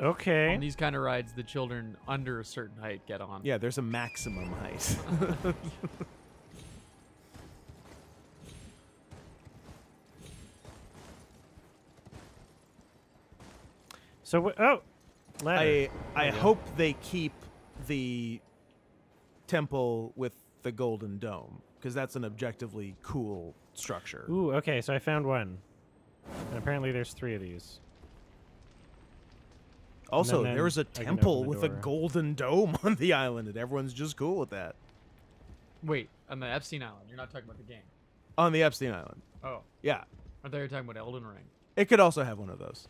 Okay. on these kind of rides, the children under a certain height get on. Yeah, there's a maximum height. *laughs* *laughs* So wh- oh, ladder. I There I you go. hope they keep the temple with the golden dome because that's an objectively cool structure. Ooh, okay. So I found one, and apparently there's three of these. Also, then there was a I can temple open the with a golden dome *laughs* on the island, and everyone's just cool with that. Wait, on the Epstein Island. You're not talking about the game. On the Epstein Island. Oh, Yeah. I thought you were talking about Elden Ring. It could also have one of those.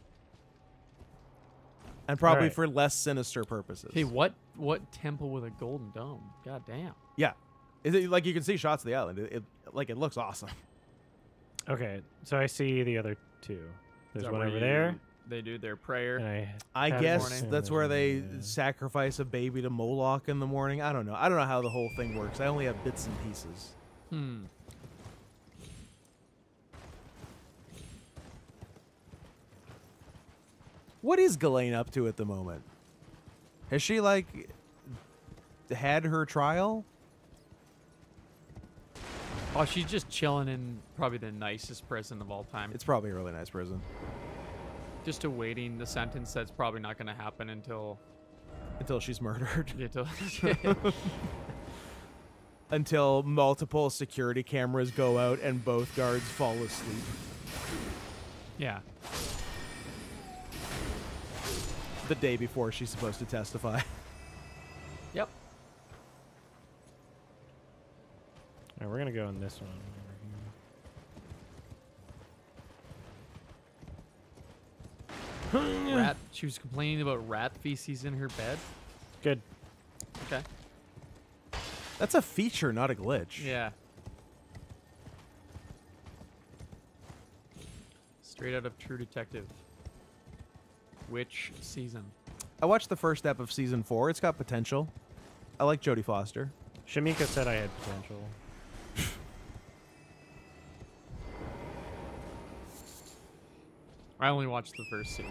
And probably Alright. for less sinister purposes. Hey, what what temple with a golden dome? God damn. Yeah. Is it like you can see shots of the island? It, it like it looks awesome. Okay, so I see the other two. There's one over you- there. They do their prayer. And I, I guess one, that's where they there. sacrifice a baby to Moloch in the morning. I don't know. I don't know how the whole thing works. I only have bits and pieces. Hmm. What is Ghislaine up to at the moment? Has she like had her trial? Oh, she's just chilling in probably the nicest prison of all time. It's probably a really nice prison. just awaiting the sentence that's probably not going to happen until Until she's murdered. *laughs* until *laughs* Until multiple security cameras go out and both guards fall asleep. yeah. The day before she's supposed to testify. *laughs* Yep. Alright, we're gonna go in this one. rat. She was complaining about rat feces in her bed. Good. Okay. That's a feature, not a glitch. Yeah. Straight out of True Detective. Which season? I watched the first ep of season four. It's got potential. I like Jodie Foster. Shamika said I had potential. I only watched the first season.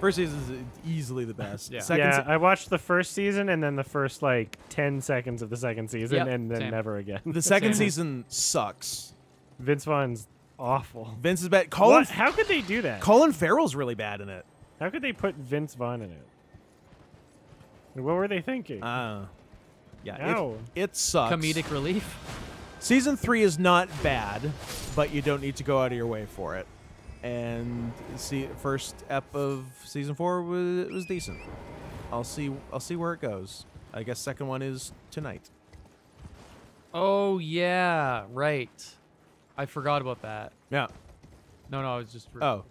First season is easily the best. Yeah. Second yeah, se- I watched the first season and then the first like ten seconds of the second season, Yep, and then same. never again. the second Same. season sucks. Vince Vaughn's awful. Vince is bad. Colin, What? How could they do that? Colin Farrell's really bad in it. How could they put Vince Vaughn in it? What were they thinking? Uh, yeah, Ow. it, it sucks. Comedic relief. Season three is not bad, but you don't need to go out of your way for it. And see, first ep of season four was was decent. I'll see. I'll see where it goes. I guess second one is tonight. Oh yeah, right. I forgot about that. Yeah. No, no, I was just Oh.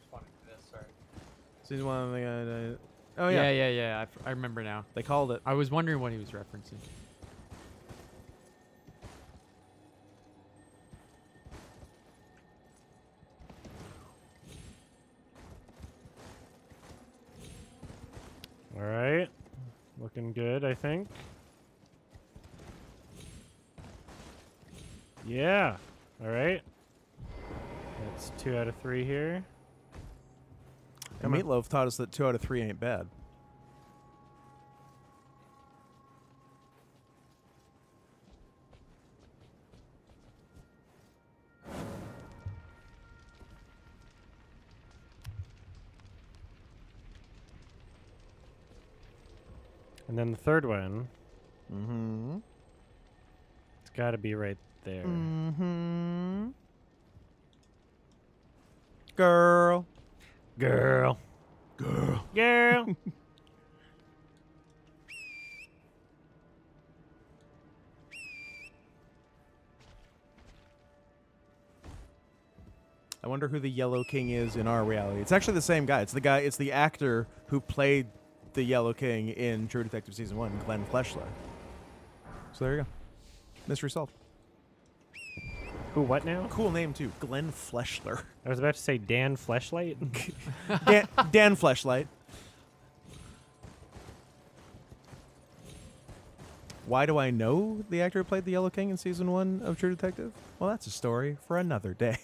Season one. of the uh, oh yeah. Yeah, yeah, yeah. I remember now. They called it. I was wondering what he was referencing. All right. Looking good, I think. Yeah. All right. That's two out of three here. And Come on. Meatloaf taught us that two out of three ain't bad. And then the third one, Mm-hmm. it's got to be right there. Mm-hmm. Girl. Girl. Girl. Girl. *laughs* I wonder who the Yellow King is in our reality. It's actually the same guy. It's the guy. It's the actor who played the Yellow King in True Detective season one, Glenn Fleshler. So there you go. Mystery solved. Who? What now? Cool name too, Glenn Fleshler. I was about to say Dan Fleshlight. *laughs* Dan, Dan Fleshlight. Why do I know the actor who played the Yellow King in season one of True Detective? Well, that's a story for another day.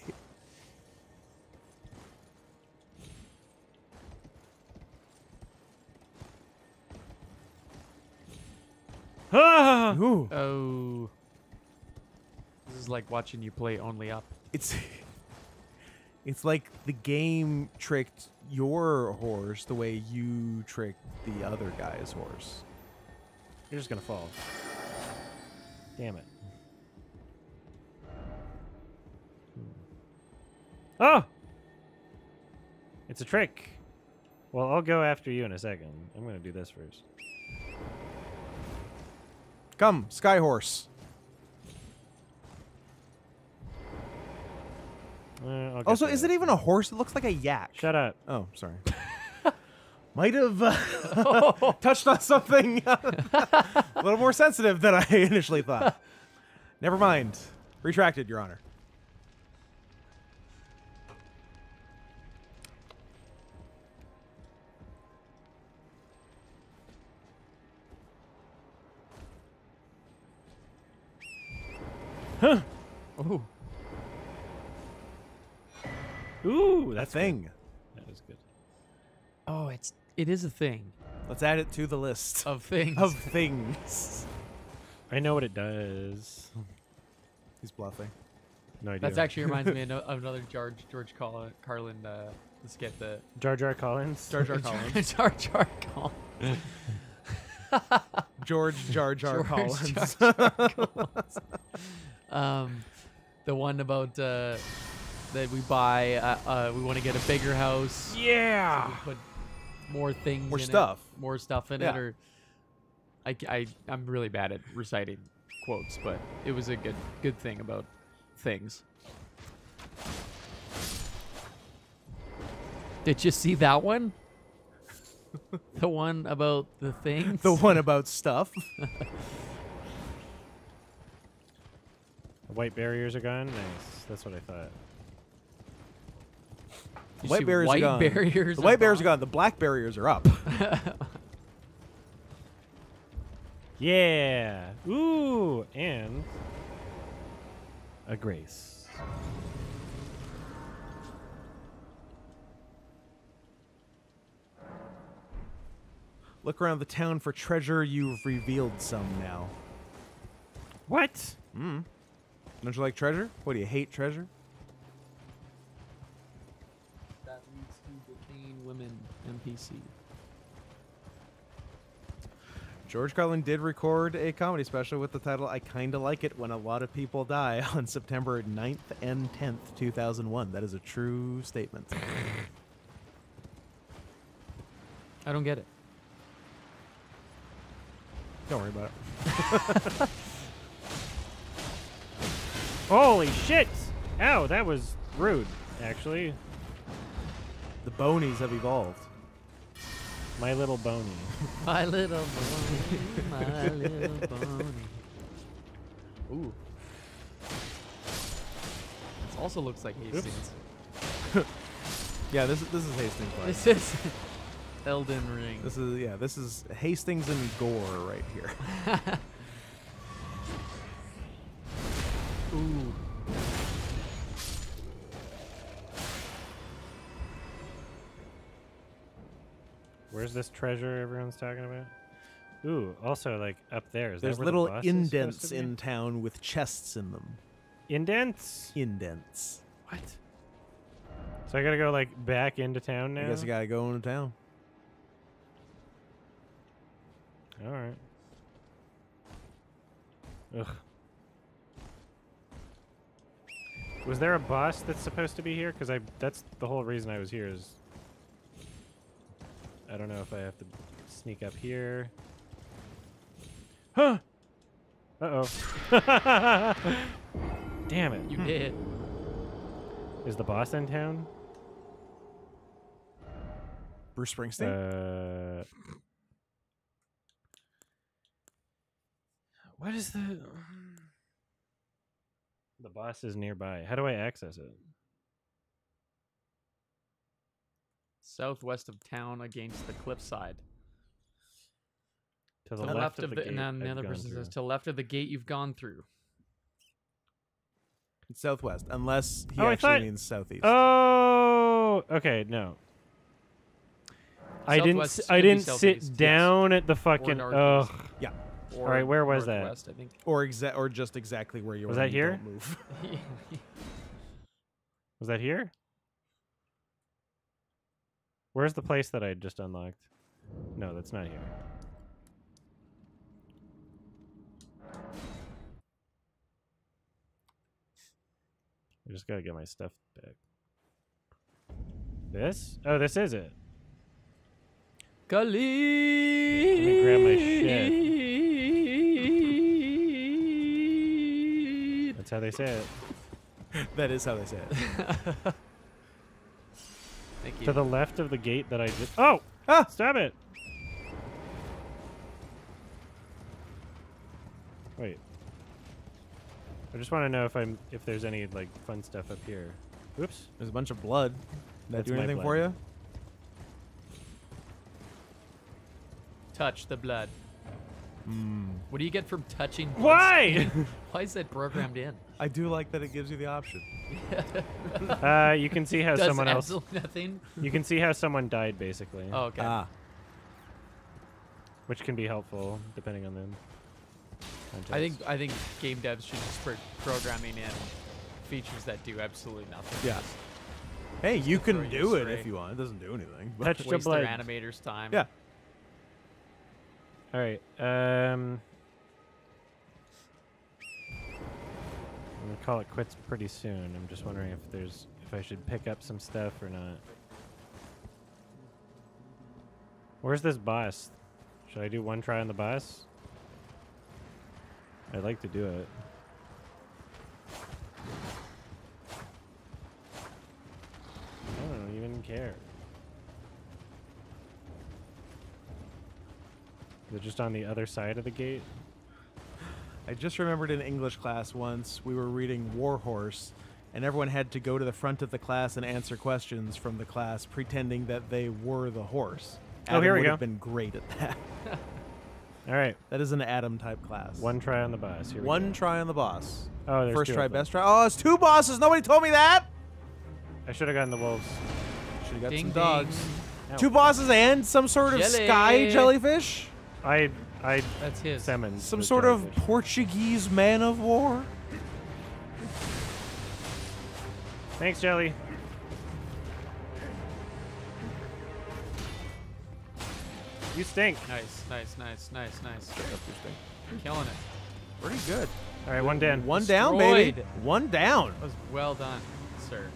ah! *laughs* Ooh. Oh. This is like watching you play Only Up. It's *laughs* it's like the game tricked your horse the way you tricked the other guy's horse. You're just gonna fall. Damn it. Hmm. Oh! It's a trick. Well, I'll go after you in a second. I'm gonna do this first. Come, Sky Horse. Uh, I'll Also, is that. it even a horse? It looks like a yak. Shut up. Oh, sorry. *laughs* Might have uh, *laughs* touched on something *laughs* a little more sensitive than I initially thought. Never mind. Retracted, Your Honor. Huh. Oh. Ooh, That that's thing. That was good. Oh, it's it is a thing Let's add it to the list of things. of things. *laughs* I know what it does. He's bluffing. No idea. That's actually reminds me of *laughs* of another George George Carlin. Carlin uh, let's get the Jar Jar Collins. Jar Jar *laughs* Collins. Jar Jar Collins. George Jar Jar George Collins. Jar Jar Collins. um, the one about uh, that we buy. Uh, uh, we want to get a bigger house. Yeah. We put more things. More in stuff. It, more stuff in Yeah. it. Or I, I I'm really bad at reciting quotes, but it was a good good thing about things. Did you see that one? *laughs* the one about the things. the one about stuff. *laughs* The white barriers are gone. Nice. That's what I thought. You white see barriers white are gone. barriers the are white barriers are gone? gone. The black barriers are up. *laughs* Yeah. Ooh, and a grace. Look around the town for treasure. You've revealed some now. What? Mm. Don't you like treasure? What do you hate treasure? That leads to detain women NPC. George Carlin did record a comedy special with the title I Kinda Like It When a Lot of People Die *laughs* on September 9th and 10th, 2001. That is a true statement. I don't get it. Don't worry about it. *laughs* Holy shit! Ow, that was rude, actually. The bonies have evolved. My little bony. *laughs* My little pony, my *laughs* little pony. Ooh. This also looks like Hastings. *laughs* Yeah, this is this is Hastings. Park. This is Elden Ring. This is yeah. This is Hastings and Gore right here. Where's this treasure everyone's talking about? Ooh, also like up there. Is There's the little supposed indents in town with chests in them. indents. Indents. What? So I gotta go like back into town now. I guess you gotta go into town. All right. Ugh. Was there a boss that's supposed to be here? Because I that's the whole reason I was here is I don't know if I have to sneak up here. Huh. Uh oh. *laughs* Damn it. You did. Is the boss in town? Bruce Springsteen. Uh, what is the? The boss is nearby. How do I access it? Southwest of town against the cliffside. To the To the left, left of the, gate and then the other gone person says to the left of the gate you've gone through. It's southwest, unless he Oh, actually thought- means southeast. Oh, okay, no. I didn't. Southwest s- I could be didn't southeast, sit yes. down at the fucking. northeast. Ugh. Yeah. All right, where was that? Northwest, I think. Or exa- or just exactly where you were. *laughs* *laughs* Was that here? Move. Was that here? Where's the place that I just unlocked? No, that's not here. I just gotta get my stuff back. This? Oh, this is it. Caelid. Let me grab my shit. That's how they say it. *laughs* that is how they say it. *laughs* Thank you. To the left of the gate that I just. Oh! Ah! Stab it! Wait. I just want to know if I'm if there's any like fun stuff up here. Oops. There's a bunch of blood. Did that do my anything for you? Touch the blood. Mm. What do you get from touching? blood Why? *laughs* Why is that programmed in? I do like that it gives you the option. *laughs* uh, you can see *laughs* how Does someone else. nothing. You can see how someone died basically, Oh, okay. Ah, which can be helpful depending on them. I think I think game devs should just start programming in features that do absolutely nothing. Yeah. Just hey, you can throw you do it if you want. It doesn't do anything. But Touch the waste their blood. animators' time. Yeah. All right. Um, I'm gonna call it quits pretty soon. I'm just wondering if there's if I should pick up some stuff or not. Where's this boss? Should I do one try on the boss? I'd like to do it. I don't even care. They're just on the other side of the gate? I just remembered in English class once we were reading Warhorse, and everyone had to go to the front of the class and answer questions from the class, pretending that they were the horse. Oh, here we would go. have been great at that. *laughs* All right, that is an Adam type class. one try on the boss. Here we One go. try on the boss. Oh, there's First two try, of them. best try. Oh, it's two bosses. Nobody told me that. I should have gotten the wolves. Should have got Ding some ding. dogs. Ow. Two bosses and some sort of sky jellyfish. I I That's his. summoned Some sort of jellyfish. Portuguese man of war. Thanks, Jelly. You stink. Nice, nice, nice, nice, nice. Killing it. Pretty good. All right, one down. One down, baby. One down. That was well done, sir.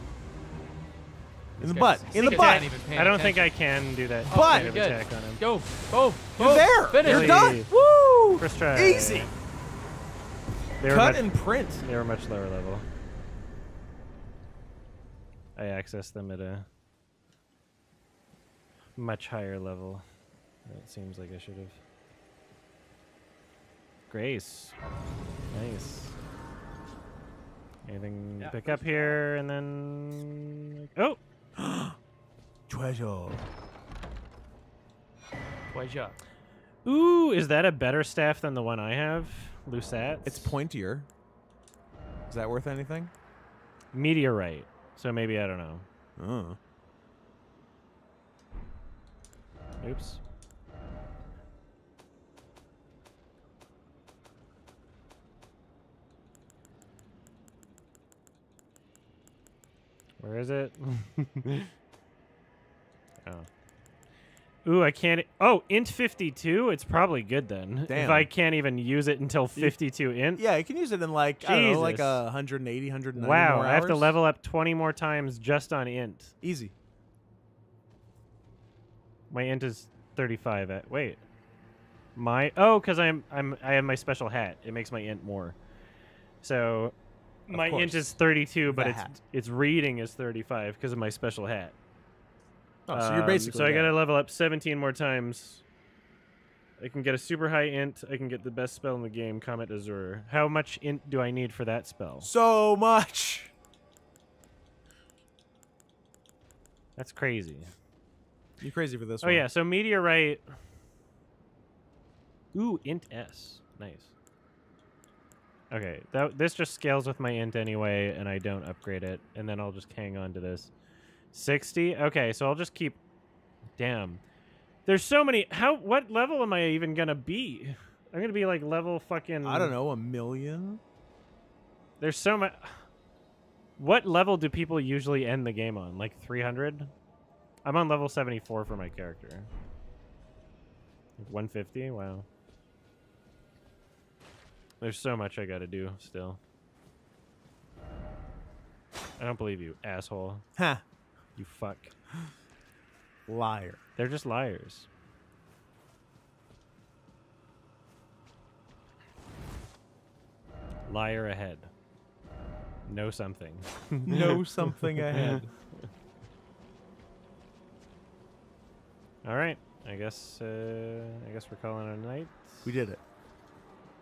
In the butt. In the butt. aren't even paying I don't think. I can do that But- kind attack on him. Go, go, You're there. Finish. You're done. Woo! First try. Easy. They were Cut much, and print. They were much lower level. I accessed them at a much higher level. It seems like I should have. Grace. Nice. Anything to Yeah, pick up here and then. Oh! *gasps* Treasure. Pleasure. Ooh, is that a better staff than the one I have? Lusat? It's pointier. Is that worth anything? meteorite. So maybe I don't know. Oh. Oops. Where is it? *laughs* oh. Ooh, I can't. Oh, int 52? It's probably good then. Damn. If I can't even use it until 52 int. Yeah, you can use it in like I don't know, like Jesus. a 180, 190 Wow, I have to level up 20 more times just on int. Easy. My int is 35 at wait. My oh cuz I'm I'm I have my special hat. It makes my int more. So my int course. is 32 but The it's hat. its reading is 35 because of my special hat. Oh, so you're Um, basically So I got to level up 17 more times. I can get a super high int. I can get the best spell in the game, Comet Azure. How much int do I need for that spell? so much. That's crazy. You crazy for this Oh one? yeah, so meteorite. Ooh, int s, nice. Okay, that this just scales with my int anyway, and I don't upgrade it, and then I'll just hang on to this. Sixty. Okay, so I'll just keep. Damn, there's so many. How? What level am I even gonna be? I'm gonna be like level fucking. I don't know, a million. There's so much. What level do people usually end the game on? Like 300? I'm on level 74 for my character. 150? Wow. There's so much I gotta do still. I don't believe you, asshole. Ha. You fuck. Liar. They're just liars. Liar ahead. Know something. *laughs* know something ahead. *laughs* All right. I guess uh, I guess we're calling it a night. We did it.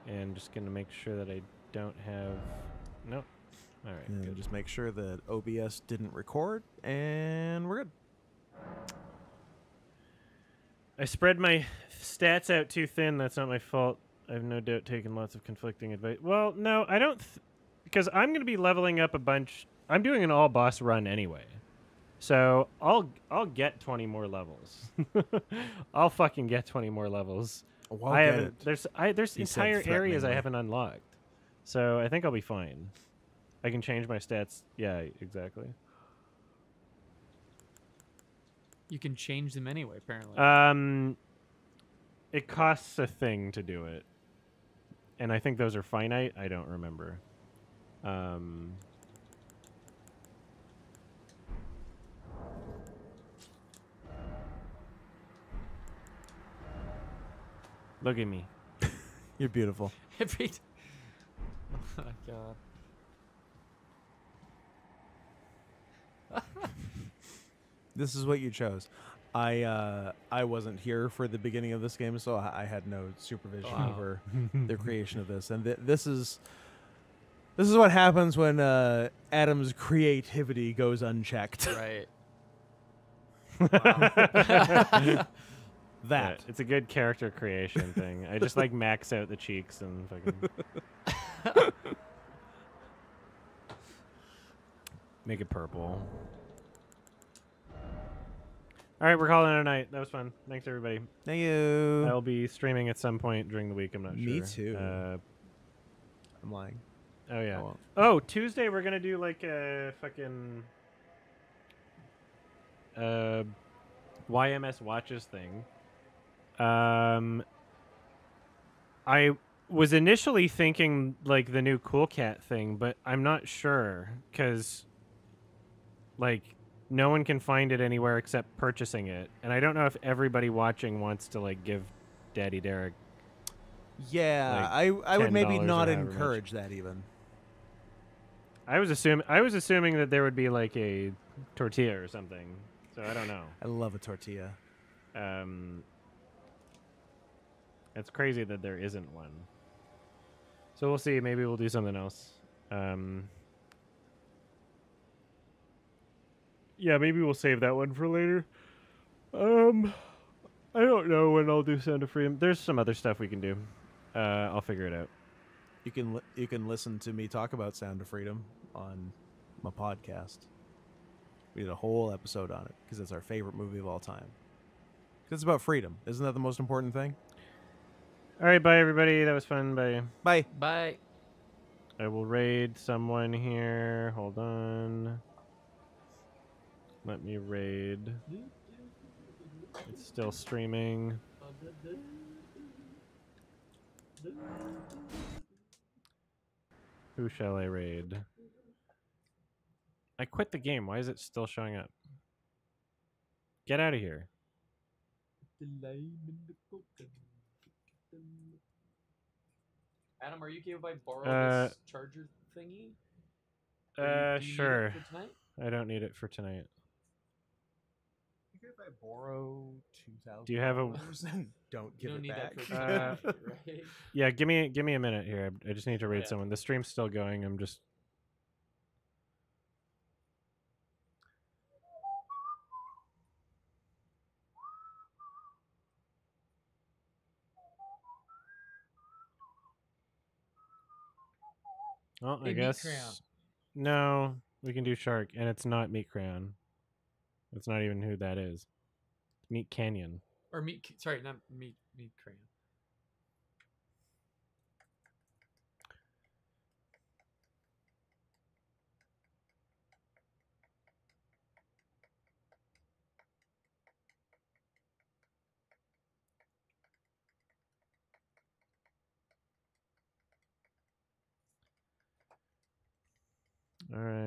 And just gonna make sure that I don't have. Nope. All right. And good. just make sure that OBS didn't record, and we're good. I spread my stats out too thin. That's not my fault. I've no doubt taken lots of conflicting advice. Well, no, I don't, th- because I'm going to be leveling up a bunch. I'm doing an all boss run anyway, so I'll I'll get 20 more levels. *laughs* I'll fucking get 20 more levels. I'll I get haven't. it. There's I there's He entire areas I haven't unlocked, so I think I'll be fine. I can change my stats. Yeah, exactly. You can change them anyway, apparently. Um, it costs a thing to do it, and I think those are finite. I don't remember. Um, look at me. *laughs* You're beautiful. *laughs* Every t- *laughs* oh my god. This is what you chose. I uh, I wasn't here for the beginning of this game, so I, I had no supervision Wow. over the creation of this. And th- this is this is what happens when uh, Adam's creativity goes unchecked. Right. Yeah, that it's a good character creation thing. I just like max out the cheeks and fucking make it purple. All right, we're calling it a night. That was fun. Thanks everybody. Thank you. I'll be streaming at some point during the week. I'm not sure. Me too. Uh, I'm lying. oh yeah. Oh. Oh, Tuesday we're gonna do like a fucking uh YMS watches thing. Um, I was initially thinking like the new Cool Cat thing, but I'm not sure because like no one can find it anywhere except purchasing it, and I don't know if everybody watching wants to like give Daddy Derek. Yeah, like, I I would maybe not however much. encourage that even. I was assuming I was assuming that there would be like a tortilla or something. So I don't know. I love a tortilla. Um, it's crazy that there isn't one. So we'll see. Maybe we'll do something else. Um, yeah, maybe we'll save that one for later. Um, I don't know when I'll do Sound of Freedom. There's some other stuff we can do. Uh, I'll figure it out. You can li- you can listen to me talk about Sound of Freedom on my podcast. We did a whole episode on it because it's our favorite movie of all time. 'Cause it's about freedom. Isn't that the most important thing? All right, bye everybody. That was fun. Bye. Bye. Bye. I will raid someone here. Hold on. Let me raid. It's still streaming. Who shall I raid? I quit the game. Why is it still showing up? Get out of here. Adam, are you okay if I borrow Uh, this charger thingy? Uh, Or do you- do you need it sure. for tonight? I don't need it for tonight. If I borrow two thousand, Do you have a- *laughs* don't give don't it need back? that for *laughs* Uh, *laughs* right? Yeah, give me give me a minute here. I I just need to raid Yeah. someone. The stream's still going. I'm just Well, I Hey, guess Crayon. no. We can do shark, and it's not Meat Crayon. It's not even who that is. Meat Canyon. Or meat. Sorry, not meat. Meat crayon. All right.